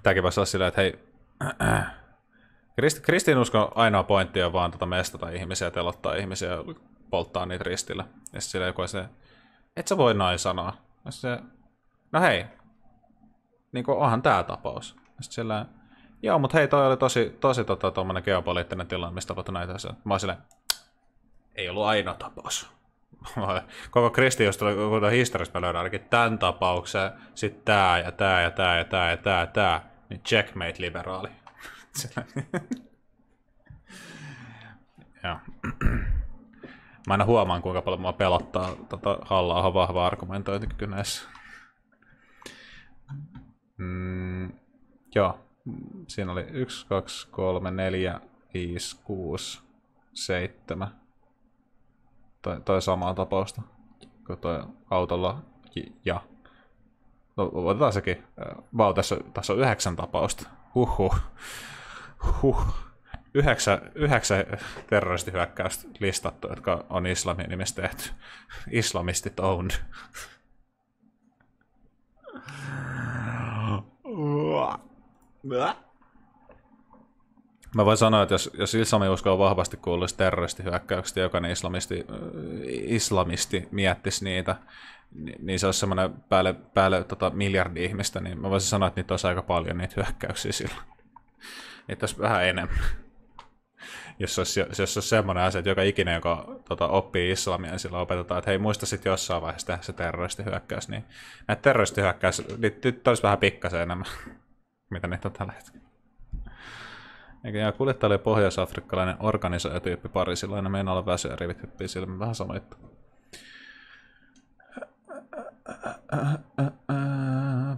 Tämäkin voisi olla silleen, että hei, Krist, kristinuskon ainoa pointti on vaan tota mestata ihmisiä, telottaa ihmisiä ja polttaa niitä ristillä. Ja sitten joku se, et sä voi näin sanoa. Ja se, no hei, niin kuin onhan tämä tapaus. Ja sitten silleen, joo, mutta hei, toi oli tosi, tosi tota, geopoliittinen tilanne, mistä tapahtui näitä asioita. Mä oon silleen, ei ollut ainoa tapaus. Koko koko historiasta mä löydän ainakin tämän tapauksen, sitten tää ja tää ja tää ja tää ja tää ja tää, niin checkmate liberaali. Mä aina huomaan, kuinka paljon mua pelottaa tota halla vahva argumentointikyky näissä. Mm, joo, siinä oli 1, 2, 3, 4, 5, 6, 7, toi, toi samaa tapausta kuin toi autolla ja. No, otetaan sekin. Vau, tässä, tässä on yhdeksän tapausta. Huhhuh. Huh. Yhdeksän, yhdeksän terroristihyökkäystä listattu, jotka on islamin nimessä tehty. Islamistit owned. Mä voin sanoa, että jos, jos islamiusko on vahvasti kuuluisi terroristihyökkäyksistä, jokainen islamisti, islamisti miettisi niitä, niin, niin se olisi semmoinen päälle, päälle tota, miljardi ihmistä, niin mä voisin sanoa, että niitä olisi aika paljon niitä hyökkäyksiä silloin. Niitä olisi vähän enemmän. jos olisi, jos olisi semmoinen asia, että joka ikinen, joka tota, oppii islamia, niin sillä opetetaan, että hei, muista sitten jossain vaiheessa tehdä se terroristihyökkäys, niin näitä terroristihyökkäys, niitä olisi vähän pikkasen enemmän, mitä niitä on tällä hetkellä. Eikä kuljettaja oli pohjois-afrikkalainen organisaatiotyyppi parisilainen, meinaa olla väsyä rivit hyppii silmä. Vähän sama juttu.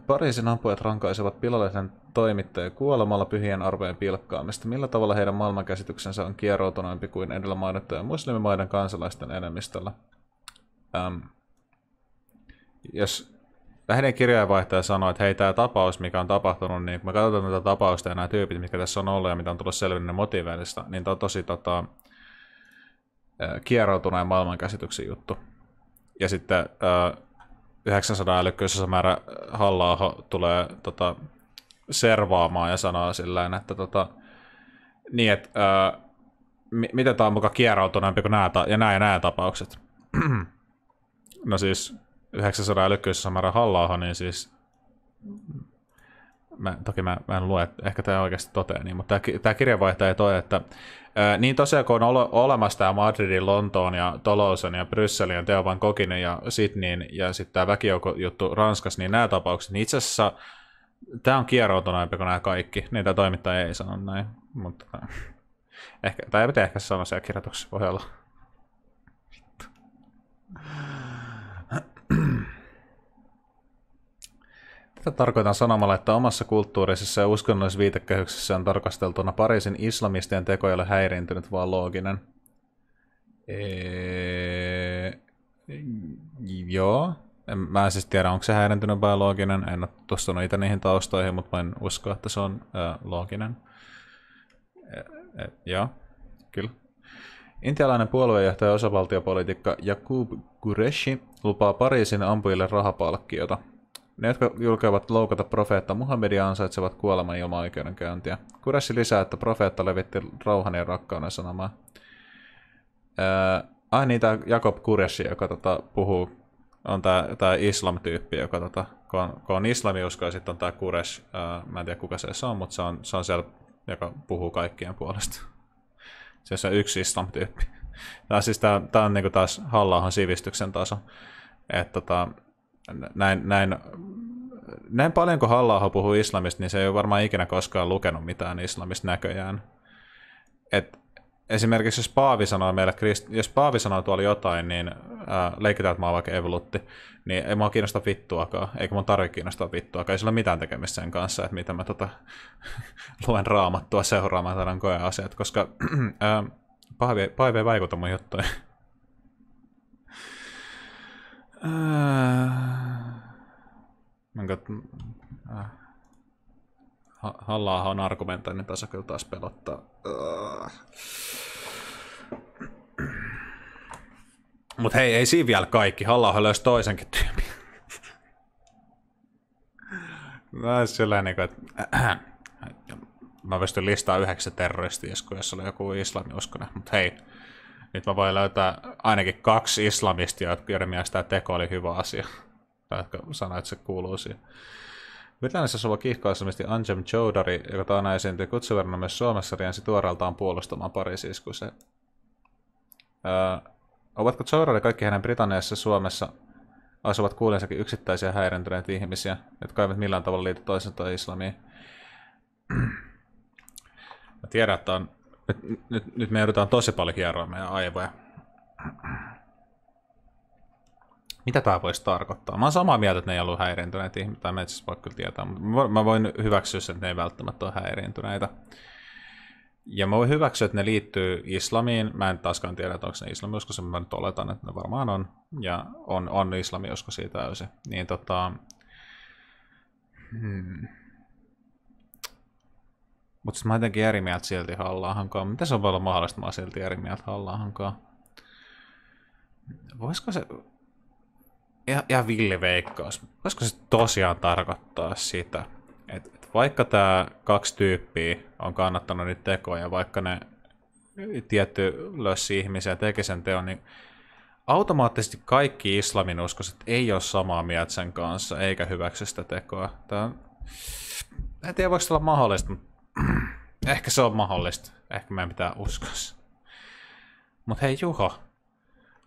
Pariisin ampujat rankaisevat pilallisen toimittajia kuolemalla pyhien arvojen pilkkaamista. Millä tavalla heidän maailmankäsityksensä on kieroutuneempi kuin edellä mainittujen muslimimaiden kansalaisten enemmistöllä? Ähm, jos heidän kirjeenvaihtaja sanoi, että hei, tämä tapaus, mikä on tapahtunut, niin kun me katsotaan tätä tapausta ja nämä tyypit, mitkä tässä on ollut ja mitä on tullut selville motiiveista, niin tämä on tosi tota, kieroutuneen maailmankäsityksen juttu. Ja sitten 900 älykkyysessä määrä halla tulee tota, servaamaan ja sanoo silleen, että tota, niin, että ää, miten tämä on mukaan kieroutuneempi kuin nämä, ja nämä ja nämä tapaukset. no siis 900 älykkyysessä määrä halla niin siis mä, toki mä, mä en lue, että ehkä tämä oikeasti toteen, niin, mutta tämä, kirjanvaihtaja toi, että ää, niin tosiaan kun on ole, olemassa tämä Madridin, Lontoon ja Tolosen ja Brysselin ja Teovan Kokinen ja Sydneyn ja sitten tämä väkijoukko-juttu Ranskassa, niin nämä tapaukset, niin itse asiassa tämä on kieroutuneempi kuin nämä kaikki, niin tämä toimittaja ei sano näin, mutta ehkä, tai ei ehkä sanoa siellä kirjoituksessa pohjalla. Tätä tarkoitan sanomalla, että omassa kulttuurisessa ja uskonnollisessa viitekehyksessä on tarkasteltuna Pariisin islamistien teko ei ole häiriintynyt, vaan looginen. Eee... Joo. En, mä en siis tiedä, onko se häiriintynyt vai looginen. En ole tutustunut itse niihin taustoihin, mutta mä en usko, että se on ää, looginen. E, e, joo, kyllä. Intialainen puoluejohtaja ja osavaltiopolitiikka Jakub Qureshi lupaa Pariisin ampujille rahapalkkiota. Ne, jotka julkeavat loukata profeetta Muhammedia, ansaitsevat kuoleman ilman oikeudenkäyntiä. Kureshi lisää, että profeetta levitti rauhan ja rakkauden sanomaa. Ää, ai niin, tämä Jakob Kureshi, joka tota, puhuu, on tämä tää islam-tyyppi, joka tota, kun on, kun on islamiusko ja sitten on tämä Kuresh, ää, mä en tiedä kuka se on, mutta se on, se on siellä, joka puhuu kaikkien puolesta. Se on yksi islam-tyyppi. Tämä, siis on niin taas halla sivistyksen taso. Että tota, näin, näin, näin paljon kuin halla puhuu islamista, niin se ei ole varmaan ikinä koskaan lukenut mitään islamista näköjään. Et esimerkiksi jos Paavi sanoo meille, jos Paavi sanoo tuolla jotain, niin ää, leikitään, että mä oon vaikka evolutti, niin ei mua kiinnosta vittuakaan, eikä mun tarvitse kiinnostaa vittuakaan, ei sillä ole mitään tekemistä sen kanssa, että mitä mä tota, luen raamattua seuraamaan tämän koeasiat, koska ää, Paavi, Paavi ei vaikuta mun juttuihin. Minkä, äh, halla on argumentoinnin taso kyllä taas pelottaa. Äh. Mut hei, ei siinä vielä kaikki. halla löysi toisenkin tyypin. Mä sillä niin kuin, että mä pystyn listaa yhdeksän terroristia, jos oli joku islamioskonen, mutta hei, nyt mä voin löytää ainakin kaksi islamistia, joiden mielestä tämä teko oli hyvä asia. Tai jotka sanoivat, että se kuuluu siihen. Britanniassa sulla kiihkoisellisesti Anjem Choudari, joka taana esiintyi kutsuverna myös Suomessa, riensi tuoreeltaan puolustamaan Pariisin iskuissa. Öö, ovatko Choudari kaikki hänen Britanniassa Suomessa asuvat kuulensakin yksittäisiä häirintyneitä ihmisiä, jotka eivät millään tavalla liity toisensa islamiin? Mä tiedän, että on nyt, nyt, nyt me joudutaan tosi paljon hieroa meidän aivoja. Mitä tämä voisi tarkoittaa? Mä oon samaa mieltä, että ne ei ollut häiriintyneitä ihmisiä, tai mä itse voi kyllä tietää, mutta mä voin hyväksyä sen, että ne ei välttämättä ole häiriintyneitä. Ja mä voin hyväksyä, että ne liittyy islamiin. Mä en taaskaan tiedä, että onko ne islamiuskoisia, mä nyt oletan, että ne varmaan on. Ja on, on islamiuskoisia täysin. Niin tota... Hmm. Mutta sitten mä jotenkin eri mieltä silti Hallahankaan. Miten se on olla mahdollista, mä silti eri mieltä Hallahankaan? Voisiko se... Ja, ja villiveikkaus. Voisiko se tosiaan tarkoittaa sitä, että, että vaikka tämä kaksi tyyppiä on kannattanut niitä tekoja, vaikka ne tietty lössi ihmisiä teki sen teon, niin automaattisesti kaikki islamin uskoiset ei ole samaa mieltä sen kanssa, eikä hyväksy sitä tekoa. Tämä on... En tiedä, voiko olla mahdollista, mutta Ehkä se on mahdollista. Ehkä meidän pitää uskoa Mutta hei Juho,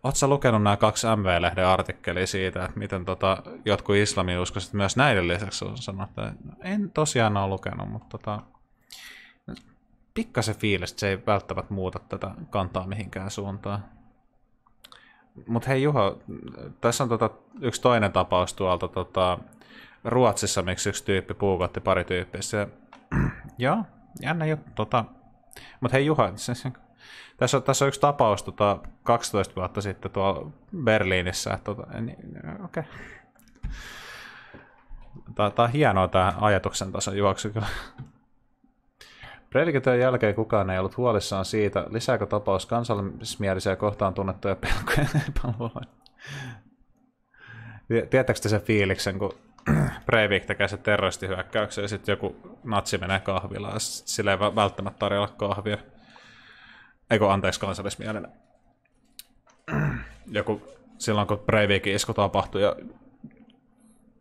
Oletko lukenut nämä kaksi MV-lehden artikkelia siitä, että miten tota, jotkut islamiuskoiset myös näiden lisäksi on sanottu, että en tosiaan ole lukenut, mutta tota, pikkasen fiilis, se ei välttämättä muuta tätä kantaa mihinkään suuntaan. Mutta hei Juho, tässä on tota, yksi toinen tapaus tuolta tota, Ruotsissa, miksi yksi tyyppi puukotti pari tyyppiä. Joo, jännä juttu. Tota, mutta hei Juha, tässä, on, tässä on yksi tapaus tota, 12 vuotta sitten tuolla Berliinissä. Tota, niin, okei. Okay. Tämä, on hienoa tämä ajatuksen tason juoksu kyllä. Predikityön jälkeen kukaan ei ollut huolissaan siitä, lisääkö tapaus kansallismielisiä kohtaan tunnettuja pelkoja epäluuloja. Tiedättekö te sen fiiliksen, kun Breivik tekee se terroristihyökkäyksen ja sitten joku natsi menee kahvilaan ja sillä ei välttämättä tarjolla kahvia. Eikö anteeksi kansallismielinen. Joku silloin kun Breivikin isku tapahtui ja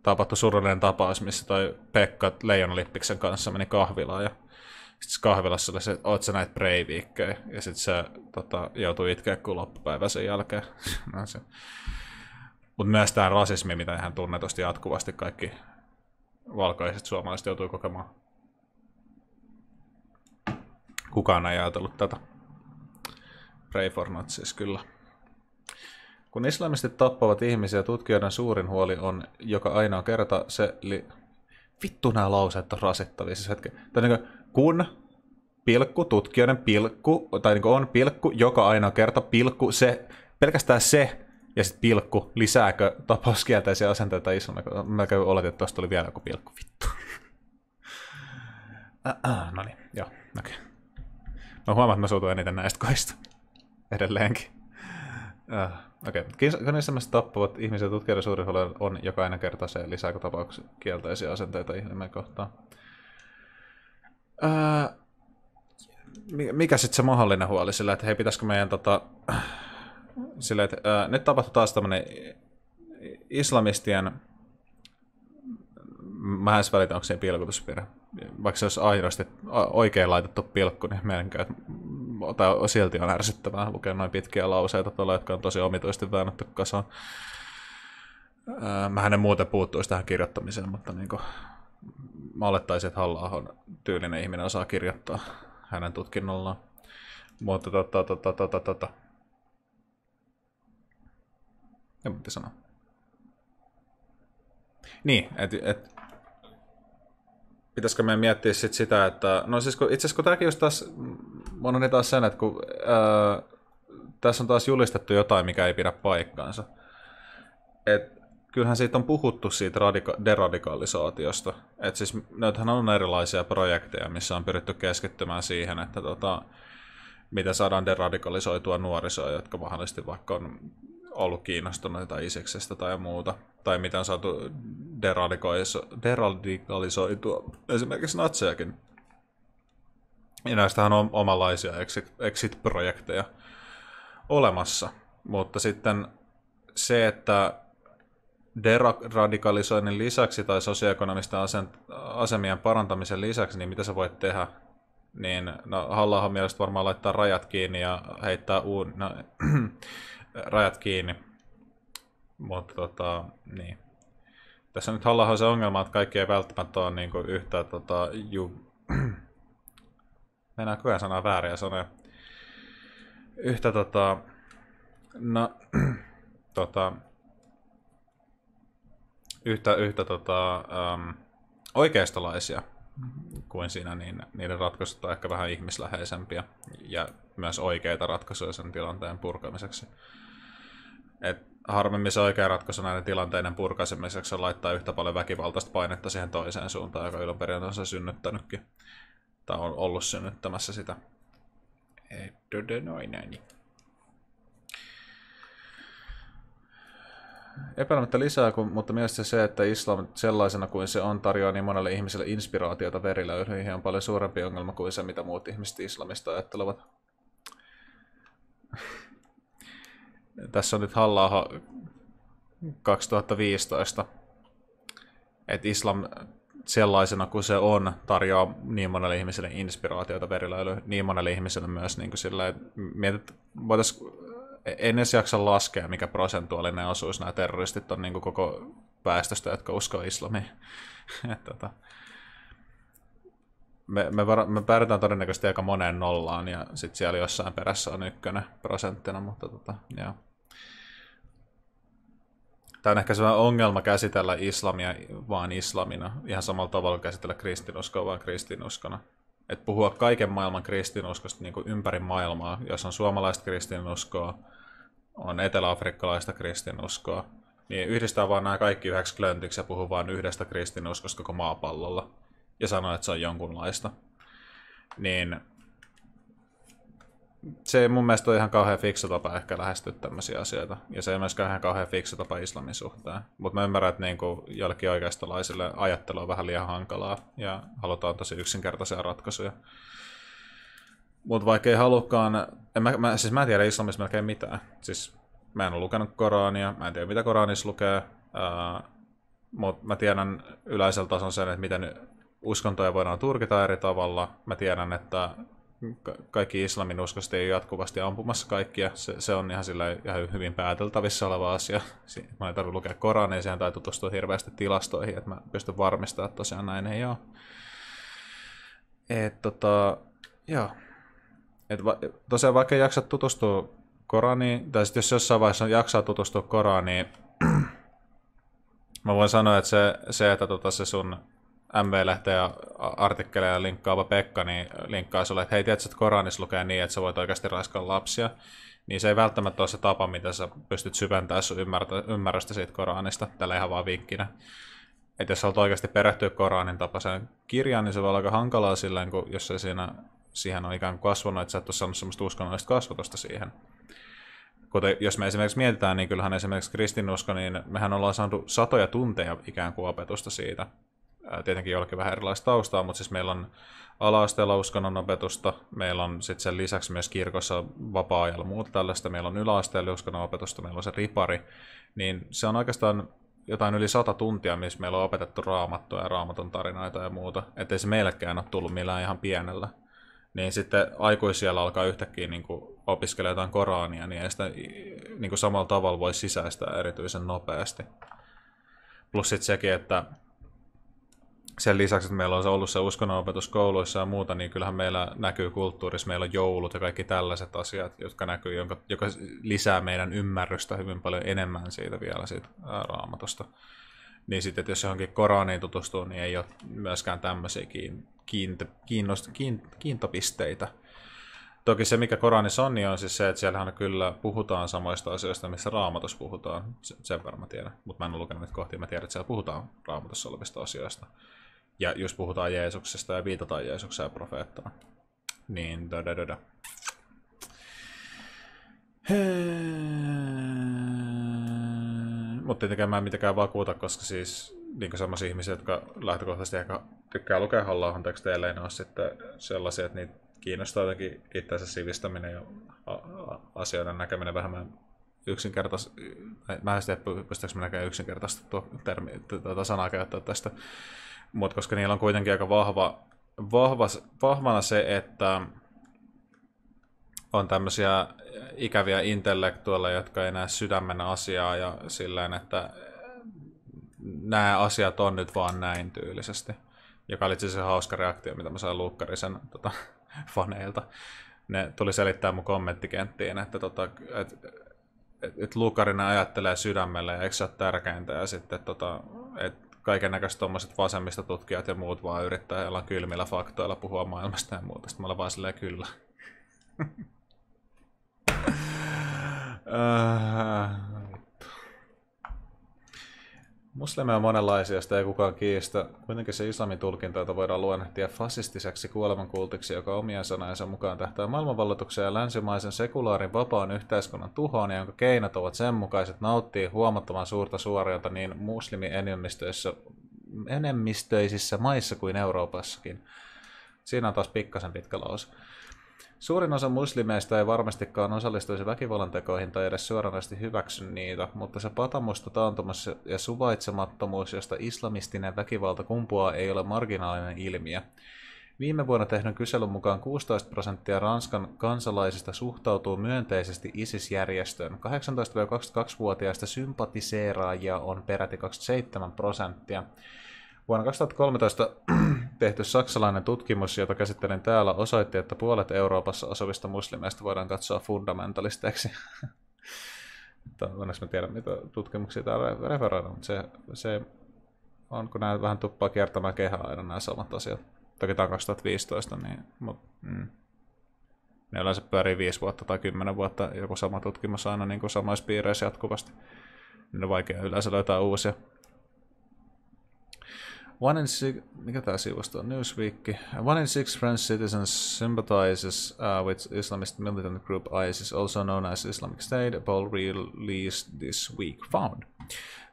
tapahtui surullinen tapaus, missä toi Pekka Leijonalippiksen kanssa meni kahvilaan ja sitten kahvilassa oli se, että oot sä näitä Breivikkejä ja sitten se tota, joutui itkeä kuin loppupäivä sen jälkeen. no, se mutta myös tämä rasismi, mitä hän tunnetusti jatkuvasti kaikki valkoiset suomalaiset joutuu kokemaan. Kukaan ei ajatellut tätä. Pray for not siis kyllä. Kun islamistit tappavat ihmisiä, tutkijoiden suurin huoli on joka ainoa kerta se... Li... Vittu nämä lauseet on rasittavia siis hetki. Tai niin kuin, kun pilkku, tutkijoiden pilkku, tai niin on pilkku, joka ainoa kerta pilkku, se, pelkästään se ja sitten pilkku, lisääkö tapauskielteisiä asenteita isona? Mä oletin, että tuosta tuli vielä joku pilkku, vittu. äh, äh, no niin, joo, okei. Okay. Mä huomaan, että mä suutun eniten näistä koista. Edelleenkin. Äh, okei. Okay. Kiinnostamista tappavat ihmisiä tutkijoiden suuri on joka aina kerta se, lisääkö tapauksia kielteisiä asenteita ihmeen kohtaan. Äh, mikä sitten se mahdollinen huoli sillä, että hei, pitäisikö meidän tota, silleen, että ää, nyt tapahtui taas tämmöinen islamistien, mä en välitä, onko se pilkutuspirä. Vaikka se olisi aidosti oikein laitettu pilkku, niin meidän tai silti on ärsyttävää lukea noin pitkiä lauseita tuolla, jotka on tosi omituisesti väännetty kasaan. Mä hänen muuten puuttuisi tähän kirjoittamiseen, mutta niin kuin, mä olettaisin, että halla tyylinen ihminen osaa kirjoittaa hänen tutkinnollaan. Mutta tota, tota, tota, tota, en piti sanoa. Niin, että et, pitäisikö meidän miettiä sit sitä, että no siis kun, itse asiassa kun tämäkin just taas, on taas sen, että kun ää, tässä on taas julistettu jotain, mikä ei pidä paikkaansa. Et, kyllähän siitä on puhuttu siitä radika- deradikalisaatiosta. Et siis näitähän on erilaisia projekteja, missä on pyritty keskittymään siihen, että tota, miten saadaan deradikalisoitua nuorisoa, jotka mahdollisesti vaikka on ollut kiinnostuneita Iseksestä tai muuta, tai mitä on saatu deradikalisoitua, esimerkiksi natsejakin. Ja näistähän on omanlaisia exit-projekteja olemassa, mutta sitten se, että deradikalisoinnin lisäksi tai sosioekonomisten asemien parantamisen lisäksi, niin mitä sä voit tehdä? Niin no, halla mielestä varmaan laittaa rajat kiinni ja heittää uun, no, rajat kiinni. Mutta tota, niin. Tässä nyt halla se ongelma, että kaikki ei välttämättä ole niin yhtä tota, ju... Mennään koko ajan sanaa vääriä sanoja. Yhtä tota... No, tota, yhtä, yhtä tota, um, oikeistolaisia kuin siinä, niin niiden ratkaisut on ehkä vähän ihmisläheisempiä ja myös oikeita ratkaisuja sen tilanteen purkamiseksi. Et harvemmin se oikea ratkaisu näiden tilanteiden purkaisemiseksi on laittaa yhtä paljon väkivaltaista painetta siihen toiseen suuntaan, joka on se synnyttänytkin. Tai on ollut synnyttämässä sitä. Noin näin. Epäilemättä lisää, mutta mielestäni se, että islam sellaisena kuin se on tarjoaa niin monelle ihmiselle inspiraatiota verilöylyihin on paljon suurempi ongelma kuin se, mitä muut ihmiset islamista ajattelevat. Tässä on nyt halla 2015, että islam sellaisena kuin se on, tarjoaa niin monelle ihmiselle inspiraatiota verilöily, niin monelle ihmiselle myös niin kuin sillä, että mietit, en edes jaksa laskea, mikä prosentuaalinen osuus nämä terroristit on niin kuin koko väestöstä, jotka uskoo islamiin. tota, me, me, var, me päädytään todennäköisesti aika moneen nollaan ja sitten siellä jossain perässä on ykkönen prosenttina, mutta tota, joo. Tämä on ehkä sellainen ongelma käsitellä islamia vaan islamina, ihan samalla tavalla käsitellä kristinuskoa vaan kristinuskona. Että puhua kaiken maailman kristinuskosta niin kuin ympäri maailmaa, jos on suomalaista kristinuskoa, on eteläafrikkalaista kristinuskoa, niin yhdistää vaan nämä kaikki yhdeksi klöntiksi ja puhuu vain yhdestä kristinuskosta koko maapallolla ja sanoo, että se on jonkunlaista. Niin se mun mielestä ole ihan kauhean fiksu tapa ehkä lähestyä tämmöisiä asioita. Ja se ei myöskään ihan kauhean fiksu tapa islamin suhteen. Mutta mä ymmärrän, että niinku jollekin oikeistolaisille ajattelu on vähän liian hankalaa ja halutaan tosi yksinkertaisia ratkaisuja. Mutta vaikka ei halukkaan, en mä, mä, siis mä en tiedä islamissa melkein mitään. Siis mä en ole lukenut Korania, mä en tiedä mitä Koranissa lukee, mutta mä tiedän yleisellä tasolla sen, että miten uskontoja voidaan turkita eri tavalla. Mä tiedän, että kaikki islamin uskosta ei jatkuvasti ampumassa kaikkia. Se, se on ihan, sillä ihan hyvin pääteltävissä oleva asia. Mä en tarvitse lukea Korania, tai tutustua hirveästi tilastoihin, että mä pystyn varmistamaan, että tosiaan näin ei ole. Et, tota, joo. Et va, tosiaan vaikka ei jaksa tutustua Koraniin, tai sitten jos jossain vaiheessa jaksaa tutustua Koraniin, mä voin sanoa, että se, se että tota, se sun MV-lehteä artikkeleja linkkaava Pekka, niin linkkaa sulle, että hei, tiedätkö, että Koranissa lukee niin, että sä voit oikeasti raiskaa lapsia, niin se ei välttämättä ole se tapa, miten sä pystyt syventämään sun ymmärrystä siitä Koranista, tällä ihan vaan vinkkinä. Että jos haluat oikeasti perehtyä Koranin tapaiseen kirjaan, niin se voi olla aika hankalaa silleen, kun jos se siinä, siihen on ikään kuin kasvanut, että sä et ole saanut sellaista uskonnollista kasvatusta siihen. Kuten jos me esimerkiksi mietitään, niin kyllähän esimerkiksi kristinusko, niin mehän ollaan saatu satoja tunteja ikään kuin opetusta siitä, tietenkin jollakin vähän erilaista taustaa, mutta siis meillä on ala-asteella uskonnon opetusta, meillä on sitten sen lisäksi myös kirkossa vapaa-ajalla muuta tällaista, meillä on yläasteella uskonnon opetusta, meillä on se ripari, niin se on oikeastaan jotain yli sata tuntia, missä meillä on opetettu raamattua ja raamatun tarinoita ja muuta, ettei se meillekään ole tullut millään ihan pienellä. Niin sitten aikuisilla alkaa yhtäkkiä niin opiskella jotain Korania, niin ei sitä niin kuin samalla tavalla voi sisäistää erityisen nopeasti. Plus sitten sekin, että sen lisäksi, että meillä on ollut se uskonnonopetus kouluissa ja muuta, niin kyllähän meillä näkyy kulttuurissa, meillä on joulut ja kaikki tällaiset asiat, jotka näkyy, jonka, joka lisää meidän ymmärrystä hyvin paljon enemmän siitä vielä siitä raamatusta. Niin sitten, että jos johonkin Koraniin tutustuu, niin ei ole myöskään tämmöisiä kiinto, kiinnost, kiintopisteitä. Toki se, mikä Koranissa on, niin on siis se, että siellähän kyllä puhutaan samoista asioista, missä raamatussa puhutaan. Sen verran mä tiedän, mutta mä en ole lukenut niitä kohtia, mä tiedän, että siellä puhutaan raamatussa olevista asioista ja just puhutaan Jeesuksesta ja viitataan Jeesukseen ja profeettana. Niin, da. Mutta tietenkään mä en mitenkään vakuuta, koska siis niin sellaisia ihmisiä, jotka lähtökohtaisesti ehkä tykkää lukea halla teksteille, niin on sitten sellaisia, että niitä kiinnostaa jotenkin itsensä sivistäminen ja asioiden näkeminen vähemmän yksinkertaisesti. Mä en tiedä, pystyykö mä näkemään yksinkertaista tuo termi, tuota sanaa käyttää tästä mutta koska niillä on kuitenkin aika vahva, vahva, vahvana se, että on tämmöisiä ikäviä intellektuaaleja, jotka ei näe sydämen asiaa ja silleen, että nämä asiat on nyt vaan näin tyylisesti. Joka oli se hauska reaktio, mitä mä sain Luukkarisen tota, faneilta. Ne tuli selittää mun kommenttikenttiin, että tota, et, et, et Luukkarinen ajattelee sydämelle ja eikö se ole tärkeintä. Ja sitten, tota, että kaiken näköiset tuommoiset vasemmista tutkijat ja muut vaan yrittää jollain kylmillä faktoilla puhua maailmasta ja muuta. Sitten mä olen vaan silleen kyllä. Äh, Muslimeja on monenlaisia, josta ei kukaan kiistä. Kuitenkin se islamin tulkinta, jota voidaan luonnehtia fasistiseksi kuolemankultiksi, joka omien sanojensa mukaan tähtää maailmanvalloituksen ja länsimaisen sekulaarin vapaan yhteiskunnan tuhoon, ja jonka keinot ovat sen mukaiset, nauttii huomattavan suurta suoriota niin muslimi-enemmistöisissä maissa kuin Euroopassakin. Siinä on taas pikkasen pitkä lause. Suurin osa muslimeista ei varmastikaan osallistuisi väkivallan tekoihin tai edes suoranaisesti hyväksy niitä, mutta se patamusta, taantumus ja suvaitsemattomuus, josta islamistinen väkivalta kumpuaa, ei ole marginaalinen ilmiö. Viime vuonna tehdyn kyselyn mukaan 16 prosenttia Ranskan kansalaisista suhtautuu myönteisesti ISIS-järjestöön. 18-22-vuotiaista sympatiseeraajia on peräti 27 prosenttia. Vuonna 2013 tehty saksalainen tutkimus, jota käsittelin täällä, osoitti, että puolet Euroopassa asuvista muslimeista voidaan katsoa fundamentalisteiksi. Onneksi mä tiedän, mitä tutkimuksia täällä referoidaan, mutta se, se on, kun nämä vähän tuppaa kiertämään kehää aina nämä samat asiat. Toki tämä on 2015, niin, mutta mm. ne yleensä pyörii 5 vuotta tai 10 vuotta joku sama tutkimus aina niin kuin samoissa piireissä jatkuvasti. niin on vaikea yleensä löytää uusia. One in six, mikä tämä sivusto on? Newsweek. One in six French citizens sympathizes uh, with Islamist militant group ISIS, also known as Islamic State, a poll released this week found.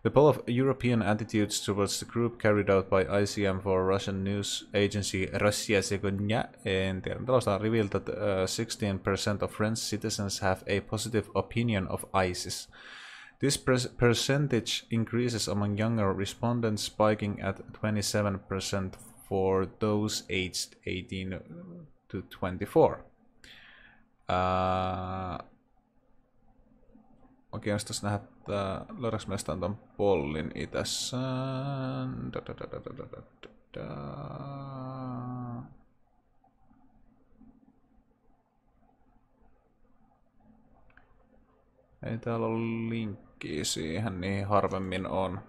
The poll of European attitudes towards the group carried out by ICM for Russian news agency Russia Segonya en tiedä mitä revealed that uh, 16% of French citizens have a positive opinion of ISIS. This percentage increases among younger respondents, spiking at 27% for those aged 18 to 24. Uh, Mä kiinnostaisi nähdä, että löydäks meistä ton pollin itässään. Da, da, da, da, da, da, da. Ei täällä ole linkkiä siihen, niin harvemmin on.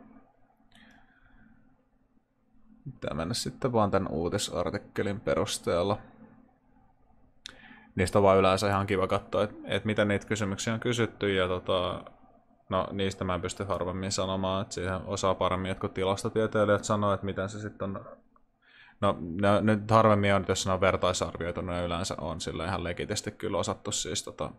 Pitää mennä sitten vaan tämän uutisartikkelin perusteella. Niistä on vaan yleensä ihan kiva katsoa, että et mitä niitä kysymyksiä on kysytty ja tota, no niistä mä en pysty harvemmin sanomaan, että siihen osaa paremmin jotkut tilastotieteilijät sanoa, että miten se sitten on No ne, nyt harvemmin on, jos ne on vertaisarvioitu, ne yleensä on sillä ihan legitisti kyllä osattu siis tota,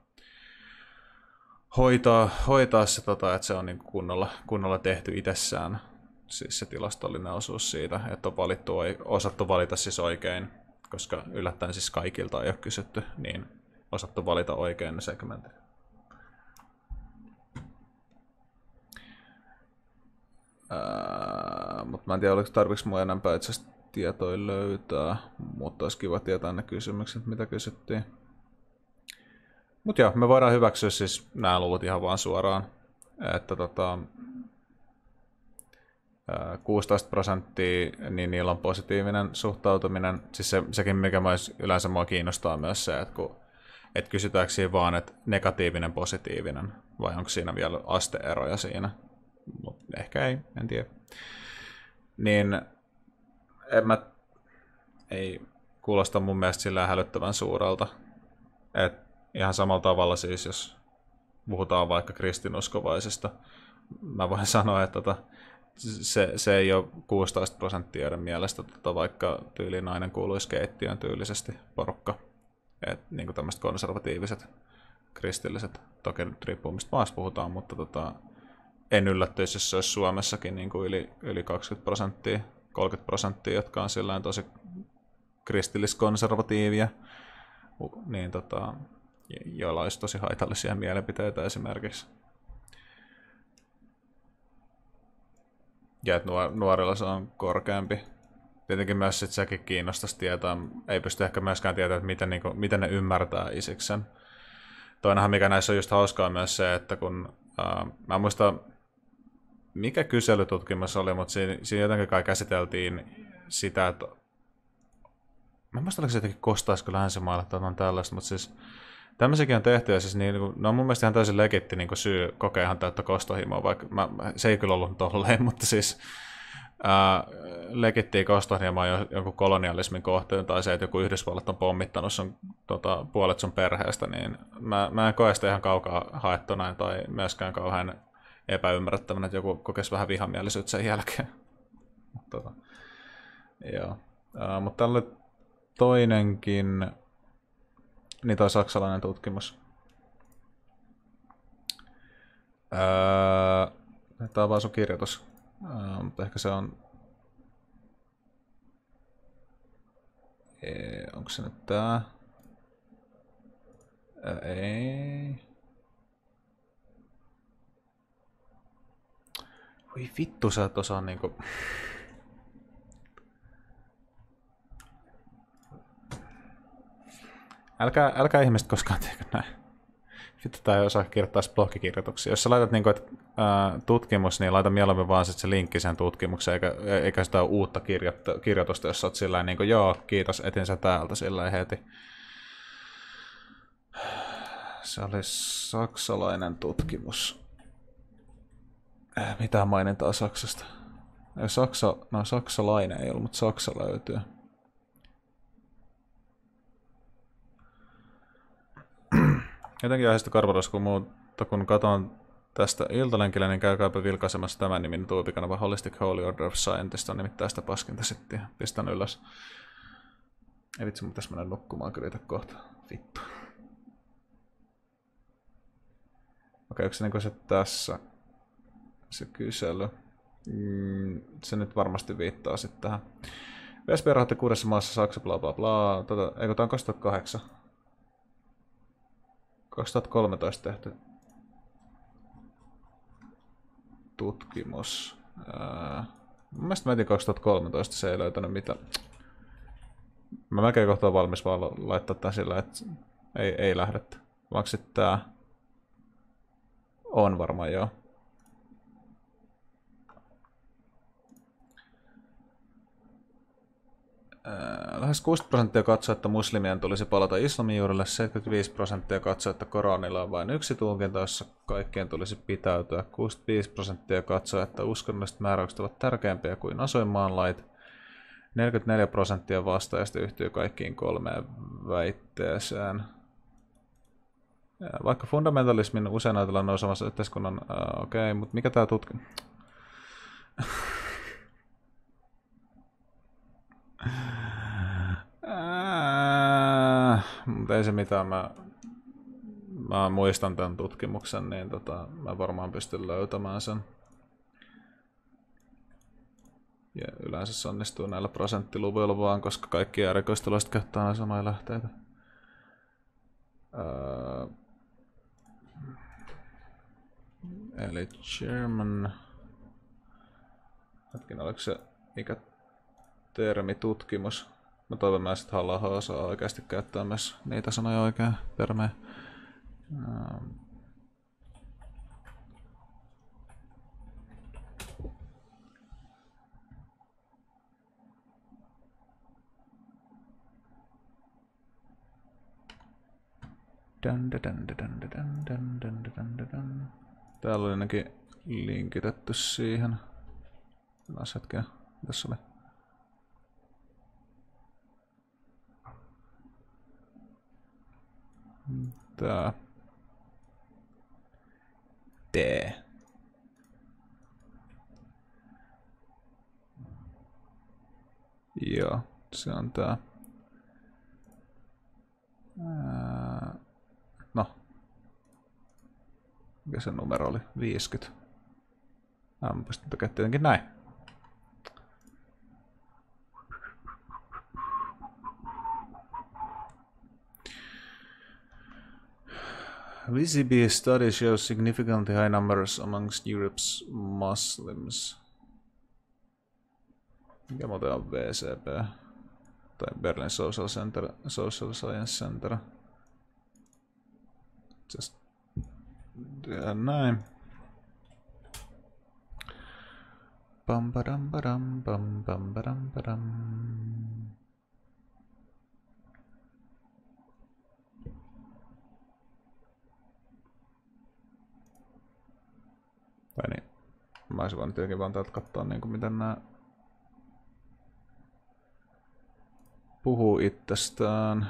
hoitaa, hoitaa se, tota, että se on niin kunnolla, kunnolla tehty itsessään, siis se tilastollinen osuus siitä, että on valittu, osattu valita siis oikein, koska yllättäen siis kaikilta ei ole kysytty, niin osattu valita oikein ne segmentit. mutta mä en tiedä, oliko tarvitsi mua enempää itse tietoja löytää, mutta olisi kiva tietää ne kysymykset, mitä kysyttiin. Mutta joo, me voidaan hyväksyä siis nämä luvut ihan vaan suoraan, että tota, 16 prosenttia, niin niillä on positiivinen suhtautuminen. Siis se, sekin, mikä myös yleensä mua kiinnostaa myös se, että, kun, että kysytäänkö siinä vaan, että negatiivinen, positiivinen, vai onko siinä vielä asteeroja siinä. Mut ehkä ei, en tiedä. Niin en mä, ei kuulosta mun mielestä sillä hälyttävän suurelta. Et ihan samalla tavalla siis, jos puhutaan vaikka kristinuskovaisista, mä voin sanoa, että tota, se, se ei ole 16 prosenttia mielestä, tota, vaikka tyyli nainen kuuluisi keittiön tyylisesti porukka. Et, niin kuin tämmöiset konservatiiviset kristilliset, toki nyt riippuu mistä maassa puhutaan, mutta tota, en yllättyisi, jos se olisi Suomessakin niin kuin yli, yli 20 prosenttia, 30 prosenttia, jotka on sillä tosi kristilliskonservatiivia, niin tota, joilla olisi tosi haitallisia mielipiteitä esimerkiksi. Ja että nuorilla se on korkeampi. Tietenkin myös sit sekin kiinnostaisi tietää, ei pysty ehkä myöskään tietämään, että miten, niin kuin, miten ne ymmärtää isiksen. Toinenhan, mikä näissä on just hauskaa myös se, että kun, äh, mä muistan, mikä kyselytutkimus oli, mutta siinä, siinä jotenkin kai käsiteltiin sitä, että mä muistan, oliko se jotenkin kostaisiko tai on tällaista, mutta siis Tämmöisiäkin on tehty, ja siis niin, ne on mun mielestä ihan täysin legitti niin syy kokea ihan täyttä kostohimoa, vaikka mä, se ei kyllä ollut tolleen, mutta siis ää, legittiä kostohimoa jonkun kolonialismin kohteen tai se, että joku Yhdysvallat on pommittanut sun, tota, puolet sun perheestä, niin mä, mä en koe sitä ihan kaukaa haettuna tai myöskään kauhean epäymmärrettävänä, että joku kokesi vähän vihamielisyyttä sen jälkeen. tota, joo. Uh, mutta tälle toinenkin niin toi saksalainen tutkimus. Öö, tämä on vaan sun kirjoitus. Öö, mutta ehkä se on... Ee, onko se nyt tää? Öö, ei. Voi vittu, sä et osaa niinku... Älkää, älkää ihmiset koskaan teekö näin. Vittu, tää ei osaa kirjoittaa blogikirjoituksia. Jos sä laitat niinku, et, ää, tutkimus, niin laita mieluummin vaan sit se linkki sen tutkimukseen, eikä, eikä sitä uutta kirjoitta, kirjoitusta, jos sä oot sillä niin kuin, joo, kiitos, etin sä täältä sillä heti. Se oli saksalainen tutkimus. Äh, mitä mainintaa Saksasta? Saksa, no saksalainen ei ollut, mutta Saksa löytyy. Jotenkin aiheesta karvalas, kun, muuta, kun katson tästä iltalenkillä, niin käykääpä vilkaisemassa tämän nimin tuubikanava Holistic Holy Order of Scientist on nimittäin sitä paskinta sitten. Pistän ylös. Ei vitsi, mun pitäisi mennä nukkumaan kyllä kohta. Vittu. Okei, onko se niinku se tässä se kysely? Mm, se nyt varmasti viittaa sitten tähän. VSP rahoitti kuudessa maassa Saksa, bla bla bla. Tota, eikö tää on 2008? 2013 tehty tutkimus. Ää, mä 2013 se ei löytänyt mitä. Mä melkein kohta valmis vaan laittaa tää sillä, että ei, ei lähdet. Vaan sitten tää on varmaan joo. Lähes 60 prosenttia katsoo, että muslimien tulisi palata islamin juurelle, 75 prosenttia katsoo, että Koranilla on vain yksi tulkinta, jossa kaikkien tulisi pitäytyä, 65 prosenttia katsoo, että uskonnolliset määräykset ovat tärkeämpiä kuin asuinmaan lait, 44 prosenttia vastaajista yhtyy kaikkiin kolmeen väitteeseen. Vaikka fundamentalismin usein ajatellaan nousemassa yhteiskunnan... Okei, okay, mutta mikä tämä tutki... mutta ei se mitään. Mä, mä muistan tämän tutkimuksen, niin tota, mä varmaan pystyn löytämään sen. Ja yleensä se onnistuu näillä prosenttiluvuilla vaan, koska kaikki erikoistulaiset käyttää samoja lähteitä. Öö, eli German... Hetken, oliko se mikä termi tutkimus? Mä toivon myös, että halla osaa oikeasti käyttää myös niitä sanoja oikein termejä. Ähm. Täällä oli ainakin linkitetty siihen. Taas hetken. Tässä oli. Tää. T. Joo, se on tää. no. Mikä se numero oli? 50. Mä pystyn tekemään tietenkin näin. VCB study shows significantly high numbers amongst Europe's Muslims. Mikä muuten on VCP? Tai Berlin Social, Center, Social Science Center. Just tehdään näin. Pam padam padam pam pam padam padam. Tai niin, mä olisin voinut tietenkin vaan täältä katsoa, niin kuin miten nämä puhuu itsestään.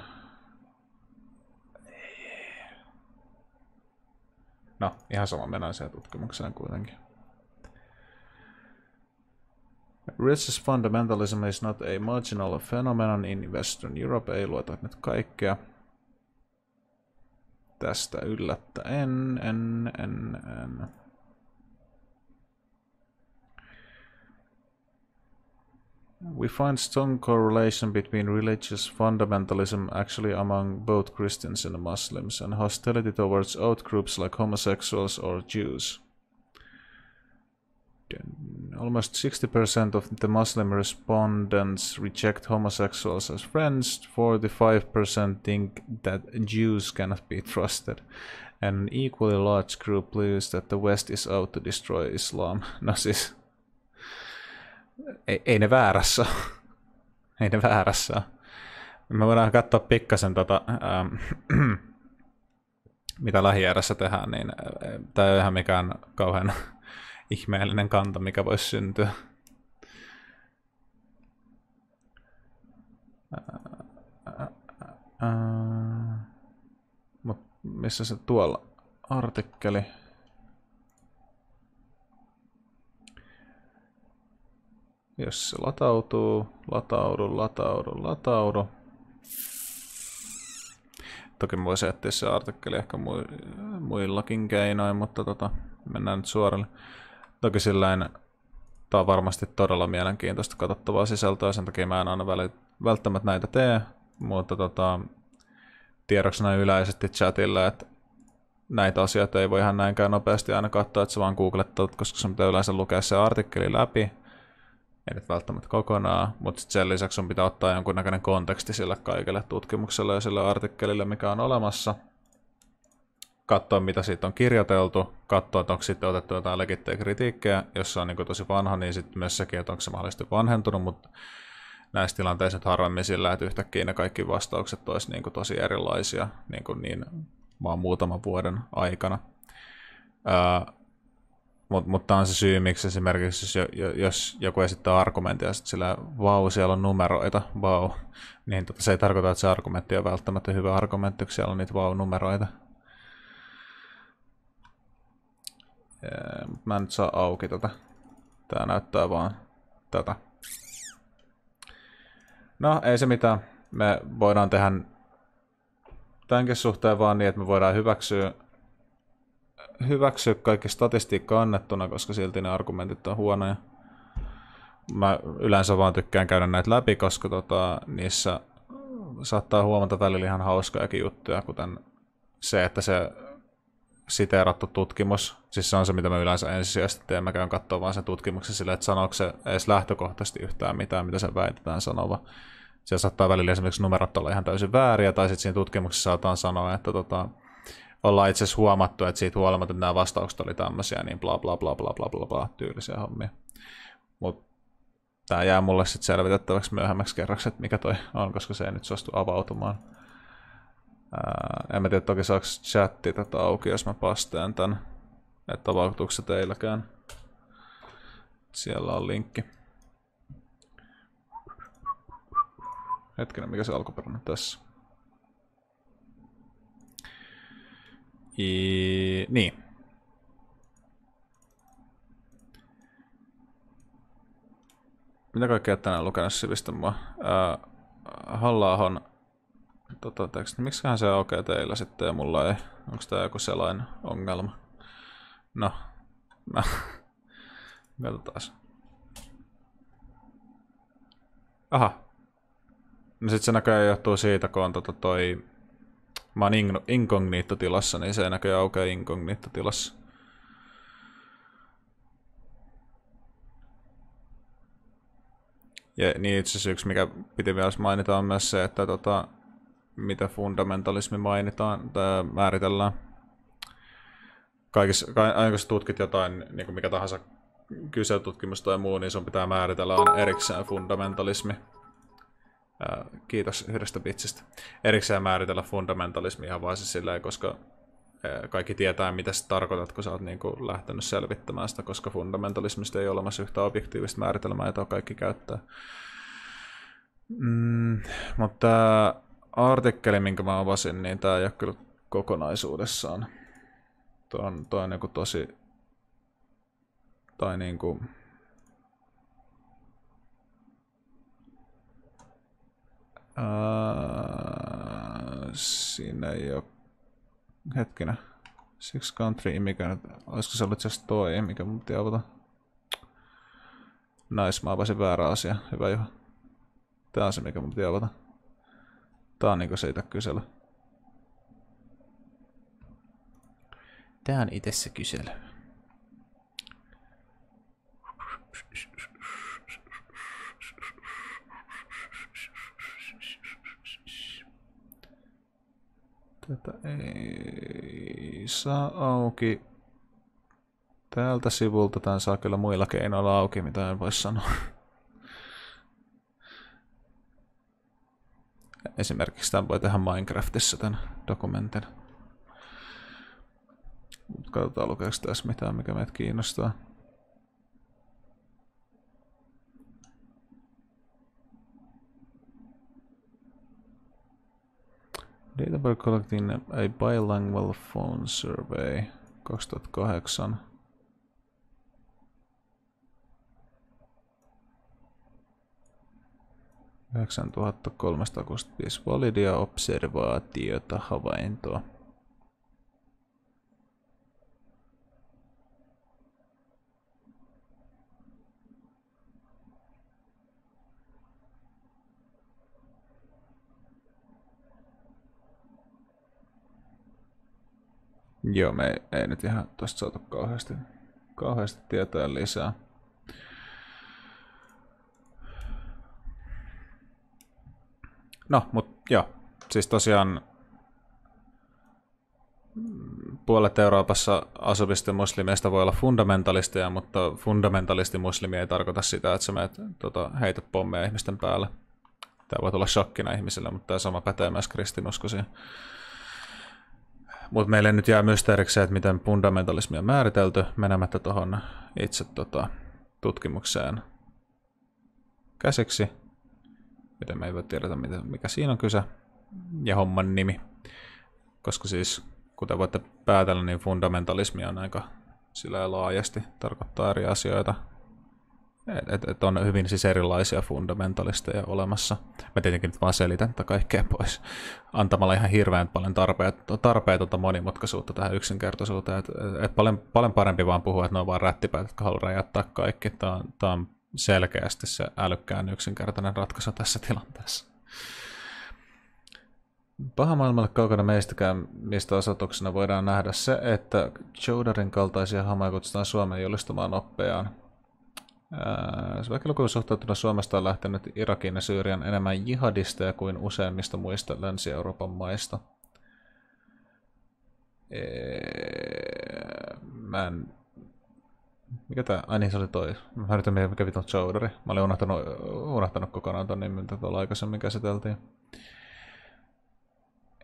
No, ihan sama mennään siihen tutkimukseen kuitenkin. Religious fundamentalism is not a marginal phenomenon in Western Europe. Ei lueta nyt kaikkea. Tästä yllättäen, en, en, en. We find strong correlation between religious fundamentalism actually among both Christians and Muslims and hostility towards out groups like homosexuals or Jews. Almost 60% of the Muslim respondents reject homosexuals as friends, 45% think that Jews cannot be trusted, and an equally large group believes that the West is out to destroy Islam. No siis, ei, ei ne väärässä Ei ne väärässä Me voidaan katsoa pikkasen tota, ähm, mitä lähiärässä tehdään, niin äh, tämä ei ole ihan mikään kauhean ihmeellinen kanta, mikä voisi syntyä. Äh, äh, Mut missä se tuolla artikkeli? Jos se latautuu, lataudu, lataudu, lataudu. Toki mä voisin etsiä se artikkeli ehkä muillakin keinoin, mutta tota, mennään nyt suoralle. Toki silläin Tämä on varmasti todella mielenkiintoista katsottavaa sisältöä, sen takia mä en aina välttämättä näitä tee, mutta tota, tiedoksena yleisesti chatille, että näitä asioita ei voi ihan näinkään nopeasti aina katsoa, että sä vaan googlettat, koska sun pitää yleensä lukea se artikkeli läpi, ei nyt välttämättä kokonaan, mutta sen lisäksi sun pitää ottaa jonkunnäköinen konteksti sille kaikille tutkimukselle ja sille artikkelille, mikä on olemassa – katsoa, mitä siitä on kirjoiteltu, katsoa, että onko sitten otettu jotain legittejä kritiikkejä. Jos se on niin tosi vanha, niin sitten myös sekin, että onko se mahdollisesti vanhentunut, mutta näissä tilanteissa harvemmin sillä, että yhtäkkiä ne kaikki vastaukset olisi niin tosi erilaisia niin, kuin niin vaan muutaman vuoden aikana. Mutta mut on se syy, miksi esimerkiksi jos, jos joku esittää sitten sillä vau, siellä on numeroita, vau, niin tota, se ei tarkoita, että se argumentti on välttämättä hyvä argumentti, kun siellä on niitä vau-numeroita. Mä en nyt saa auki tätä. Tää näyttää vaan tätä. No, ei se mitään. Me voidaan tehdä tämänkin suhteen vaan niin, että me voidaan hyväksyä, hyväksyä kaikki statistiikka annettuna, koska silti ne argumentit on huonoja. Mä yleensä vaan tykkään käydä näitä läpi, koska tota, niissä saattaa huomata välillä ihan hauskojakin juttuja, kuten se, että se siteerattu tutkimus. Siis se on se, mitä mä yleensä ensisijaisesti teen. Mä käyn katsoa vaan sen tutkimuksen sille, että sanooko se edes lähtökohtaisesti yhtään mitään, mitä se väitetään sanova. Siellä saattaa välillä esimerkiksi numerot olla ihan täysin vääriä, tai sitten siinä tutkimuksessa saataan sanoa, että tota, ollaan itse asiassa huomattu, että siitä huolimatta, että nämä vastaukset oli tämmöisiä, niin bla bla bla bla bla bla bla tyylisiä hommia. Mutta tämä jää mulle sitten selvitettäväksi myöhemmäksi kerraksi, että mikä toi on, koska se ei nyt suostu avautumaan. Ää, en mä tiedä, toki saako chatti tätä auki, jos mä pasteen tän. Että avautuuko se teilläkään. Siellä on linkki. Hetkinen, mikä se alkuperäinen tässä? I... Niin. Mitä kaikkea tänään lukenut sivistä mua? Äh, Halla-ahon tota, teksti. Miksiköhän se aukeaa teillä sitten ja mulla ei? Onko tämä joku sellainen ongelma? No, mä... Katsotaan. Aha. No sit se näköjään johtuu siitä, kun on tota toi... Mä oon inkognito-tilassa, niin se näköjään aukeaa inkognito-tilassa. Ja niin itse asiassa yksi, mikä piti vielä mainita, on myös se, että tota, mitä fundamentalismi mainitaan tai määritellään. Kaikissa, aina kun tutkit jotain, niin kuin mikä tahansa kyselytutkimus tai muu, niin sun pitää määritellä aina erikseen fundamentalismi. Ää, kiitos yhdestä bitsistä. Erikseen määritellä fundamentalismi ihan vaan siis silleen, koska kaikki tietää, mitä sä tarkoitat, kun sä oot niin kuin lähtenyt selvittämään sitä, koska fundamentalismista ei ole olemassa yhtä objektiivista määritelmää, jota kaikki käyttää. Mm, mutta artikkeli, minkä mä avasin, niin tää ei ole kyllä kokonaisuudessaan. Tuo on, tuo on niinku tosi... Tai niinku... Ää, siinä ei ole... Hetkinen. Six Country Immigrant. Olisiko se ollut asiassa toi, mikä mun piti avata? Nice, mä avasin väärä asia. Hyvä Juha. Tää on se, mikä mun piti avata. Tää on niinku siitä kysely. Tää on itse se kysely. Tätä ei saa auki. Täältä sivulta tämän saa kyllä muilla keinoilla auki, mitä en voi sanoa. Esimerkiksi tämän voi tehdä Minecraftissa tämän dokumentin. Katsotaan lukeeko tässä mitään, mikä meitä kiinnostaa. Data by collecting a bilingual phone survey 2008. validia observaatiota havaintoa. Joo, me ei, ei nyt ihan tuosta saatu kauheasti, kauheasti tietoa lisää. No, mutta joo, siis tosiaan puolet Euroopassa asuvista muslimeista voi olla fundamentalisteja, mutta fundamentalisti muslimi ei tarkoita sitä, että sä menet, tota, heität pommeja ihmisten päälle. Tämä voi olla shokkina ihmisille, mutta tämä sama pätee myös kristinuskoisiin. Mutta meille nyt jää mysteeriksi että miten fundamentalismi on määritelty, menemättä tuohon itse tota, tutkimukseen käsiksi. Miten me ei voi tiedetä, mikä siinä on kyse, ja homman nimi. Koska siis, kuten voitte päätellä, niin fundamentalismi on aika sillä laajasti, tarkoittaa eri asioita et, et on hyvin siis erilaisia fundamentalisteja olemassa. Mä tietenkin nyt vaan selitän tätä kaikkea pois antamalla ihan hirveän paljon tarpeet, tarpeetonta monimutkaisuutta tähän yksinkertaisuuteen. Et, et paljon, paljon parempi vaan puhua, että ne on vaan rättipäät, jotka haluaa räjäyttää kaikki. Tämä on, tämä on selkeästi se älykkään yksinkertainen ratkaisu tässä tilanteessa. Paha maailmalle kaukana meistäkään, mistä osoituksena voidaan nähdä se, että Jodarin kaltaisia hamoja kutsutaan Suomen julistamaan oppejaan. Väkiluku suhtautunut Suomesta on lähtenyt Irakin ja Syyrian enemmän jihadisteja kuin useimmista muista Länsi-Euroopan maista. Mä en... Mikä tää? Ai niin, se oli toi. Mä yritän mikä vitun Chowderi. Mä olin unohtanut, unohtanut kokonaan ton nimen, mitä tuolla aikaisemmin käsiteltiin.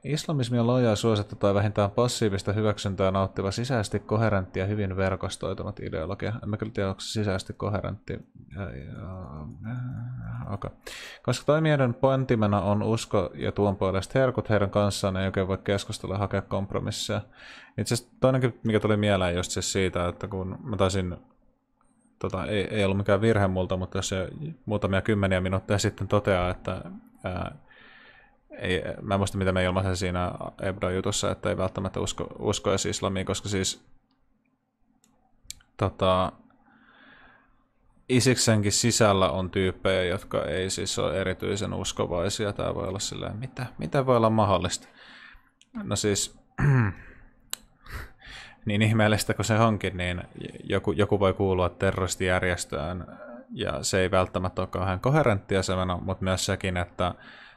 Islamismi on laaja suosittu tai vähintään passiivista hyväksyntää nauttiva sisäisesti koherentti ja hyvin verkostoitunut ideologia. En mä kyllä tiedä, onko se sisäisesti koherentti. Okay. Koska toimijoiden pointimena on usko ja tuon puolesta herkut heidän kanssaan, ei oikein voi keskustella ja hakea kompromisseja. Itse asiassa toinenkin, mikä tuli mieleen just siis siitä, että kun mä taisin tota, ei, ei ollut mikään virhe multa, mutta jos se muutamia kymmeniä minuutteja sitten toteaa, että ää, ei, mä en muista mitä me ilmaisen siinä Ebdo-jutussa, että ei välttämättä usko, uskoisi islamiin, koska siis tota, Isiksenkin sisällä on tyyppejä, jotka ei siis ole erityisen uskovaisia. Tämä voi olla silleen, mitä, mitä voi olla mahdollista? No siis, niin ihmeellistä kuin se onkin, niin joku, joku voi kuulua terroristijärjestöön, ja se ei välttämättä ole kauhean koherenttia se mutta myös sekin, että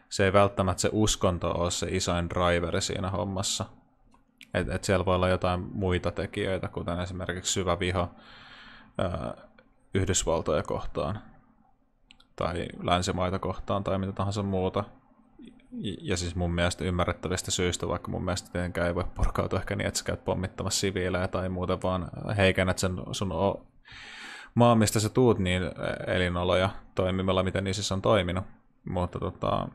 se ei välttämättä se uskonto ole se isoin driveri siinä hommassa. Et, et siellä voi olla jotain muita tekijöitä, kuten esimerkiksi syvä viho ää, Yhdysvaltoja kohtaan tai länsimaita kohtaan tai mitä tahansa muuta. Ja siis mun mielestä ymmärrettävistä syistä, vaikka mun mielestä tietenkään ei voi purkautua ehkä niin, että sä käyt pommittamassa siviilejä tai muuten, vaan heikennät sen sun o- maa, mistä sä tuut, niin elinoloja toimimalla, miten niissä on toiminut. Mutta tota,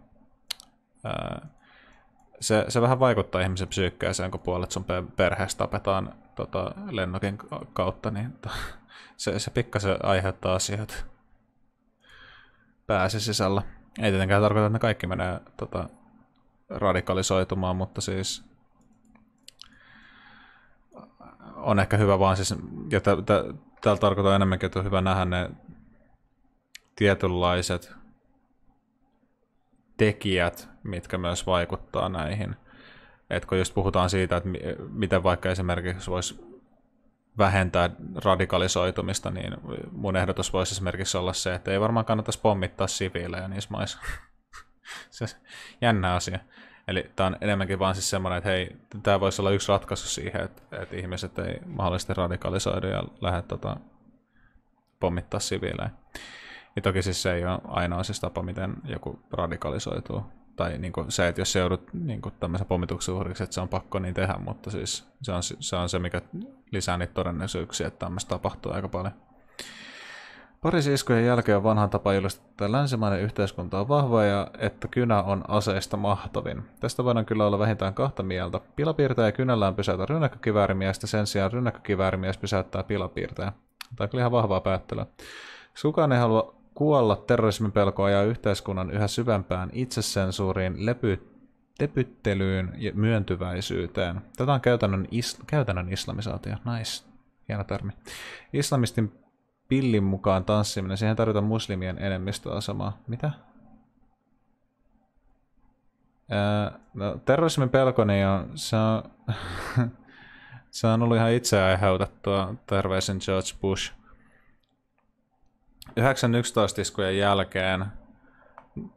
se, se vähän vaikuttaa ihmisen psyykkeeseen, kun puolet sun perheestä tapetaan tota, lennokin kautta, niin to, se, se pikkasen aiheuttaa asioita pääsi sisällä. Ei tietenkään tarkoita, että ne kaikki menee tota, radikalisoitumaan, mutta siis on ehkä hyvä vaan siis, ja täällä tarkoittaa enemmänkin, että on hyvä nähdä ne tietynlaiset tekijät, mitkä myös vaikuttaa näihin. Et kun just puhutaan siitä, että miten vaikka esimerkiksi voisi vähentää radikalisoitumista, niin mun ehdotus voisi esimerkiksi olla se, että ei varmaan kannattaisi pommittaa siviilejä niissä maissa. se jännä asia. Eli tämä on enemmänkin vaan siis semmoinen, että hei, tämä voisi olla yksi ratkaisu siihen, että, että ihmiset ei mahdollisesti radikalisoidu ja lähde tota, pommittaa siviilejä. Ja toki siis se ei ole ainoa siis tapa, miten joku radikalisoituu. Tai niin kuin se, että jos se joudut niin kuin tämmöisen pommituksen uhriksi, että se on pakko niin tehdä, mutta siis se on se, on se mikä lisää niitä todennäköisyyksiä, että tämmöistä tapahtuu aika paljon. Pariisin iskujen jälkeen vanhan tapa julistaa, että länsimainen yhteiskunta on vahva ja että kynä on aseista mahtavin. Tästä voidaan kyllä olla vähintään kahta mieltä. Pilapiirtäjä kynällään pysäytä rynnäkkökiväärimiestä, sen sijaan rynnäkkökiväärimies pysäyttää pilapiirtäjä. Tämä on kyllä ihan vahvaa päättelyä. Kukaan ei halua kuolla terrorismin pelkoa ja yhteiskunnan yhä syvempään itsesensuuriin, lepy, lepyttelyyn ja myöntyväisyyteen. Tätä on käytännön, is, käytännön islamisaatio. Nice. Hieno termi. Islamistin pillin mukaan tanssiminen, siihen tarvitaan muslimien enemmistöasemaa. Mitä? Ää, no, terrorismin pelko, niin on, se on, se on ollut ihan itse aiheutettua. Terveisin George Bush. 9.11 iskujen jälkeen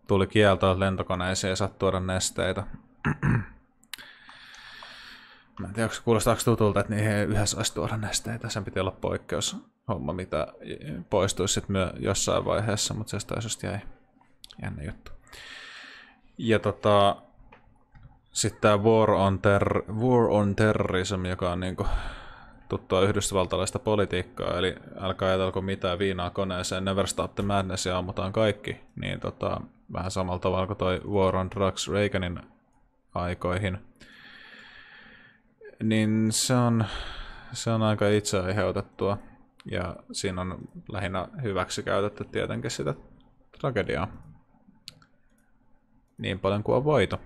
tuli kielto, että lentokoneisiin ei saa tuoda nesteitä. Mä en tiedä, kuulostaako tutulta, että niihin ei yhdessä saisi tuoda nesteitä. Sen piti olla poikkeus homma, mitä poistuisi sitten myö jossain vaiheessa, mutta se taisi jäi jännä juttu. Ja tota, sitten tämä War on, Ter- War on Terrorism, joka on niinku tuttua yhdysvaltalaista politiikkaa, eli älkää ajatelko mitään viinaa koneeseen, never stop the madness ja ammutaan kaikki, niin tota, vähän samalla tavalla kuin toi War on Drugs Reaganin aikoihin, niin se on, se on aika itse aiheutettua, ja siinä on lähinnä hyväksi käytetty tietenkin sitä tragediaa niin paljon kuin on voitu,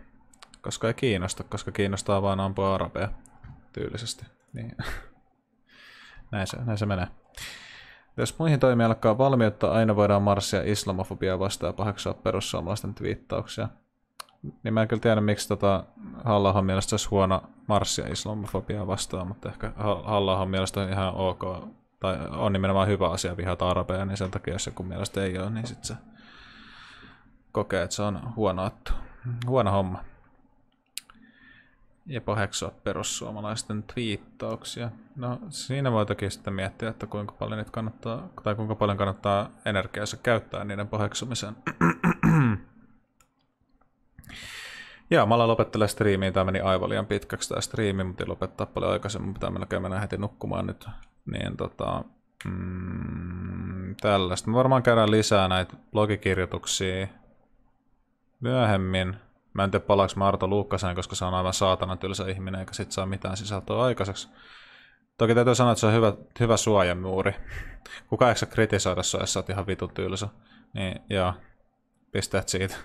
koska ei kiinnosta, koska kiinnostaa vaan ampua arabeja tyylisesti. Niin. näin, se, näin se menee. Jos muihin toimiin alkaa valmiutta, aina voidaan marssia islamofobiaa vastaan ja paheksua perussuomalaisten twiittauksia. Niin mä en kyllä tiedä, miksi tota halla mielestä olisi huono marssia islamofobiaa vastaan, mutta ehkä halla mielestä on ihan ok, tai on nimenomaan hyvä asia vihata arabeja, niin sen takia jos joku mielestä ei ole, niin sitten se kokee, että se on huono, huono homma ja paheksua perussuomalaisten twiittauksia. No siinä voi toki sitten miettiä, että kuinka paljon, nyt kannattaa, tai kuinka paljon kannattaa energiaansa käyttää niiden paheksumiseen. ja mä lopettelen striimiin. Tämä meni aivan liian pitkäksi tämä striimi, mutta lopettaa paljon aikaisemmin. Pitää mennä heti nukkumaan nyt. Niin tota, mm, tällaista. Me varmaan käydään lisää näitä blogikirjoituksia myöhemmin. Mä en tiedä palaaks mä Arto Luukkasen, koska se on aivan saatana tylsä ihminen, eikä sit saa mitään sisältöä aikaiseksi. Toki täytyy sanoa, että se on hyvä, hyvä suojamuuri. Kuka eikö kritisoida sua, jos sä oot ihan vitu tylsä. Niin joo, pisteet siitä.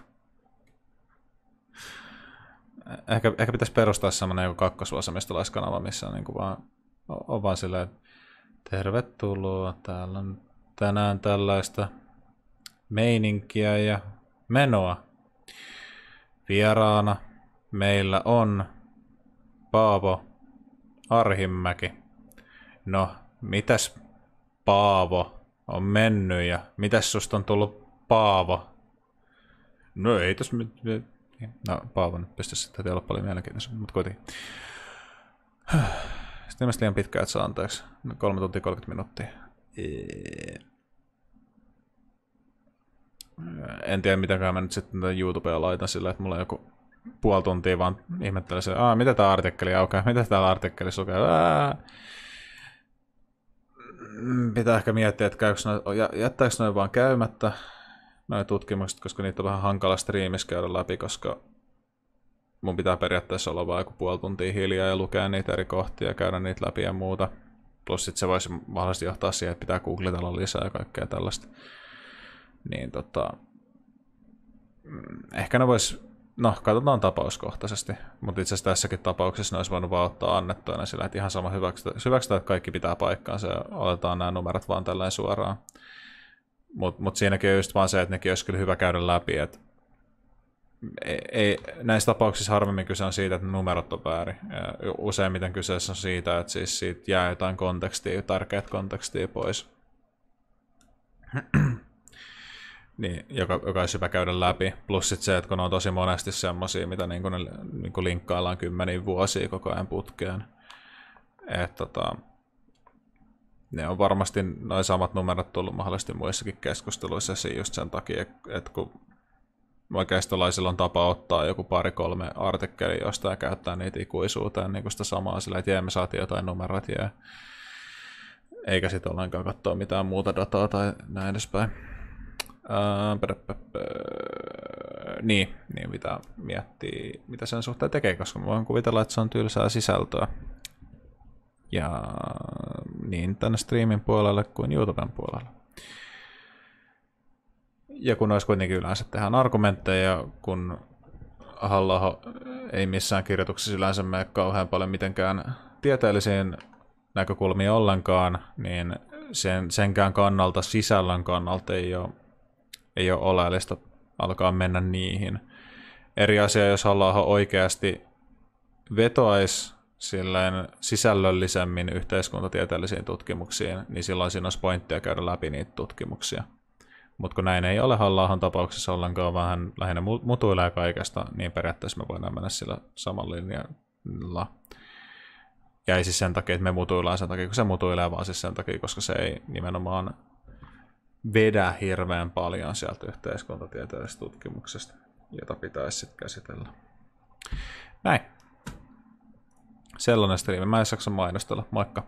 Ehkä, ehkä pitäisi perustaa semmonen joku kakkosvasemmistolaiskanava, missä on niin kuin vaan, on vaan silleen, tervetuloa, täällä on tänään tällaista meininkiä ja menoa. Vieraana meillä on Paavo Arhimäki. No, mitäs Paavo on mennyt ja mitäs susta on tullut Paavo? No ei tässä No Paavo nyt pystyisi sitten olla paljon mielenkiintoista, mutta kuitenkin. Sitten ilmeisesti liian pitkä, että saa anteeksi. 3 tuntia 30 minuuttia. En tiedä mitenkään mä nyt sitten YouTubea laitan sillä, että mulla on joku puoli tuntia vaan ihmettelen se, Aa, mitä tämä artikkeli aukeaa, mitä täällä artikkeli lukee. Ää. Mm, pitää ehkä miettiä, että käykö noin, jättääkö noin vaan käymättä noin tutkimukset, koska niitä on vähän hankala striimissä käydä läpi, koska mun pitää periaatteessa olla vain joku puoli tuntia hiljaa ja lukea niitä eri kohtia ja käydä niitä läpi ja muuta. Plus sitten se voisi mahdollisesti johtaa siihen, että pitää googlitella lisää ja kaikkea tällaista niin tota, mm, ehkä ne vois, no katsotaan tapauskohtaisesti, mutta itse asiassa tässäkin tapauksessa ne olisi voinut vaan ottaa annettuina sillä, että ihan sama hyväksytään, hyväksytään että kaikki pitää paikkaansa ja otetaan nämä numerot vaan tällainen suoraan. Mutta mut siinäkin on just vaan se, että nekin olisi kyllä hyvä käydä läpi, että ei, ei, näissä tapauksissa harvemmin kyse on siitä, että numerot on väärin. Ja useimmiten kyseessä on siitä, että siis siitä jää jotain kontekstia, tärkeät kontekstia pois niin, joka, joka olisi hyvä käydä läpi. Plus sit se, että kun on tosi monesti semmoisia, mitä niin ne niin linkkaillaan kymmeniä vuosia koko ajan putkeen. Et, tota, ne on varmasti noin samat numerot tullut mahdollisesti muissakin keskusteluissa just sen takia, että kun oikeistolaisilla on tapa ottaa joku pari-kolme artikkeli josta ja käyttää niitä ikuisuuteen niin sitä samaa sillä, että me saatiin jotain numeroita ja eikä sitten ollenkaan katsoa mitään muuta dataa tai näin edespäin. Niin, niin mitä miettii, mitä sen suhteen tekee, koska mä voin kuvitella, että se on tylsää sisältöä. Ja niin tänne streamin puolelle kuin YouTuben puolelle. ja kun olisi kuitenkin yleensä tehdään argumentteja, kun halla ei missään kirjoituksessa yleensä mene kauhean paljon mitenkään tieteellisiin näkökulmiin ollenkaan, niin sen, senkään kannalta, sisällön kannalta ei ole, ei ole oleellista alkaa mennä niihin. Eri asia, jos halla oikeasti vetoaisi silleen sisällöllisemmin yhteiskuntatieteellisiin tutkimuksiin, niin silloin siinä olisi pointtia käydä läpi niitä tutkimuksia. Mutta kun näin ei ole halla tapauksessa ollenkaan, vähän lähinnä mutuilee kaikesta, niin periaatteessa me voidaan mennä sillä samalla linjalla. Ja ei siis sen takia, että me mutuillaan sen takia, kun se mutuilee, vaan siis sen takia, koska se ei nimenomaan vedä hirveän paljon sieltä yhteiskuntatieteellisestä tutkimuksesta, jota pitäisi sitten käsitellä. Näin. Sellainen striimi. Mä en saksa mainostella. Moikka.